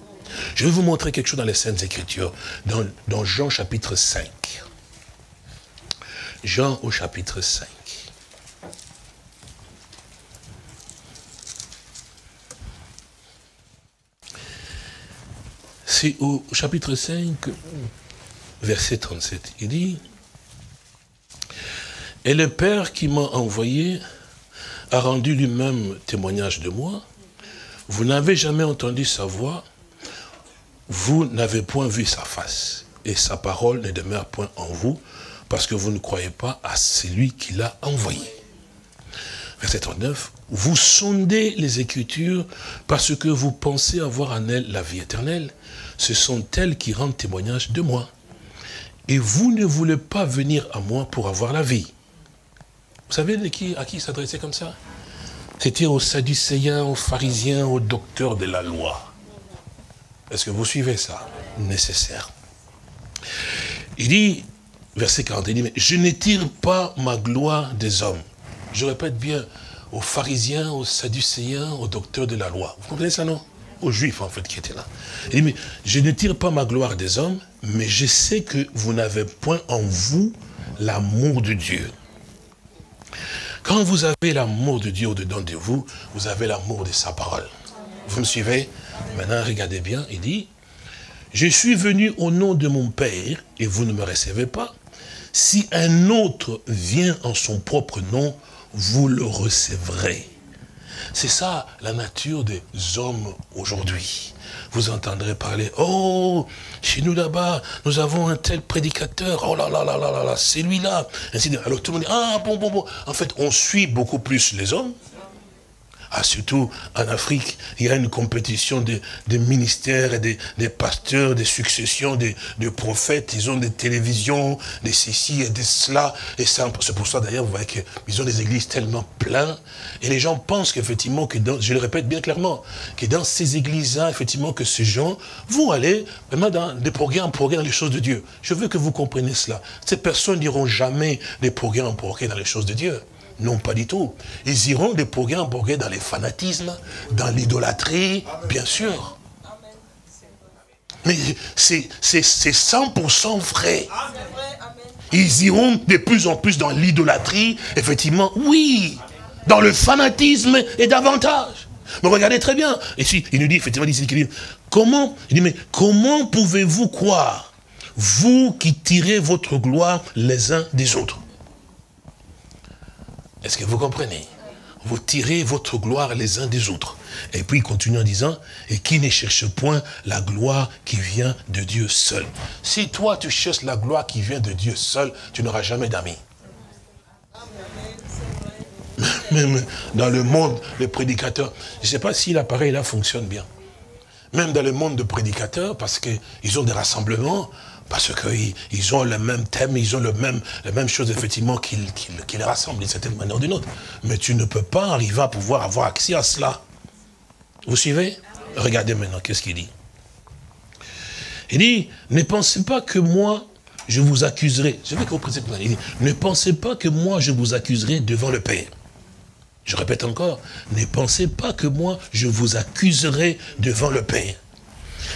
je vais vous montrer quelque chose dans les Saintes Écritures, dans, Jean chapitre 5. Jean au chapitre 5. C'est au chapitre 5, verset 37. Il dit, Et le Père qui m'a envoyé a rendu lui-même témoignage de moi. Vous n'avez jamais entendu sa voix, vous n'avez point vu sa face, et sa parole ne demeure point en vous, parce que vous ne croyez pas à celui qui l'a envoyé. Verset 39, vous sondez les Écritures parce que vous pensez avoir en elles la vie éternelle. Ce sont elles qui rendent témoignage de moi. Et vous ne voulez pas venir à moi pour avoir la vie. Vous savez à qui, à qui s'adressait comme ça? C'était aux Sadducéens, aux pharisiens, aux docteurs de la loi. Est-ce que vous suivez ça? Nécessaire. Il dit, verset 40, il dit, mais je n'étire pas ma gloire des hommes. Je répète bien, aux pharisiens, aux sadducéens, aux docteurs de la loi. Vous comprenez ça, non? Aux juifs, en fait, qui étaient là. Il dit, mais je ne tire pas ma gloire des hommes, mais je sais que vous n'avez point en vous l'amour de Dieu. Quand vous avez l'amour de Dieu au-dedans de vous, vous avez l'amour de sa parole. Vous me suivez? Maintenant, regardez bien, il dit, je suis venu au nom de mon Père et vous ne me recevez pas. Si un autre vient en son propre nom, vous le recevrez. C'est ça la nature des hommes aujourd'hui. Vous entendrez parler, oh, chez nous là-bas, nous avons un tel prédicateur, oh là là là là là là, c'est lui-là. Alors tout le monde dit, ah bon, bon, bon. En fait, on suit beaucoup plus les hommes ah, surtout en Afrique, il y a une compétition des, ministères, des, des, pasteurs, des successions des, prophètes. Ils ont des télévisions, des ceci et des cela. Et c'est pour ça d'ailleurs, vous voyez qu'ils ont des églises tellement pleines. Et les gens pensent qu'effectivement, que je le répète bien clairement, que dans ces églises-là, effectivement, que ces gens vont aller vraiment dans des programmes, progrès dans les choses de Dieu. Je veux que vous compreniez cela. Ces personnes n'iront jamais des programmes, progrès dans les choses de Dieu. Non, pas du tout. Ils iront des programmes progrès dans les fanatismes, dans l'idolâtrie, bien sûr. Mais c'est 100% vrai. Ils iront de plus en plus dans l'idolâtrie, effectivement, oui. Dans le fanatisme et davantage. Mais regardez très bien. Ici, il nous dit, effectivement, il dit, comment, il dit, mais comment pouvez-vous croire, vous qui tirez votre gloire les uns des autres? Est-ce que vous comprenez? Vous tirez votre gloire les uns des autres. Et puis il continue en disant, et qui ne cherche point la gloire qui vient de Dieu seul? Si toi tu cherches la gloire qui vient de Dieu seul, tu n'auras jamais d'amis. Même dans le monde, les prédicateurs, je ne sais pas si l'appareil là fonctionne bien. Même dans le monde de prédicateurs, parce qu'ils ont des rassemblements, parce qu'ils ont le même thème, ils ont le même, la même chose, effectivement, qui, les rassemble d'une certaine manière ou d'une autre. Mais tu ne peux pas arriver à pouvoir avoir accès à cela. Vous suivez? Regardez maintenant, qu'est-ce qu'il dit Il dit, ne pensez pas que moi, je vous accuserai. Je vais que vous Il dit, ne pensez pas que moi, je vous accuserai devant le Père. Je répète encore, ne pensez pas que moi, je vous accuserai devant le Père.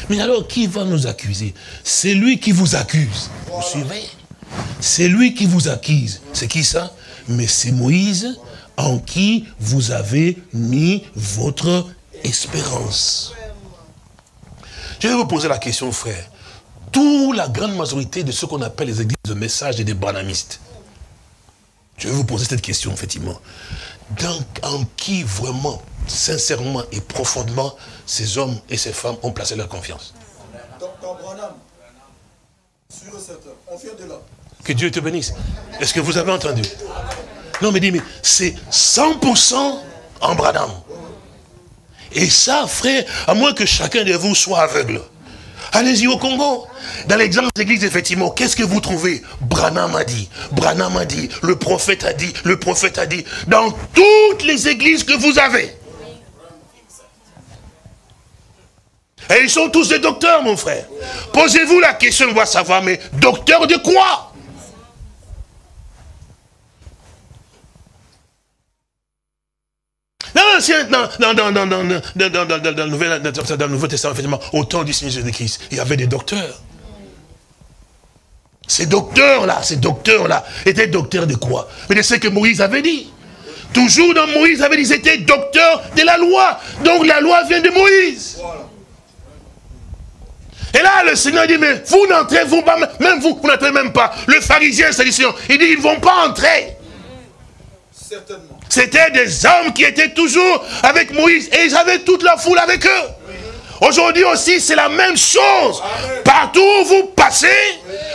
Mais alors, qui va nous accuser? C'est lui qui vous accuse. Vous suivez? C'est lui qui vous accuse. C'est qui ça? Mais c'est Moïse en qui vous avez mis votre espérance. Je vais vous poser la question, frère. Toute la grande majorité de ce qu'on appelle les églises de messages et des banamistes. Je vais vous poser cette question, effectivement. En qui vraiment sincèrement et profondément, ces hommes et ces femmes ont placé leur confiance. Que Dieu te bénisse. Est-ce que vous avez entendu? Non, mais dis, mais c'est 100% en Branham. Et ça, frère, à moins que chacun de vous soit aveugle. Allez-y au Congo. Dans les grandes églises, effectivement, qu'est-ce que vous trouvez? Branham a dit, Branham a dit, le prophète a dit, le prophète a dit. Dans toutes les églises que vous avez. Et ils sont tous des docteurs, mon frère. Posez-vous la question, on va savoir, mais docteur de quoi? Dans l'ancien, dans, dans, dans, dans, le Nouveau Testament, effectivement, au temps du Seigneur Jésus-Christ, il y avait des docteurs. Ces docteurs-là, ces docteurs-là, étaient docteurs de quoi? Mais de ce que Moïse avait dit. Toujours dans Moïse avait dit, ils étaient docteurs de la loi. Donc la loi vient de Moïse. Voilà. Et là, le Seigneur dit, mais vous n'entrez vous pas, même vous, vous n'entrez même pas. Le pharisien, Seigneur, il dit, ils ne vont pas entrer. C'était des hommes qui étaient toujours avec Moïse et ils avaient toute la foule avec eux. Aujourd'hui aussi, c'est la même chose. Partout où vous passez,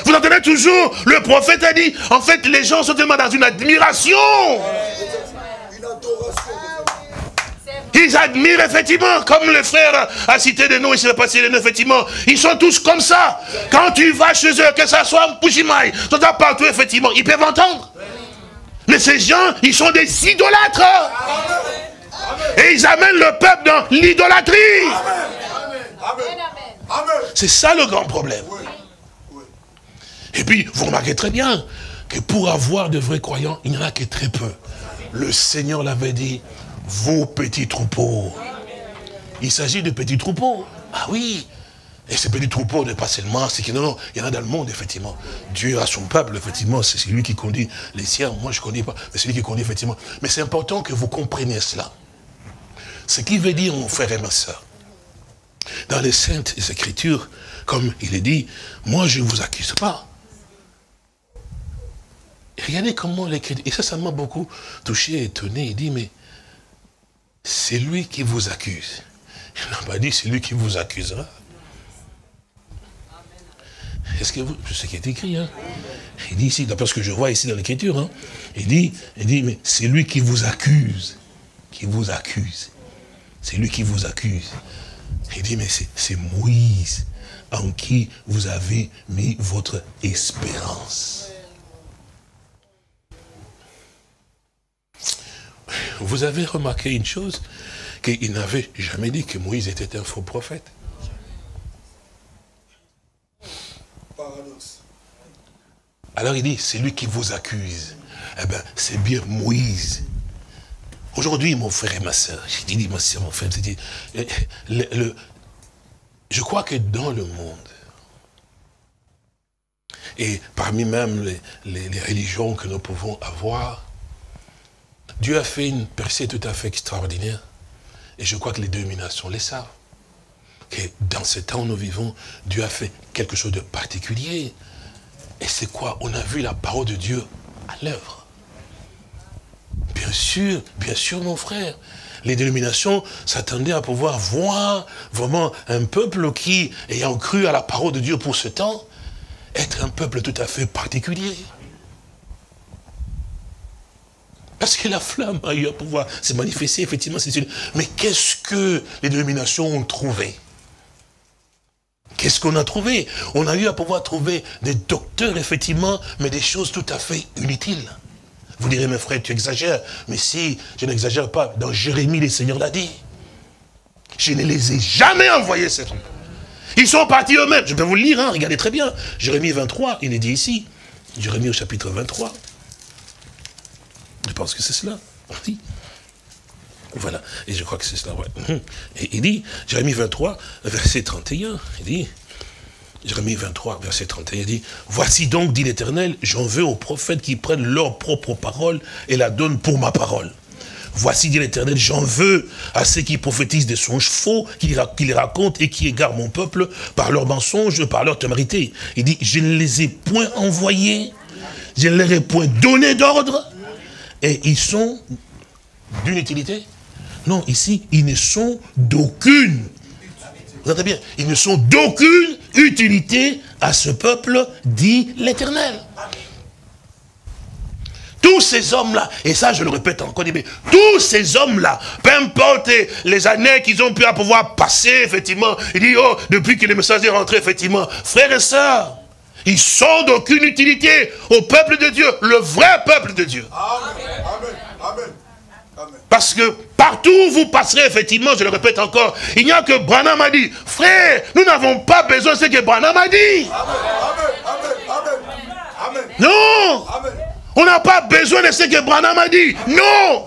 vous entendez toujours, le prophète a dit, en fait, les gens sont tellement dans une admiration. Une adoration. Ils admirent effectivement, comme le frère a cité des noms, il ne pas citer les noms, effectivement. Ils sont tous comme ça. Quand tu vas chez eux, que ce soit Pushimai, soit partout, effectivement, ils peuvent entendre. Mais ces gens, ils sont des idolâtres. Et ils amènent le peuple dans l'idolâtrie. C'est ça le grand problème. Et puis, vous remarquez très bien que pour avoir de vrais croyants, il n'y en a que très peu. Le Seigneur l'avait dit, vos petits troupeaux. Il s'agit de petits troupeaux. Ah oui. Et ces petits troupeaux n'est pas seulement, c'est que non, non, il y en a dans le monde, effectivement. Dieu a son peuple, effectivement, c'est lui qui conduit les siens. Moi, je ne connais pas, mais c'est lui qui conduit, effectivement. Mais c'est important que vous compreniez cela. Ce qui veut dire, mon frère et ma soeur, dans les saintes écritures, comme il est dit, moi, je ne vous accuse pas. regardez comment l'écriture, et ça, ça m'a beaucoup touché, étonné. Il dit, mais c'est lui qui vous accuse. Il n'a pas dit c'est lui qui vous accusera. Est-ce que vous, ce qui est écrit, hein? Il dit ici, d'après ce que je vois ici dans l'écriture, hein, il dit, il dit, mais c'est lui qui vous accuse, qui vous accuse. C'est lui qui vous accuse. Il dit, mais c'est Moïse en qui vous avez mis votre espérance. Vous avez remarqué une chose, qu'il n'avait jamais dit que Moïse était un faux prophète. Alors il dit, c'est lui qui vous accuse. Eh bien, c'est bien Moïse. Aujourd'hui, mon frère et ma soeur, j'ai dit, ma soeur, mon frère, dit, le, je crois que dans le monde, et parmi même les, les, religions que nous pouvons avoir, Dieu a fait une percée tout à fait extraordinaire. Et je crois que les dominations les savent. Que dans ce temps où nous vivons, Dieu a fait quelque chose de particulier. Et c'est quoi? On a vu la parole de Dieu à l'œuvre. Bien sûr, bien sûr, mon frère. Les dénominations s'attendaient à pouvoir voir vraiment un peuple qui, ayant cru à la parole de Dieu pour ce temps, être un peuple tout à fait particulier. Parce que la flamme a eu à pouvoir se manifester, effectivement. Mais qu'est-ce que les dénominations ont trouvé? Qu'est-ce qu'on a trouvé? On a eu à pouvoir trouver des docteurs, effectivement, mais des choses tout à fait inutiles. Vous direz, mes frères, tu exagères. Mais si, je n'exagère pas. Dans Jérémie, le Seigneur l'a dit. Je ne les ai jamais envoyés, ces. Ils sont partis eux-mêmes. Je peux vous le lire, hein, regardez très bien. Jérémie 23, il est dit ici. Jérémie au chapitre 23. Je pense que c'est cela. Voilà. Et je crois que c'est cela, ouais. Et il dit, Jérémie 23, verset 31, il dit, Jérémie 23, verset 31, il dit, Voici donc, dit l'Éternel, j'en veux aux prophètes qui prennent leur propre parole et la donnent pour ma parole. Voici, dit l'Éternel, j'en veux à ceux qui prophétisent des songes faux, qui les racontent et qui égarent mon peuple par leurs mensonges, par leur témérité. Il dit, je ne les ai point envoyés, je ne leur ai point donné d'ordre, et ils sont d'une utilité Non, ici, ils ne sont d'aucune. Vous entendez bien? Ils ne sont d'aucune utilité à ce peuple, dit l'Éternel. Tous ces hommes-là, et ça je le répète encore, tous ces hommes-là, peu importe les années qu'ils ont pu pouvoir passer, effectivement, il dit, oh, depuis que les messagers rentrés, effectivement, frères et sœurs, ils sont d'aucune utilité au peuple de Dieu, le vrai peuple de Dieu. Parce que partout où vous passerez, effectivement, je le répète encore, il n'y a que Branham a dit. Frère, nous n'avons pas besoin de ce que Branham a dit. Non. On n'a pas besoin de ce que Branham a dit. Non.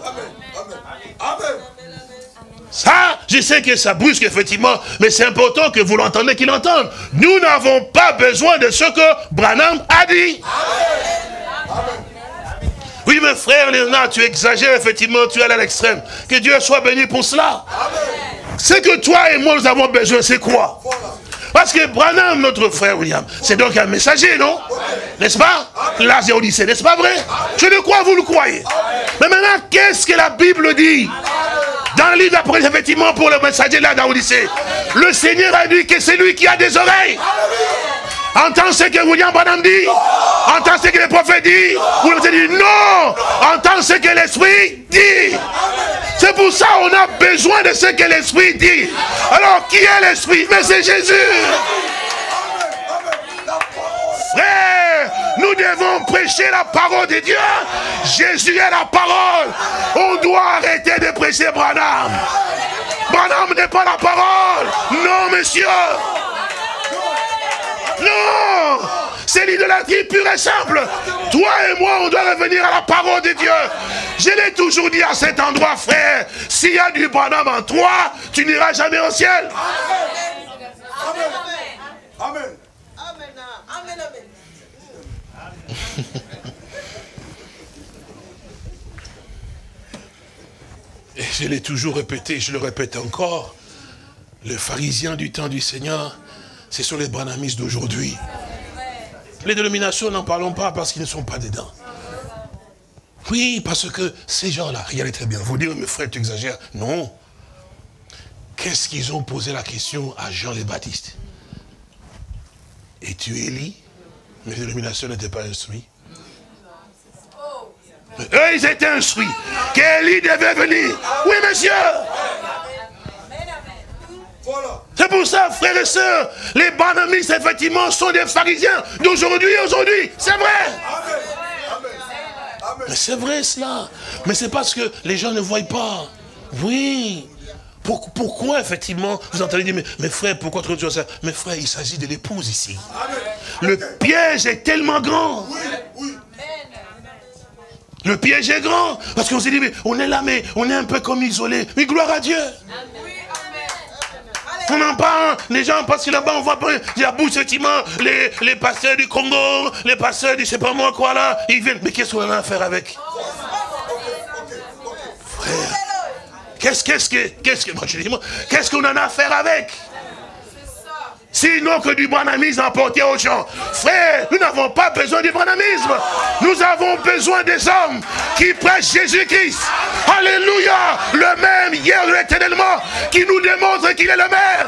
Ça, je sais que ça brusque, effectivement, mais c'est important que vous l'entendez, qu'il entende. Nous n'avons pas besoin de ce que Branham a dit. Oui, mes frères, Léonard, tu exagères, effectivement, tu es à l'extrême. Que Dieu soit béni pour cela. Ce que toi et moi, nous avons besoin, c'est quoi? Parce que Branham, notre frère William, c'est donc un messager, non? N'est-ce pas? Là, c'est Odyssée, n'est-ce pas vrai? Je ne crois, vous le croyez. Mais maintenant, qu'est-ce que la Bible dit? Dans le livre d'Apocalypse, effectivement, pour le messager là d'Odyssée, le Seigneur a dit que c'est lui qui a des oreilles. Entends ce que William Branham dit. Entends ce que les prophètes disent. Vous avez dit non. Entends ce que l'Esprit dit. C'est pour ça qu'on a besoin de ce que l'Esprit dit. Alors, qui est l'Esprit? Mais c'est Jésus. Nous devons prêcher la parole de Dieu. Jésus est la parole. On doit arrêter de prêcher Branham. Branham n'est pas la parole. Non, monsieur. Non C'est l'idolâtrie pure et simple. Toi et moi, on doit revenir à la parole de Dieu. Je l'ai toujours dit à cet endroit, frère. S'il y a du bonhomme en toi, tu n'iras jamais au ciel. Amen. Amen. Amen. Amen. Et je l'ai toujours répété, je le répète encore. Le pharisien du temps du Seigneur, ce sont les branamistes d'aujourd'hui. Les dénominations, n'en parlons pas parce qu'ils ne sont pas dedans. Oui, parce que ces gens-là, regardez très bien, vous dites, mes frères, tu exagères. Non. Qu'est-ce qu'ils ont posé la question à Jean le Baptiste? Et tu Élie Les dénominations n'étaient pas instruites. Eux, ils étaient instruits. Qu'Élie devait venir. Oui, monsieur. C'est pour ça, frères et sœurs, les banamistes, effectivement, sont des pharisiens d'aujourd'hui aujourd'hui. C'est vrai. Mais c'est vrai cela. Mais c'est parce que les gens ne voient pas. Oui. pourquoi, effectivement, vous entendez dire, mais, mes frères, pourquoi tu ça? Mes frères, il s'agit de l'épouse ici. Le piège est tellement grand. Le piège est grand. Parce qu'on s'est dit, mais on est là, mais on est un peu comme isolé. Mais gloire à Dieu. On en parle, les gens parce que là-bas on voit il y a effectivement les, les pasteurs du Congo, les pasteurs du je sais pas moi quoi là, ils viennent. Mais qu'est-ce qu'on a à faire avec? Frère, qu'est-ce qu'est-ce que qu'est-ce que moi je dis moi, qu'est-ce qu'on en a à faire avec? Sinon que du branamisme apporté aux gens. Frère, nous n'avons pas besoin du branamisme. Nous avons besoin des hommes qui prêchent Jésus-Christ. Alléluia. Le même hier éternellement qui nous démontre qu'il est le même.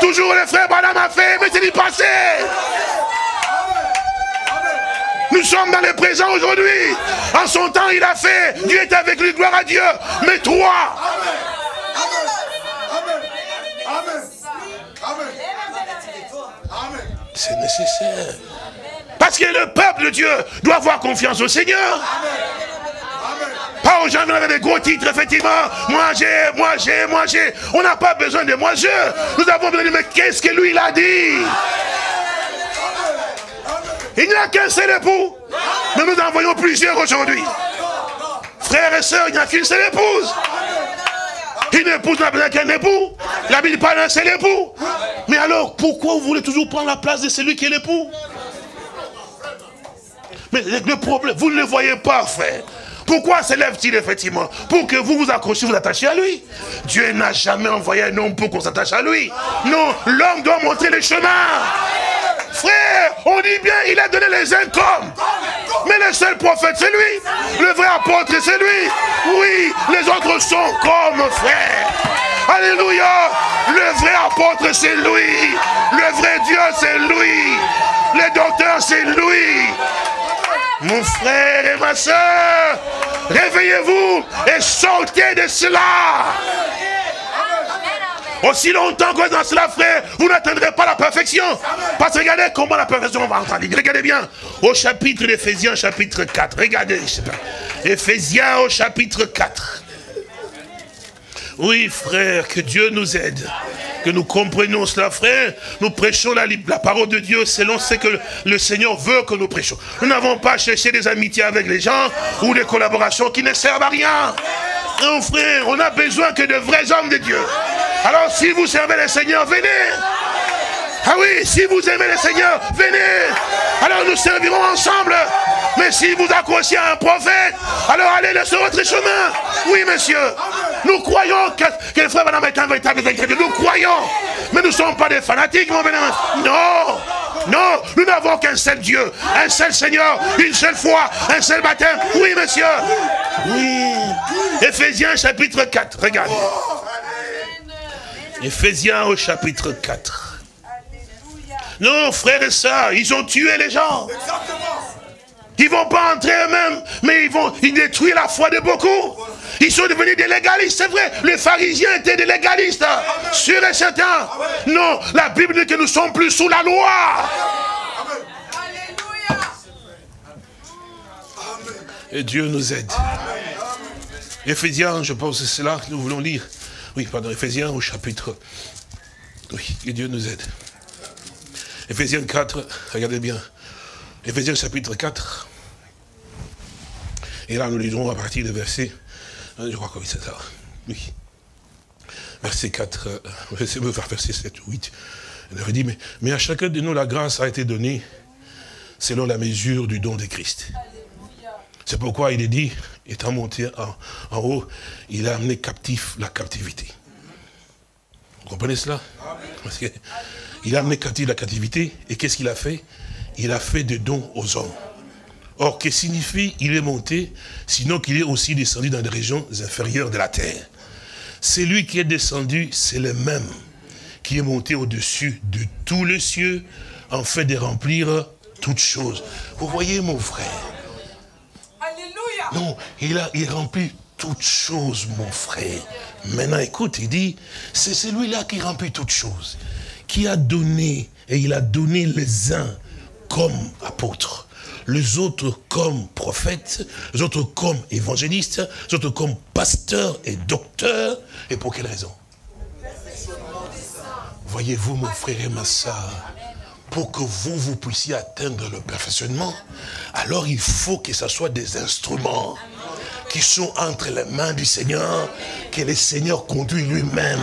Toujours le frère Branham a fait, mais c'est du passé. Nous sommes dans le présent aujourd'hui. En son temps, il a fait. Dieu est avec lui, gloire à Dieu. Mais toi. C'est nécessaire. Parce que le peuple de Dieu doit avoir confiance au Seigneur. Pas aux gens avec des gros titres, effectivement. Moi j'ai, moi j'ai, moi j'ai. On n'a pas besoin de moi je. Nous avons besoin de mais qu'est-ce que lui il a dit? Il n'y a qu'un seul époux. Mais nous en voyons plusieurs aujourd'hui. Frères et sœurs, il n'y a qu'une seule épouse. Une épouse n'a besoin qu'un époux. La Bible parle d'un seul époux. Mais alors, pourquoi vous voulez toujours prendre la place de celui qui est l'époux Mais le problème, vous ne le voyez pas, frère. Pourquoi s'élève-t-il effectivement Pour que vous vous accrochiez, vous attachiez à lui. Dieu n'a jamais envoyé un homme pour qu'on s'attache à lui. Non, l'homme doit montrer le chemin. Frère, on dit bien, il a donné les uns comme. Mais le seul prophète, c'est lui. Le vrai apôtre, c'est lui. Oui, les autres sont comme frère. Alléluia. Le vrai apôtre, c'est lui. Le vrai Dieu, c'est lui. Le docteur, c'est lui. Mon frère et ma soeur, réveillez-vous et sortez de cela. Aussi longtemps que dans cela, frère, vous n'atteindrez pas la perfection. Parce que regardez comment la perfection va entrer. Regardez bien. Au chapitre d'Éphésiens, chapitre 4. Regardez. Éphésiens au chapitre 4. Oui, frère, que Dieu nous aide. Que nous comprenions cela, frère. Nous prêchons la, parole de Dieu selon ce que le Seigneur veut que nous prêchons. Nous n'avons pas cherché des amitiés avec les gens ou des collaborations qui ne servent à rien. Non, frère, on a besoin que de vrais hommes de Dieu. Alors, si vous servez le Seigneur, venez. Ah oui, si vous aimez le Seigneur, venez. Alors nous servirons ensemble. Mais si vous accrochez à un prophète, alors allez sur votre chemin. Oui, monsieur. Nous croyons que, le frère Madame est un véritable Nous croyons. Mais nous ne sommes pas des fanatiques, mon bénin. Non. Non, nous n'avons qu'un seul Dieu, un seul Seigneur, une seule foi, un seul baptême. Oui, monsieur. Oui. Éphésiens chapitre 4, regardez. Éphésiens au chapitre 4. Non, frères et sœurs, ils ont tué les gens. Ils ne vont pas entrer eux-mêmes, mais ils vont ils détruire la foi de beaucoup. Ils sont devenus des légalistes, c'est vrai. Les pharisiens étaient des légalistes, sûr et certain. Non, la Bible dit que nous sommes plus sous la loi. Et Dieu nous aide. Éphésiens, je pense que c'est là que nous voulons lire. Oui, pardon, Éphésiens au chapitre. Oui, que Dieu nous aide. Éphésiens 4, regardez bien. Éphésiens chapitre 4. Et là, nous lisons à partir du verset, euh, je crois que oui, c'est ça. Oui. Verset 4, euh, verset 7 8. Il avait dit, mais, mais à chacun de nous, la grâce a été donnée selon la mesure du don de Christ. C'est pourquoi il est dit, étant monté en, haut, il a amené captif la captivité. Vous comprenez cela? Parce que il a amené la captivité, et qu'est-ce qu'il a fait? Il a fait des dons aux hommes. Or, que signifie il est monté, sinon qu'il est aussi descendu dans des régions inférieures de la terre? C'est lui qui est descendu, c'est le même qui est monté au-dessus de tous les cieux, en fait de remplir toutes choses. Vous voyez, mon frère? Non, il a il remplit toutes choses, mon frère. Maintenant, écoute, il dit, c'est celui-là qui remplit toutes choses, qui a donné, et il a donné les uns comme apôtres, les autres comme prophètes, les autres comme évangélistes, les autres comme pasteurs et docteurs. Et pour quelle raison? Voyez-vous, mon frère et ma soeur, pour que vous, vous puissiez atteindre le perfectionnement, alors il faut que ce soit des instruments qui sont entre les mains du Seigneur, que le Seigneur conduit lui-même.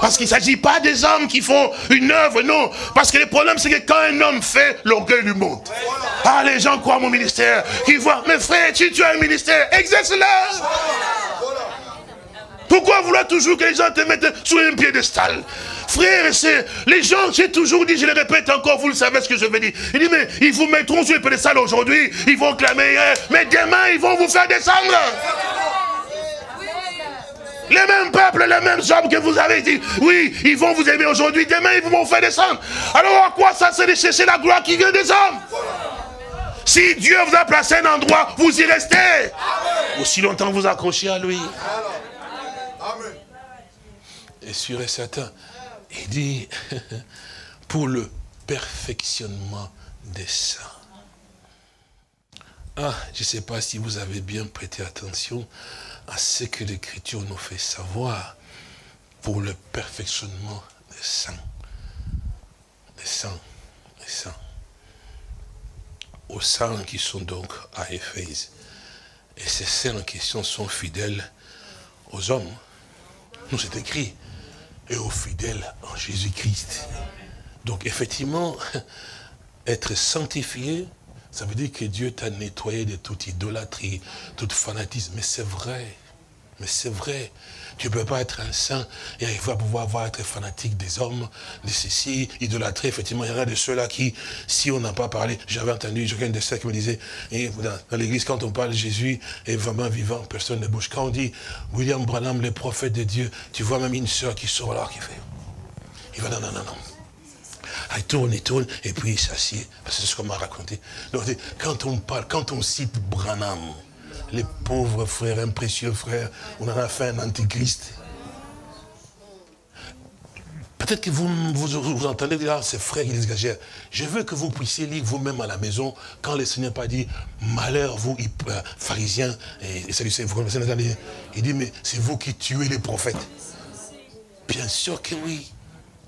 Parce qu'il ne s'agit pas des hommes qui font une œuvre, non. Parce que le problème, c'est que quand un homme fait, l'orgueil lui monte. Ah, les gens croient mon ministère. Ils voient, mes frères, tu as un ministère, exerce-le. Pourquoi vouloir toujours que les gens te mettent sur un piédestal? Frères et les gens, j'ai toujours dit, je le répète encore, vous le savez ce que je veux dire. Il dit, mais ils vous mettront sur un piédestal aujourd'hui, ils vont clamer, hein, mais demain, ils vont vous faire descendre. Les mêmes peuples, les mêmes hommes que vous avez dit, oui, ils vont vous aimer aujourd'hui, demain ils vont vous faire descendre. Alors à quoi ça sert de chercher la gloire qui vient des hommes? Si Dieu vous a placé un endroit, vous y restez. Aussi longtemps vous accrochez à lui. Et sûr et certain, il dit, pour le perfectionnement des saints. Ah, je ne sais pas si vous avez bien prêté attention à ce que l'Écriture nous fait savoir pour le perfectionnement des saints. Des saints, des saints. Aux saints qui sont donc à Éphèse. Et ces saints en question sont fidèles aux hommes. Nous, c'est écrit. Et aux fidèles en Jésus-Christ. Donc, effectivement, être sanctifié, ça veut dire que Dieu t'a nettoyé de toute idolâtrie, tout fanatisme. Mais c'est vrai. Mais c'est vrai. Tu ne peux pas être un saint et il va pouvoir avoir, être fanatique des hommes, de ceci, idolâtrer. Effectivement, il y en a de ceux-là qui, si on n'a pas parlé, j'avais entendu, quelqu'un de ceux qui me disait, et dans, l'église, quand on parle Jésus est vraiment vivant, personne ne bouge. Quand on dit William Branham, le prophète de Dieu, tu vois même une sœur qui sort là, qui fait. Il va, non, non, non, non. Il tourne, il tourne, et puis il s'assied. C'est ce qu'on m'a raconté. Donc, quand on parle, quand on cite Branham, les pauvres frères, un précieux frère, on en a fait un antichrist. Peut-être que vous, vous, entendez dire, ces frères qui exagèrent. Je veux que vous puissiez lire vous-même à la maison, quand le Seigneur pas dit, malheur, vous, euh, pharisiens et, et vous connaissez Il dit, mais c'est vous qui tuez les prophètes. Bien sûr que oui.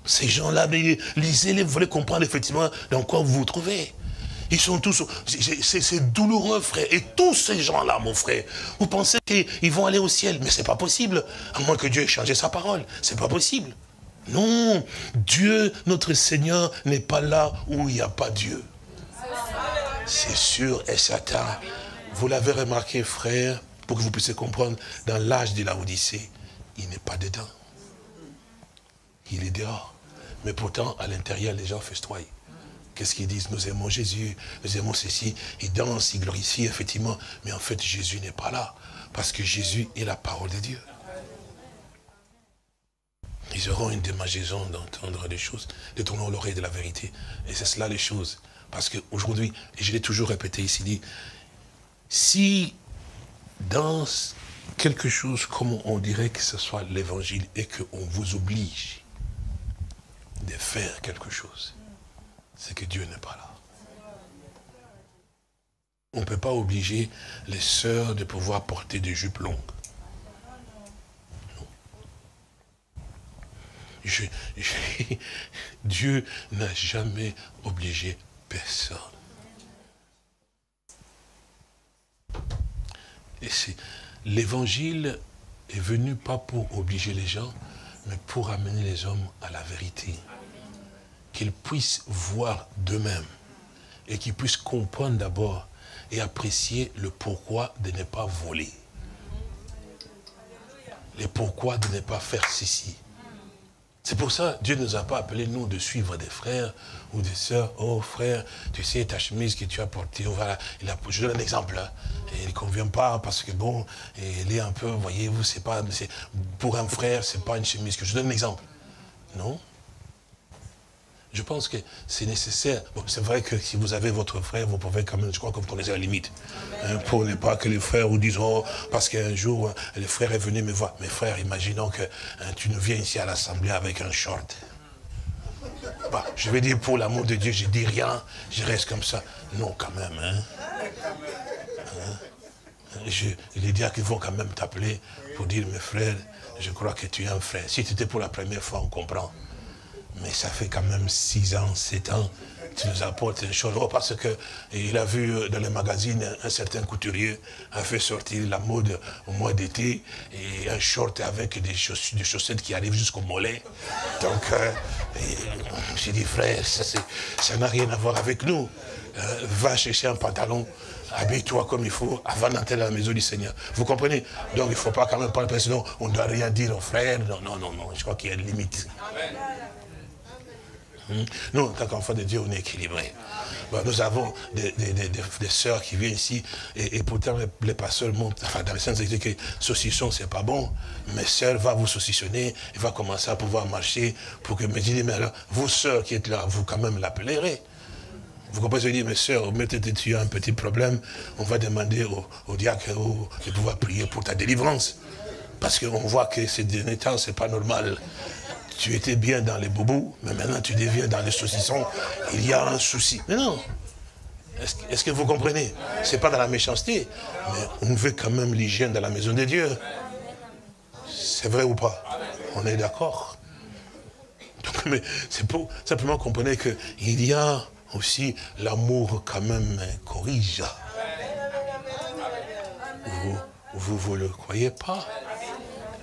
Ces gens-là, lisez-les, vous voulez comprendre effectivement dans quoi vous vous trouvez. Ils sont tous... C'est douloureux, frère. Et tous ces gens-là, mon frère, vous pensez qu'ils vont aller au ciel. Mais c'est pas possible. À moins que Dieu ait changé sa parole. C'est pas possible. Non. Dieu, notre Seigneur, n'est pas là où il n'y a pas Dieu. C'est sûr et certain. Vous l'avez remarqué, frère, pour que vous puissiez comprendre, dans l'âge de la Odyssée, il n'est pas dedans. Il est dehors. Mais pourtant, à l'intérieur, les gens festoient. Qu'est-ce qu'ils disent? Nous aimons Jésus, nous aimons ceci. Ils dansent, ils glorifient, effectivement. Mais en fait, Jésus n'est pas là. Parce que Jésus est la parole de Dieu. Ils auront une démangeaison d'entendre des choses, de tourner l'oreille de la vérité. Et c'est cela les choses. Parce qu'aujourd'hui, et je l'ai toujours répété ici, dit, si dans quelque chose comme on dirait que ce soit l'évangile et qu'on vous oblige de faire quelque chose, c'est que Dieu n'est pas là. On ne peut pas obliger les sœurs de pouvoir porter des jupes longues. Dieu n'a jamais obligé personne. Et l'évangile est venu pas pour obliger les gens, mais pour amener les hommes à la vérité qu'ils puissent voir d'eux-mêmes et qu'ils puissent comprendre d'abord et apprécier le pourquoi de ne pas voler. Le pourquoi de ne pas faire ceci. C'est pour ça Dieu ne nous a pas appelé, nous, de suivre des frères ou des sœurs. Oh frère, tu sais, ta chemise que tu as portée, voilà, il a, je donne un exemple. Hein. il ne convient pas parce que bon, elle est un peu, voyez-vous, c'est pas, pour un frère, c'est pas une chemise que je donne un exemple. Non, Je pense que c'est nécessaire. C'est vrai que si vous avez votre frère, vous pouvez quand même, je crois que vous connaissez la limite. Hein, pour ne pas que les frères vous disent, oh, parce qu'un jour, hein, le frère est venu me voir. Mes frères, imaginons que hein, tu ne viens ici à l'assemblée avec un short. Bah, je vais dire, pour l'amour de Dieu, je dis rien, je reste comme ça. Non, quand même. Hein. Je, les diacres vont quand même t'appeler pour dire, mes frères, je crois que tu es un frère. Si c'était pour la première fois, on comprend. Mais ça fait quand même 6 ans, 7 ans, tu nous apportes une chose. Oh, parce qu'il a vu dans les magazines, un certain couturier a fait sortir la mode au mois d'été, et un short avec des, des chaussettes qui arrivent jusqu'au mollet. Donc, euh, j'ai dit, frère, ça n'a rien à voir avec nous. Euh, va chercher un pantalon, habille-toi comme il faut avant d'entrer dans la maison du Seigneur. Vous comprenez? Donc il ne faut pas quand même parler, sinon on ne doit rien dire aux frères. Non, non, non, non, je crois qu'il y a une limite. Hmm? Nous, en tant qu'enfants de Dieu, on est équilibrés. nous avons des, des, sœurs qui viennent ici, et, pourtant les, pasteurs montent, enfin dans le sens de que saucisson, c'est pas bon, mais sœur va vous saucissonner, et va commencer à pouvoir marcher, pour que me dise, mais alors, vous sœurs qui êtes là, vous quand même l'appellerez. Vous comprenez, je dis, mes sœurs, mettez tu as un petit problème, on va demander au, diacre de pouvoir prier pour ta délivrance. Parce qu'on voit que ces derniers temps, c'est pas normal tu étais bien dans les bobos, mais maintenant tu deviens dans les saucissons, il y a un souci. Mais non. Est-ce que vous comprenez? Ce n'est pas dans la méchanceté, mais on veut quand même l'hygiène dans la maison de Dieu. C'est vrai ou pas? On est d'accord. Mais c'est pour simplement comprendre qu'il y a aussi l'amour quand même corrige. Vous, vous, le croyez pas?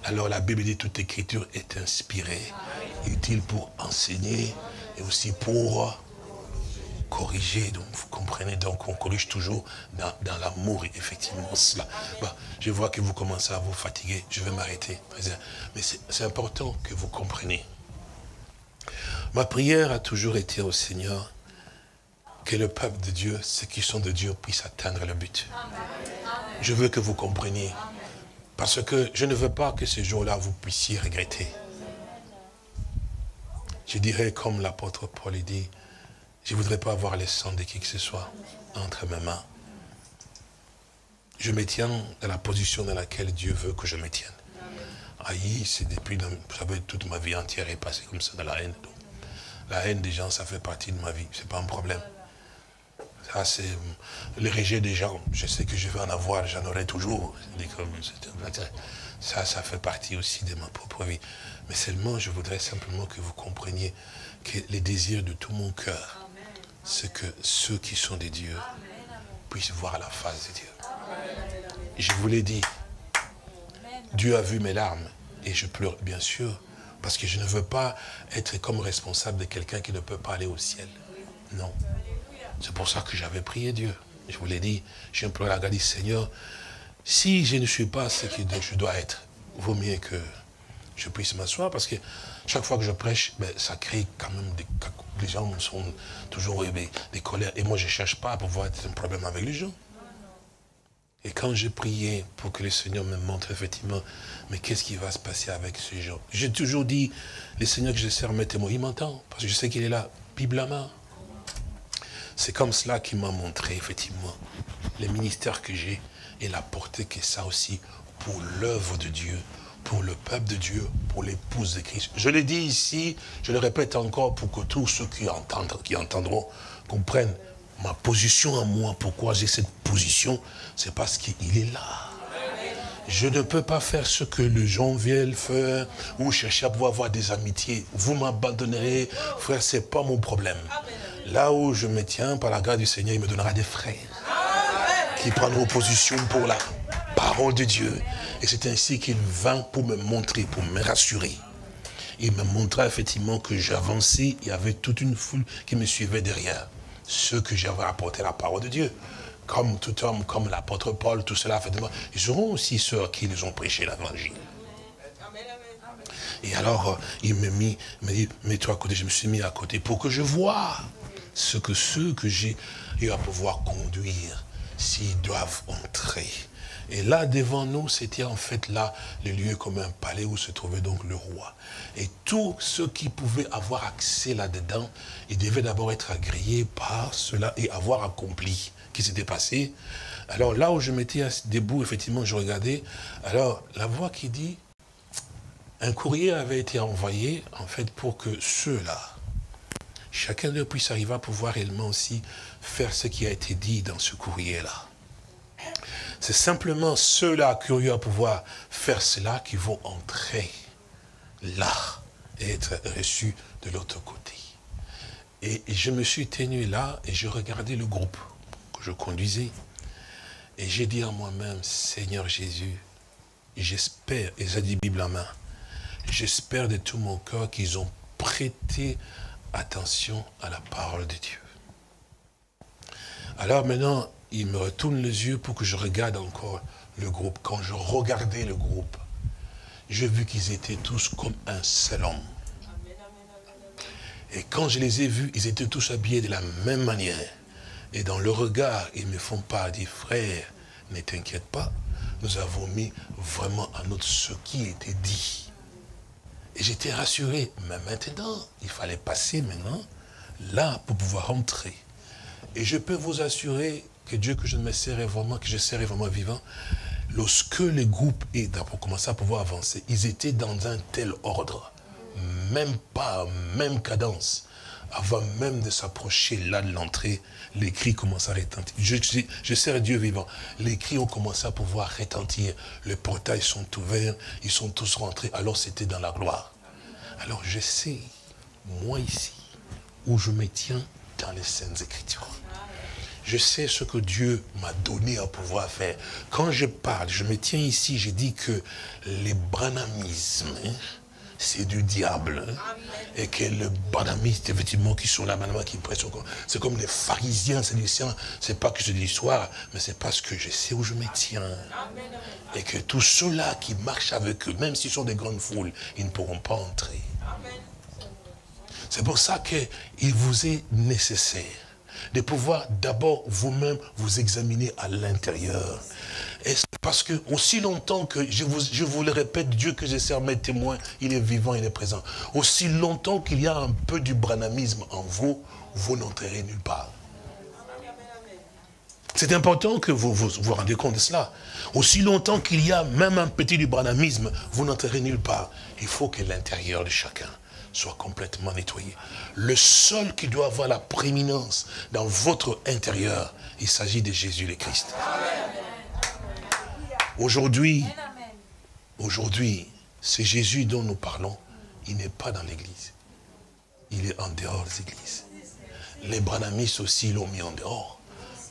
Alors la Bible dit toute écriture est inspirée, utile pour enseigner et aussi pour corriger. Donc vous comprenez, donc on corrige toujours dans, l'amour, effectivement, cela. je vois que vous commencez à vous fatiguer, je vais m'arrêter. Mais c'est important que vous compreniez. Ma prière a toujours été au Seigneur que le peuple de Dieu, ceux qui sont de Dieu, puissent atteindre le but. Je veux que vous compreniez. Parce que je ne veux pas que ce jour-là, vous puissiez regretter. Je dirais comme l'apôtre Paul dit, je ne voudrais pas avoir le sang de qui que ce soit entre mes mains. Je me tiens dans la position dans laquelle Dieu veut que je me tienne. Aïe, c'est depuis, vous toute ma vie entière est passée comme ça dans la haine. la haine des gens, ça fait partie de ma vie, ce n'est pas un problème. Ça, c'est le rejet des gens. Je sais que je vais en avoir, j'en aurai toujours. Ça, ça fait partie aussi de ma propre vie. Mais seulement, je voudrais simplement que vous compreniez que les désirs de tout mon cœur, c'est que ceux qui sont des dieux puissent voir la face de Dieu. Je vous l'ai dit, Dieu a vu mes larmes et je pleure, bien sûr, parce que je ne veux pas être comme responsable de quelqu'un qui ne peut pas aller au ciel. Non. C'est pour ça que j'avais prié Dieu. Je vous l'ai dit, j'ai imploré la dit, Seigneur, si je ne suis pas ce que je dois être, vaut mieux que je puisse m'asseoir, parce que chaque fois que je prêche, ben, ça crée quand même des... Les gens sont toujours des, colères, et moi je ne cherche pas à pouvoir être un problème avec les gens. Et quand j'ai prié pour que le Seigneur me montre effectivement, mais qu'est-ce qui va se passer avec ces gens? J'ai toujours dit, le Seigneur que je sers, mettez-moi, il m'entend, parce que je sais qu'il est là, biblement. C'est comme cela qu'il m'a montré, effectivement, le ministère que j'ai et la portée que ça aussi pour l'œuvre de Dieu, pour le peuple de Dieu, pour l'épouse de Christ. Je l'ai dit ici, je le répète encore pour que tous ceux qui entendent, qui entendront, comprennent ma position à moi. Pourquoi j'ai cette position C'est parce qu'il est là. Je ne peux pas faire ce que les gens viennent faire ou chercher à pouvoir avoir des amitiés. Vous m'abandonnerez, frère, ce n'est pas mon problème. Là où je me tiens, par la grâce du Seigneur, il me donnera des frères qui prendront position pour la parole de Dieu. Et c'est ainsi qu'il vint pour me montrer, pour me rassurer. Il me montra effectivement que j'avançais, il y avait toute une foule qui me suivait derrière. Ceux que j'avais apporté la parole de Dieu. Comme tout homme, comme l'apôtre Paul, tout cela, effectivement, ils auront aussi ceux qui les ont prêché l'évangile. Et alors, euh, il me mis, me dit, mets-toi à côté. Je me suis mis à côté pour que je voie ce que ceux que j'ai eu à pouvoir conduire, s'ils doivent entrer. Et là, devant nous, c'était en fait là le lieu comme un palais où se trouvait donc le roi. Et tous ceux qui pouvaient avoir accès là-dedans, ils devaient d'abord être agréés par cela et avoir accompli ce qui s'était passé. Alors là où je m'étais debout, effectivement, je regardais. Alors la voix qui dit, un courrier avait été envoyé en fait pour que ceux-là, chacun d'eux puisse arriver à pouvoir réellement aussi faire ce qui a été dit dans ce courrier-là. C'est simplement ceux-là curieux à pouvoir faire cela qui vont entrer là et être reçus de l'autre côté. Et je me suis tenu là et je regardais le groupe que je conduisais. Et j'ai dit à moi-même, Seigneur Jésus, j'espère, et j'ai dit Bible en main, j'espère de tout mon cœur qu'ils ont prêté attention à la parole de Dieu. Alors maintenant, il me retourne les yeux pour que je regarde encore le groupe. Quand je regardais le groupe, j'ai vu qu'ils étaient tous comme un seul homme. Et quand je les ai vus, ils étaient tous habillés de la même manière. Et dans le regard, ils me font pas dire, frère, ne t'inquiète pas, nous avons mis vraiment à notre ce qui était dit. Et j'étais rassuré. Mais maintenant, il fallait passer maintenant là pour pouvoir entrer. Et je peux vous assurer que Dieu que je me serai vraiment, que je serai vraiment vivant, lorsque les groupes, pour commencer à pouvoir avancer, ils étaient dans un tel ordre, même pas, même cadence, avant même de s'approcher là de l'entrée, les cris commencent à retentir. Je, je, je sers Dieu vivant. Les cris ont commencé à pouvoir retentir. Les portails sont ouverts, ils sont tous rentrés. Alors c'était dans la gloire. Alors je sais, moi ici, où je me tiens dans les Saintes Écritures je sais ce que Dieu m'a donné à pouvoir faire. Quand je parle, je me tiens ici, je dis que les branamismes, hein, c'est du diable. Et que les branamistes, effectivement, qui sont là maintenant, qui prêchent c'est comme les pharisiens, c'est c'est pas que je dis l'histoire, mais c'est parce que je sais où je me tiens. Et que tous ceux-là qui marchent avec eux, même s'ils sont des grandes foules, ils ne pourront pas entrer. C'est pour ça qu'il vous est nécessaire de pouvoir d'abord vous-même vous examiner à l'intérieur. Parce que aussi longtemps que, je vous, le répète, Dieu que je sers mes témoins, il est vivant, il est présent. Aussi longtemps qu'il y a un peu du branamisme en vous, vous n'entrerez nulle part. C'est important que vous, vous rendez compte de cela. Aussi longtemps qu'il y a même un petit du branamisme, vous n'entrerez nulle part. Il faut que l'intérieur de chacun soit complètement nettoyé. Le seul qui doit avoir la prééminence dans votre intérieur, il s'agit de Jésus le Christ. Aujourd'hui, aujourd'hui, c'est Jésus dont nous parlons. Il n'est pas dans l'église. Il est en dehors des églises. Les branamistes aussi l'ont mis en dehors.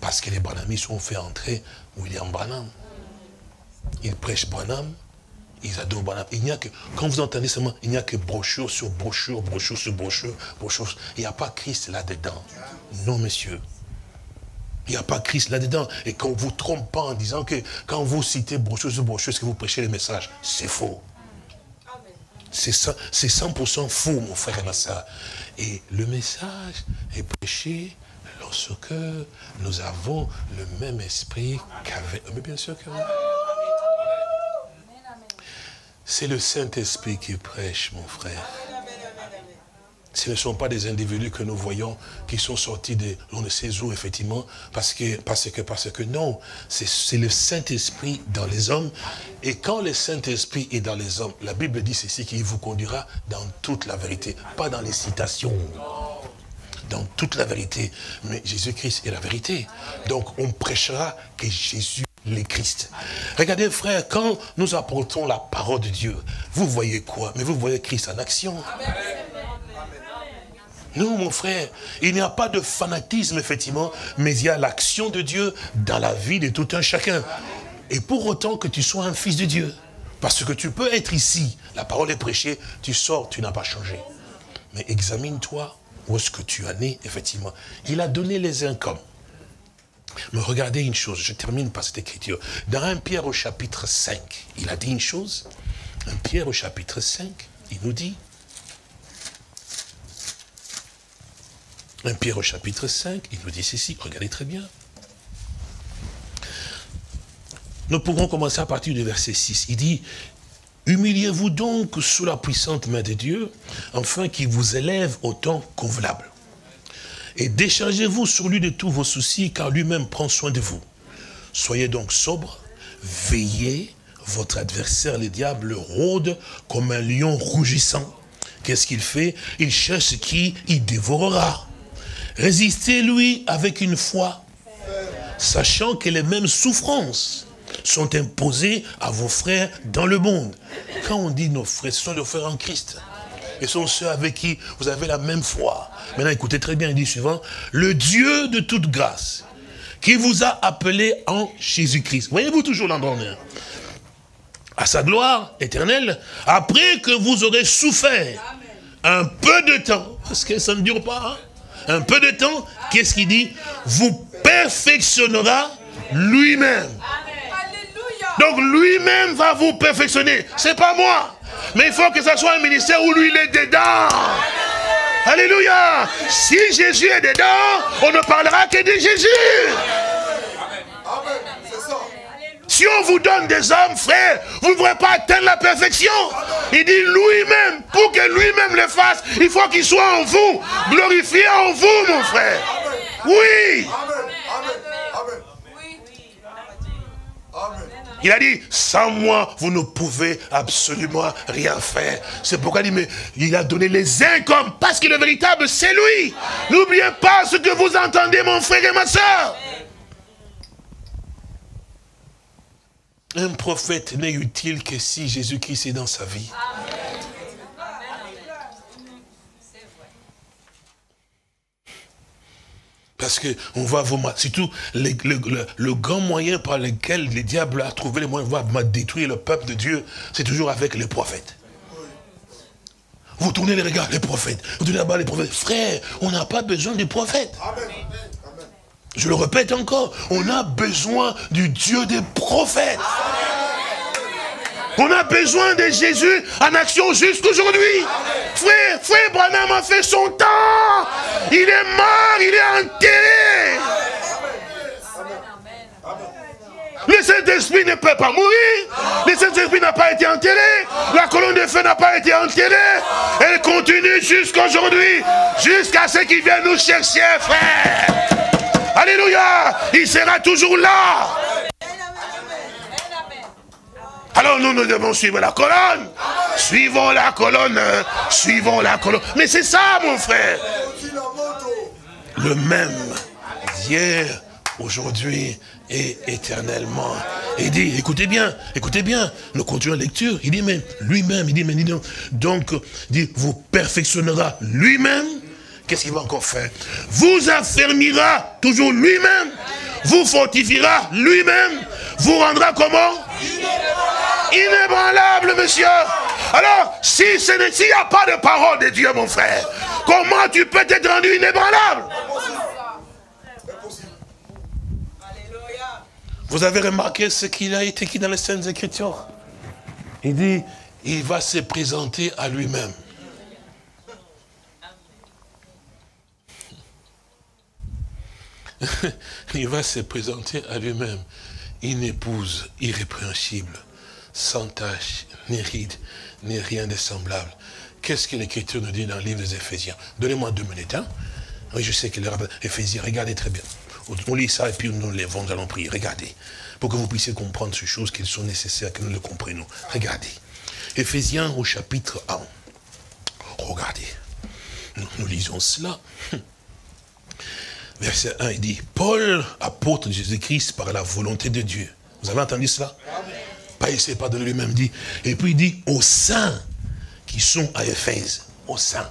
Parce que les branamistes ont fait entrer William Branham. Il prêche Branham, ils adorent Il n'y a que, quand vous entendez seulement, il n'y a que brochure sur brochure, brochure sur brochure, brochure. Il n'y a pas Christ là-dedans. Non, monsieur. Il n'y a pas Christ là-dedans. Et qu'on ne vous trompe pas en disant que quand vous citez brochure sur brochure, est-ce que vous prêchez le message C'est faux. C'est 100% faux, mon frère et ma soeur. Et le message est prêché lorsque nous avons le même esprit qu'avec... Mais bien sûr que c'est le Saint-Esprit qui prêche, mon frère. Ce ne sont pas des individus que nous voyons qui sont sortis de l'on ne sait où, effectivement, parce que, parce que, parce que non, c'est le Saint-Esprit dans les hommes. Et quand le Saint-Esprit est dans les hommes, la Bible dit ceci, qu'il vous conduira dans toute la vérité, pas dans les citations dans toute la vérité. Mais Jésus-Christ est la vérité. Donc on prêchera que Jésus les Christ. Regardez frère, quand nous apportons la parole de Dieu, vous voyez quoi? Mais vous voyez Christ en action. Nous, mon frère, il n'y a pas de fanatisme, effectivement, mais il y a l'action de Dieu dans la vie de tout un chacun. Et pour autant que tu sois un fils de Dieu. Parce que tu peux être ici, la parole est prêchée, tu sors, tu n'as pas changé. Mais examine-toi où est-ce que tu as né, effectivement. Il a donné les uns. Mais regardez une chose, je termine par cette écriture. Dans 1 Pierre au chapitre 5, il a dit une chose. 1 Pierre au chapitre 5, il nous dit. 1 Pierre au chapitre 5, il nous dit ceci, regardez très bien. nous pourrons commencer à partir du verset 6. Il dit, Humiliez-vous donc sous la puissante main de Dieu, afin qu'il vous élève au temps convenable. Et déchargez-vous sur lui de tous vos soucis, car lui-même prend soin de vous. Soyez donc sobres, veillez, votre adversaire, le diable, rôde comme un lion rougissant. Qu'est-ce qu'il fait? Il cherche qui il dévorera. Résistez-lui avec une foi, sachant que les mêmes souffrances sont imposées à vos frères dans le monde. Quand on dit nos frères, ce sont nos frères en Christ. Et sont ceux avec qui vous avez la même foi. Maintenant, écoutez très bien, il dit suivant, le Dieu de toute grâce, qui vous a appelé en Jésus-Christ. Voyez-vous toujours l'endroit à sa gloire éternelle, après que vous aurez souffert un peu de temps, parce que ça ne dure pas, hein? Un peu de temps, qu'est-ce qu'il dit Vous perfectionnera lui-même. Donc lui-même va vous perfectionner. C'est pas moi. Mais il faut que ce soit un ministère où lui il est dedans. Alléluia. Si Jésus est dedans, on ne parlera que de Jésus. Si on vous donne des hommes, frère, vous ne pourrez pas atteindre la perfection. Il dit lui-même, pour que lui-même le fasse, il faut qu'il soit en vous, glorifié en vous, mon frère. Oui. Il a dit, sans moi, vous ne pouvez absolument rien faire. C'est pourquoi il dit, mais il a donné les uns comme, parce que le véritable, c'est lui. N'oubliez pas ce que vous entendez, mon frère et ma soeur. Un prophète n'est utile que si Jésus-Christ est dans sa vie. Parce que on va vous surtout le, grand moyen par lequel le diable a trouvé les moyens de détruire le peuple de Dieu, c'est toujours avec les prophètes. Vous tournez les regards, les prophètes. Vous tournez là-bas les prophètes. Frère, on n'a pas besoin des prophètes. Je le répète encore, on a besoin du Dieu des prophètes. On a besoin de Jésus en action jusqu'aujourd'hui. Frère, frère Branham a fait son temps. Il est mort, il est enterré. Le Saint-Esprit ne peut pas mourir. Le Saint-Esprit n'a pas été enterré. La colonne de feu n'a pas été enterrée. Elle continue jusqu'aujourd'hui. Jusqu'à ce qu'il vienne nous chercher, frère. Alléluia. Il sera toujours là. Alors nous, nous devons suivre la colonne. Suivons la colonne. Suivons la colonne. Mais c'est ça, mon frère. Le même hier, aujourd'hui et éternellement. Il dit, écoutez bien, écoutez bien, nous continuons la lecture. Il dit, mais lui-même, il dit, mais dis donc, donc, il dit, vous perfectionnera lui-même. Qu'est-ce qu'il va encore faire? Vous affermira toujours lui-même. Vous fortifiera lui-même. Vous rendra comment? Inébranlable, monsieur. Alors, si s'il n'y a pas de parole de Dieu, mon frère, comment tu peux être rendu inébranlable? Vous avez remarqué ce qu'il a été qui dans les Saintes Écritures? Il dit, il va se présenter à lui-même. il va se présenter à lui-même une épouse irrépréhensible sans tache, ni ride, ni rien de semblable. Qu'est-ce que l'Écriture nous dit dans le livre des Éphésiens? Donnez-moi deux minutes. Hein? Oui, je sais que le Éphésiens, regardez très bien. On lit ça et puis nous lèvons, nous allons prier. Regardez. Pour que vous puissiez comprendre ces choses qui sont nécessaires, que nous le comprenions. Regardez. Éphésiens au chapitre 1. Regardez. Nous lisons cela. Verset 1, il dit, Paul, apôtre de Jésus-Christ par la volonté de Dieu. Vous avez entendu cela? Pas il pas donné lui-même dit. Et puis il dit aux saints qui sont à Éphèse, aux saints,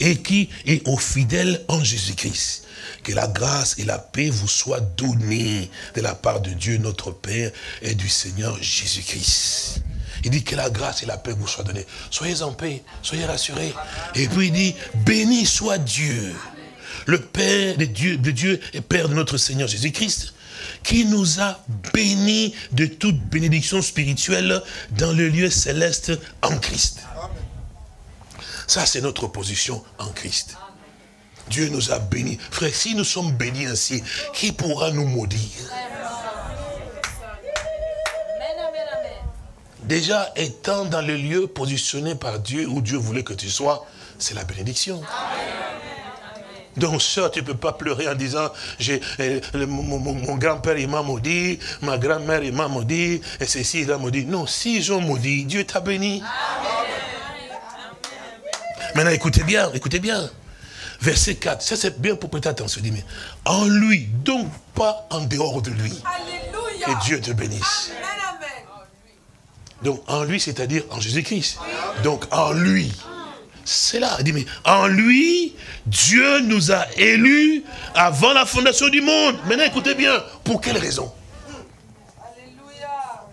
et qui est aux fidèles en Jésus-Christ. Que la grâce et la paix vous soient données de la part de Dieu notre Père et du Seigneur Jésus-Christ. Il dit que la grâce et la paix vous soient données. Soyez en paix, soyez rassurés. Et puis il dit, béni soit Dieu, le Père de Dieu, de Dieu et Père de notre Seigneur Jésus-Christ, qui nous a bénis de toute bénédiction spirituelle dans le lieu céleste en Christ. Ça, c'est notre position en Christ. Dieu nous a bénis. Frère, si nous sommes bénis ainsi, qui pourra nous maudire? Déjà étant dans le lieu positionné par Dieu, où Dieu voulait que tu sois, c'est la bénédiction. Donc, ça, tu ne peux pas pleurer en disant, j'ai, euh, mon, grand-père, il m'a maudit, ma grand-mère, il m'a maudit, et ceci, il m'a maudit. Non, si ils ont maudit, Dieu t'a béni. Maintenant, écoutez bien, écoutez bien. Verset 4, ça c'est bien pour prêter attention. Dit, mais en lui, donc pas en dehors de lui. Que Dieu te bénisse. Donc en lui, c'est-à-dire en Jésus-Christ. Donc en lui. C'est là. Il dit, mais en lui, Dieu nous a élus avant la fondation du monde. Maintenant, écoutez bien, pour quelle raison?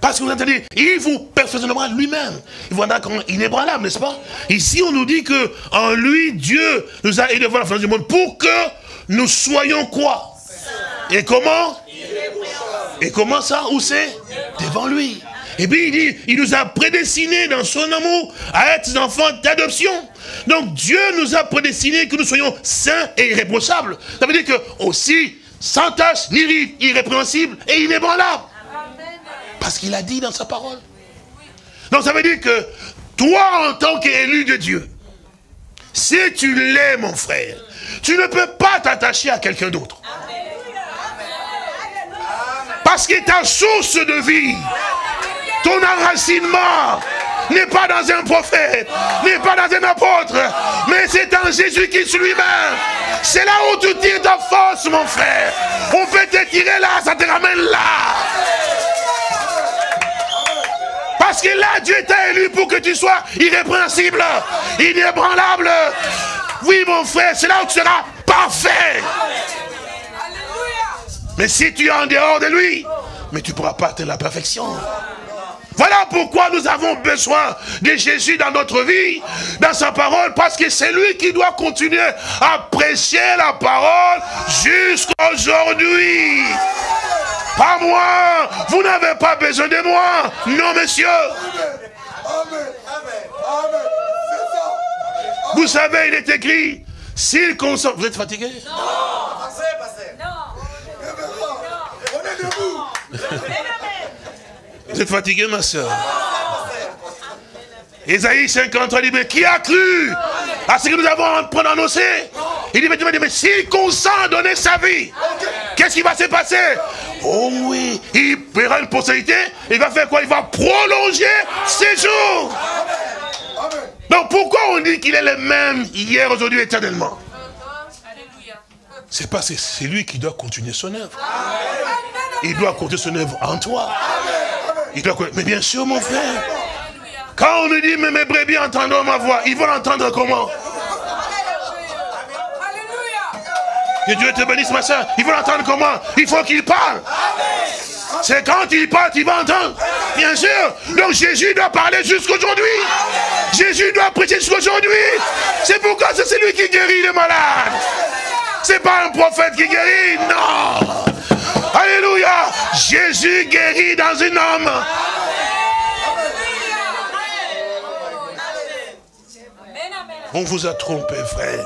Parce que vous entendez, il vous perfectionnera lui-même. Il vous comment inébranlable, n'est-ce pas? Ici, on nous dit que en lui, Dieu nous a élevés à la fin du monde pour que nous soyons quoi? Et comment? Et comment ça? Où c'est? Devant lui. Et puis il dit, il nous a prédestinés dans son amour à être enfants d'adoption. Donc Dieu nous a prédestinés que nous soyons saints et irréprochables. Ça veut dire que aussi, sans tâche, ni irrépréhensible et inébranlable. Parce qu'il a dit dans sa parole. Donc ça veut dire que toi, en tant qu'élu de Dieu, si tu l'es, mon frère, tu ne peux pas t'attacher à quelqu'un d'autre. Parce que ta source de vie, ton enracinement, n'est pas dans un prophète, n'est pas dans un apôtre, mais c'est en Jésus-Christ lui-même. C'est là où tu tires ta force, mon frère. On peut te tirer là, ça te ramène là. Parce que là, Dieu t'a élu pour que tu sois irrépréhensible, inébranlable. Oui, mon frère, c'est là où tu seras parfait. Mais si tu es en dehors de lui, mais tu ne pourras pas atteindre la perfection. Voilà pourquoi nous avons besoin de Jésus dans notre vie, dans sa parole, parce que c'est lui qui doit continuer à prêcher la parole jusqu'à aujourd'hui. Pas moi. Vous n'avez pas besoin de moi. Non, monsieur. Vous savez, il est écrit, s'il consent... Vous êtes fatigué? On est debout. Vous êtes fatigué, ma soeur Ésaïe 53 dit, mais qui a cru à ce que nous avons prononcé Il dit, mais, mais, s'il consent à donner sa vie, qu'est-ce qui va se passer? Oh oui, il paiera une postérité, il va faire quoi? Il va prolonger ses jours. Donc pourquoi on dit qu'il est le même hier, aujourd'hui, éternellement? C'est parce que c'est lui qui doit continuer son œuvre. Il doit continuer son œuvre en toi. Il doit... Mais bien sûr, mon frère. Quand on nous dit, mais mes brebis entendront ma voix, ils vont l'entendre comment? Que Dieu te bénisse, ma soeur. Ils vont l'entendre comment? Il faut qu'il parle. C'est quand il parle qu'il va entendre. Bien sûr. Donc Jésus doit parler jusqu'aujourd'hui. Jésus doit prêcher jusqu'aujourd'hui. C'est pourquoi c'est celui qui guérit les malades. C'est pas un prophète qui guérit. Non. Alléluia. Jésus guérit dans un homme. On vous a trompé, frère.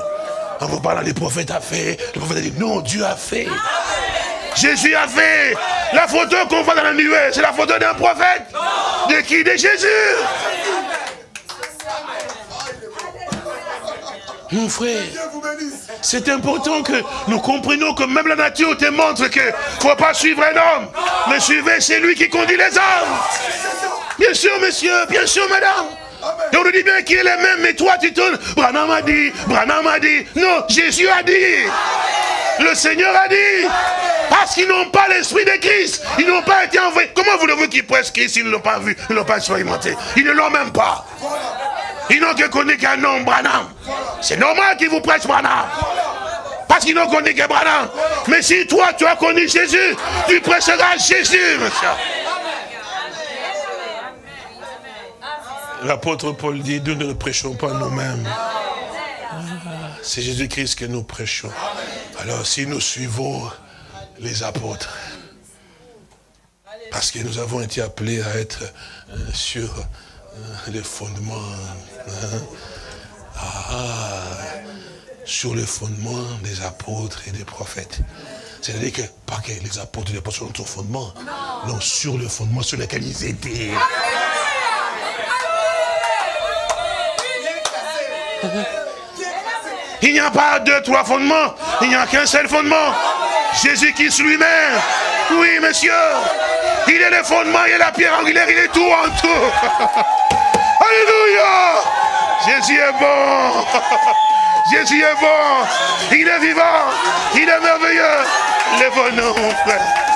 En vous parlant des prophètes a fait. Le prophète a dit, non, Dieu a fait. Jésus a fait. La photo qu'on voit dans la nuée, c'est la photo d'un prophète. De qui? De Jésus. Mon frère, c'est important que nous comprenions que même la nature te montre qu'il ne faut pas suivre un homme, mais suivez celui qui conduit les hommes. Bien sûr, monsieur, bien sûr, madame. Et on nous dit bien qu'il est le même, mais toi tu tournes. Branham a dit, Branham a dit. Non, Jésus a dit. Le Seigneur a dit. Parce qu'ils n'ont pas l'esprit de Christ. Ils n'ont pas été envoyés. Comment voulez-vous qu'ils prêchent Christ s'ils ne l'ont pas vu, ils ne l'ont pas expérimenté? Ils ne l'ont même pas. Ils n'ont que connu qu'un nom, Branham. C'est normal qu'ils vous prêchent Branham. Parce qu'ils n'ont connu que Branham. Mais si toi, tu as connu Jésus, tu prêcheras Jésus, monsieur. L'apôtre Paul dit, nous ne prêchons pas nous-mêmes. C'est Jésus-Christ que nous prêchons. Alors si nous suivons les apôtres, parce que nous avons été appelés à être euh, sur euh, les fondements. Hein? Ah, ah. sur le fondement des apôtres et des prophètes. C'est-à-dire que, pas que les apôtres et les apôtres sont notre fondement. Non. non, sur le fondement sur lequel ils étaient. Il n'y a pas deux, trois fondements. Il n'y a qu'un seul fondement. Jésus-Christ lui-même. Oui, monsieur. Il est le fondement, il est la pierre angulaire, il est tout en tout. Alléluia. Jésus est bon. Jésus est bon. Il est vivant. Il est merveilleux. Lève-nous, frère.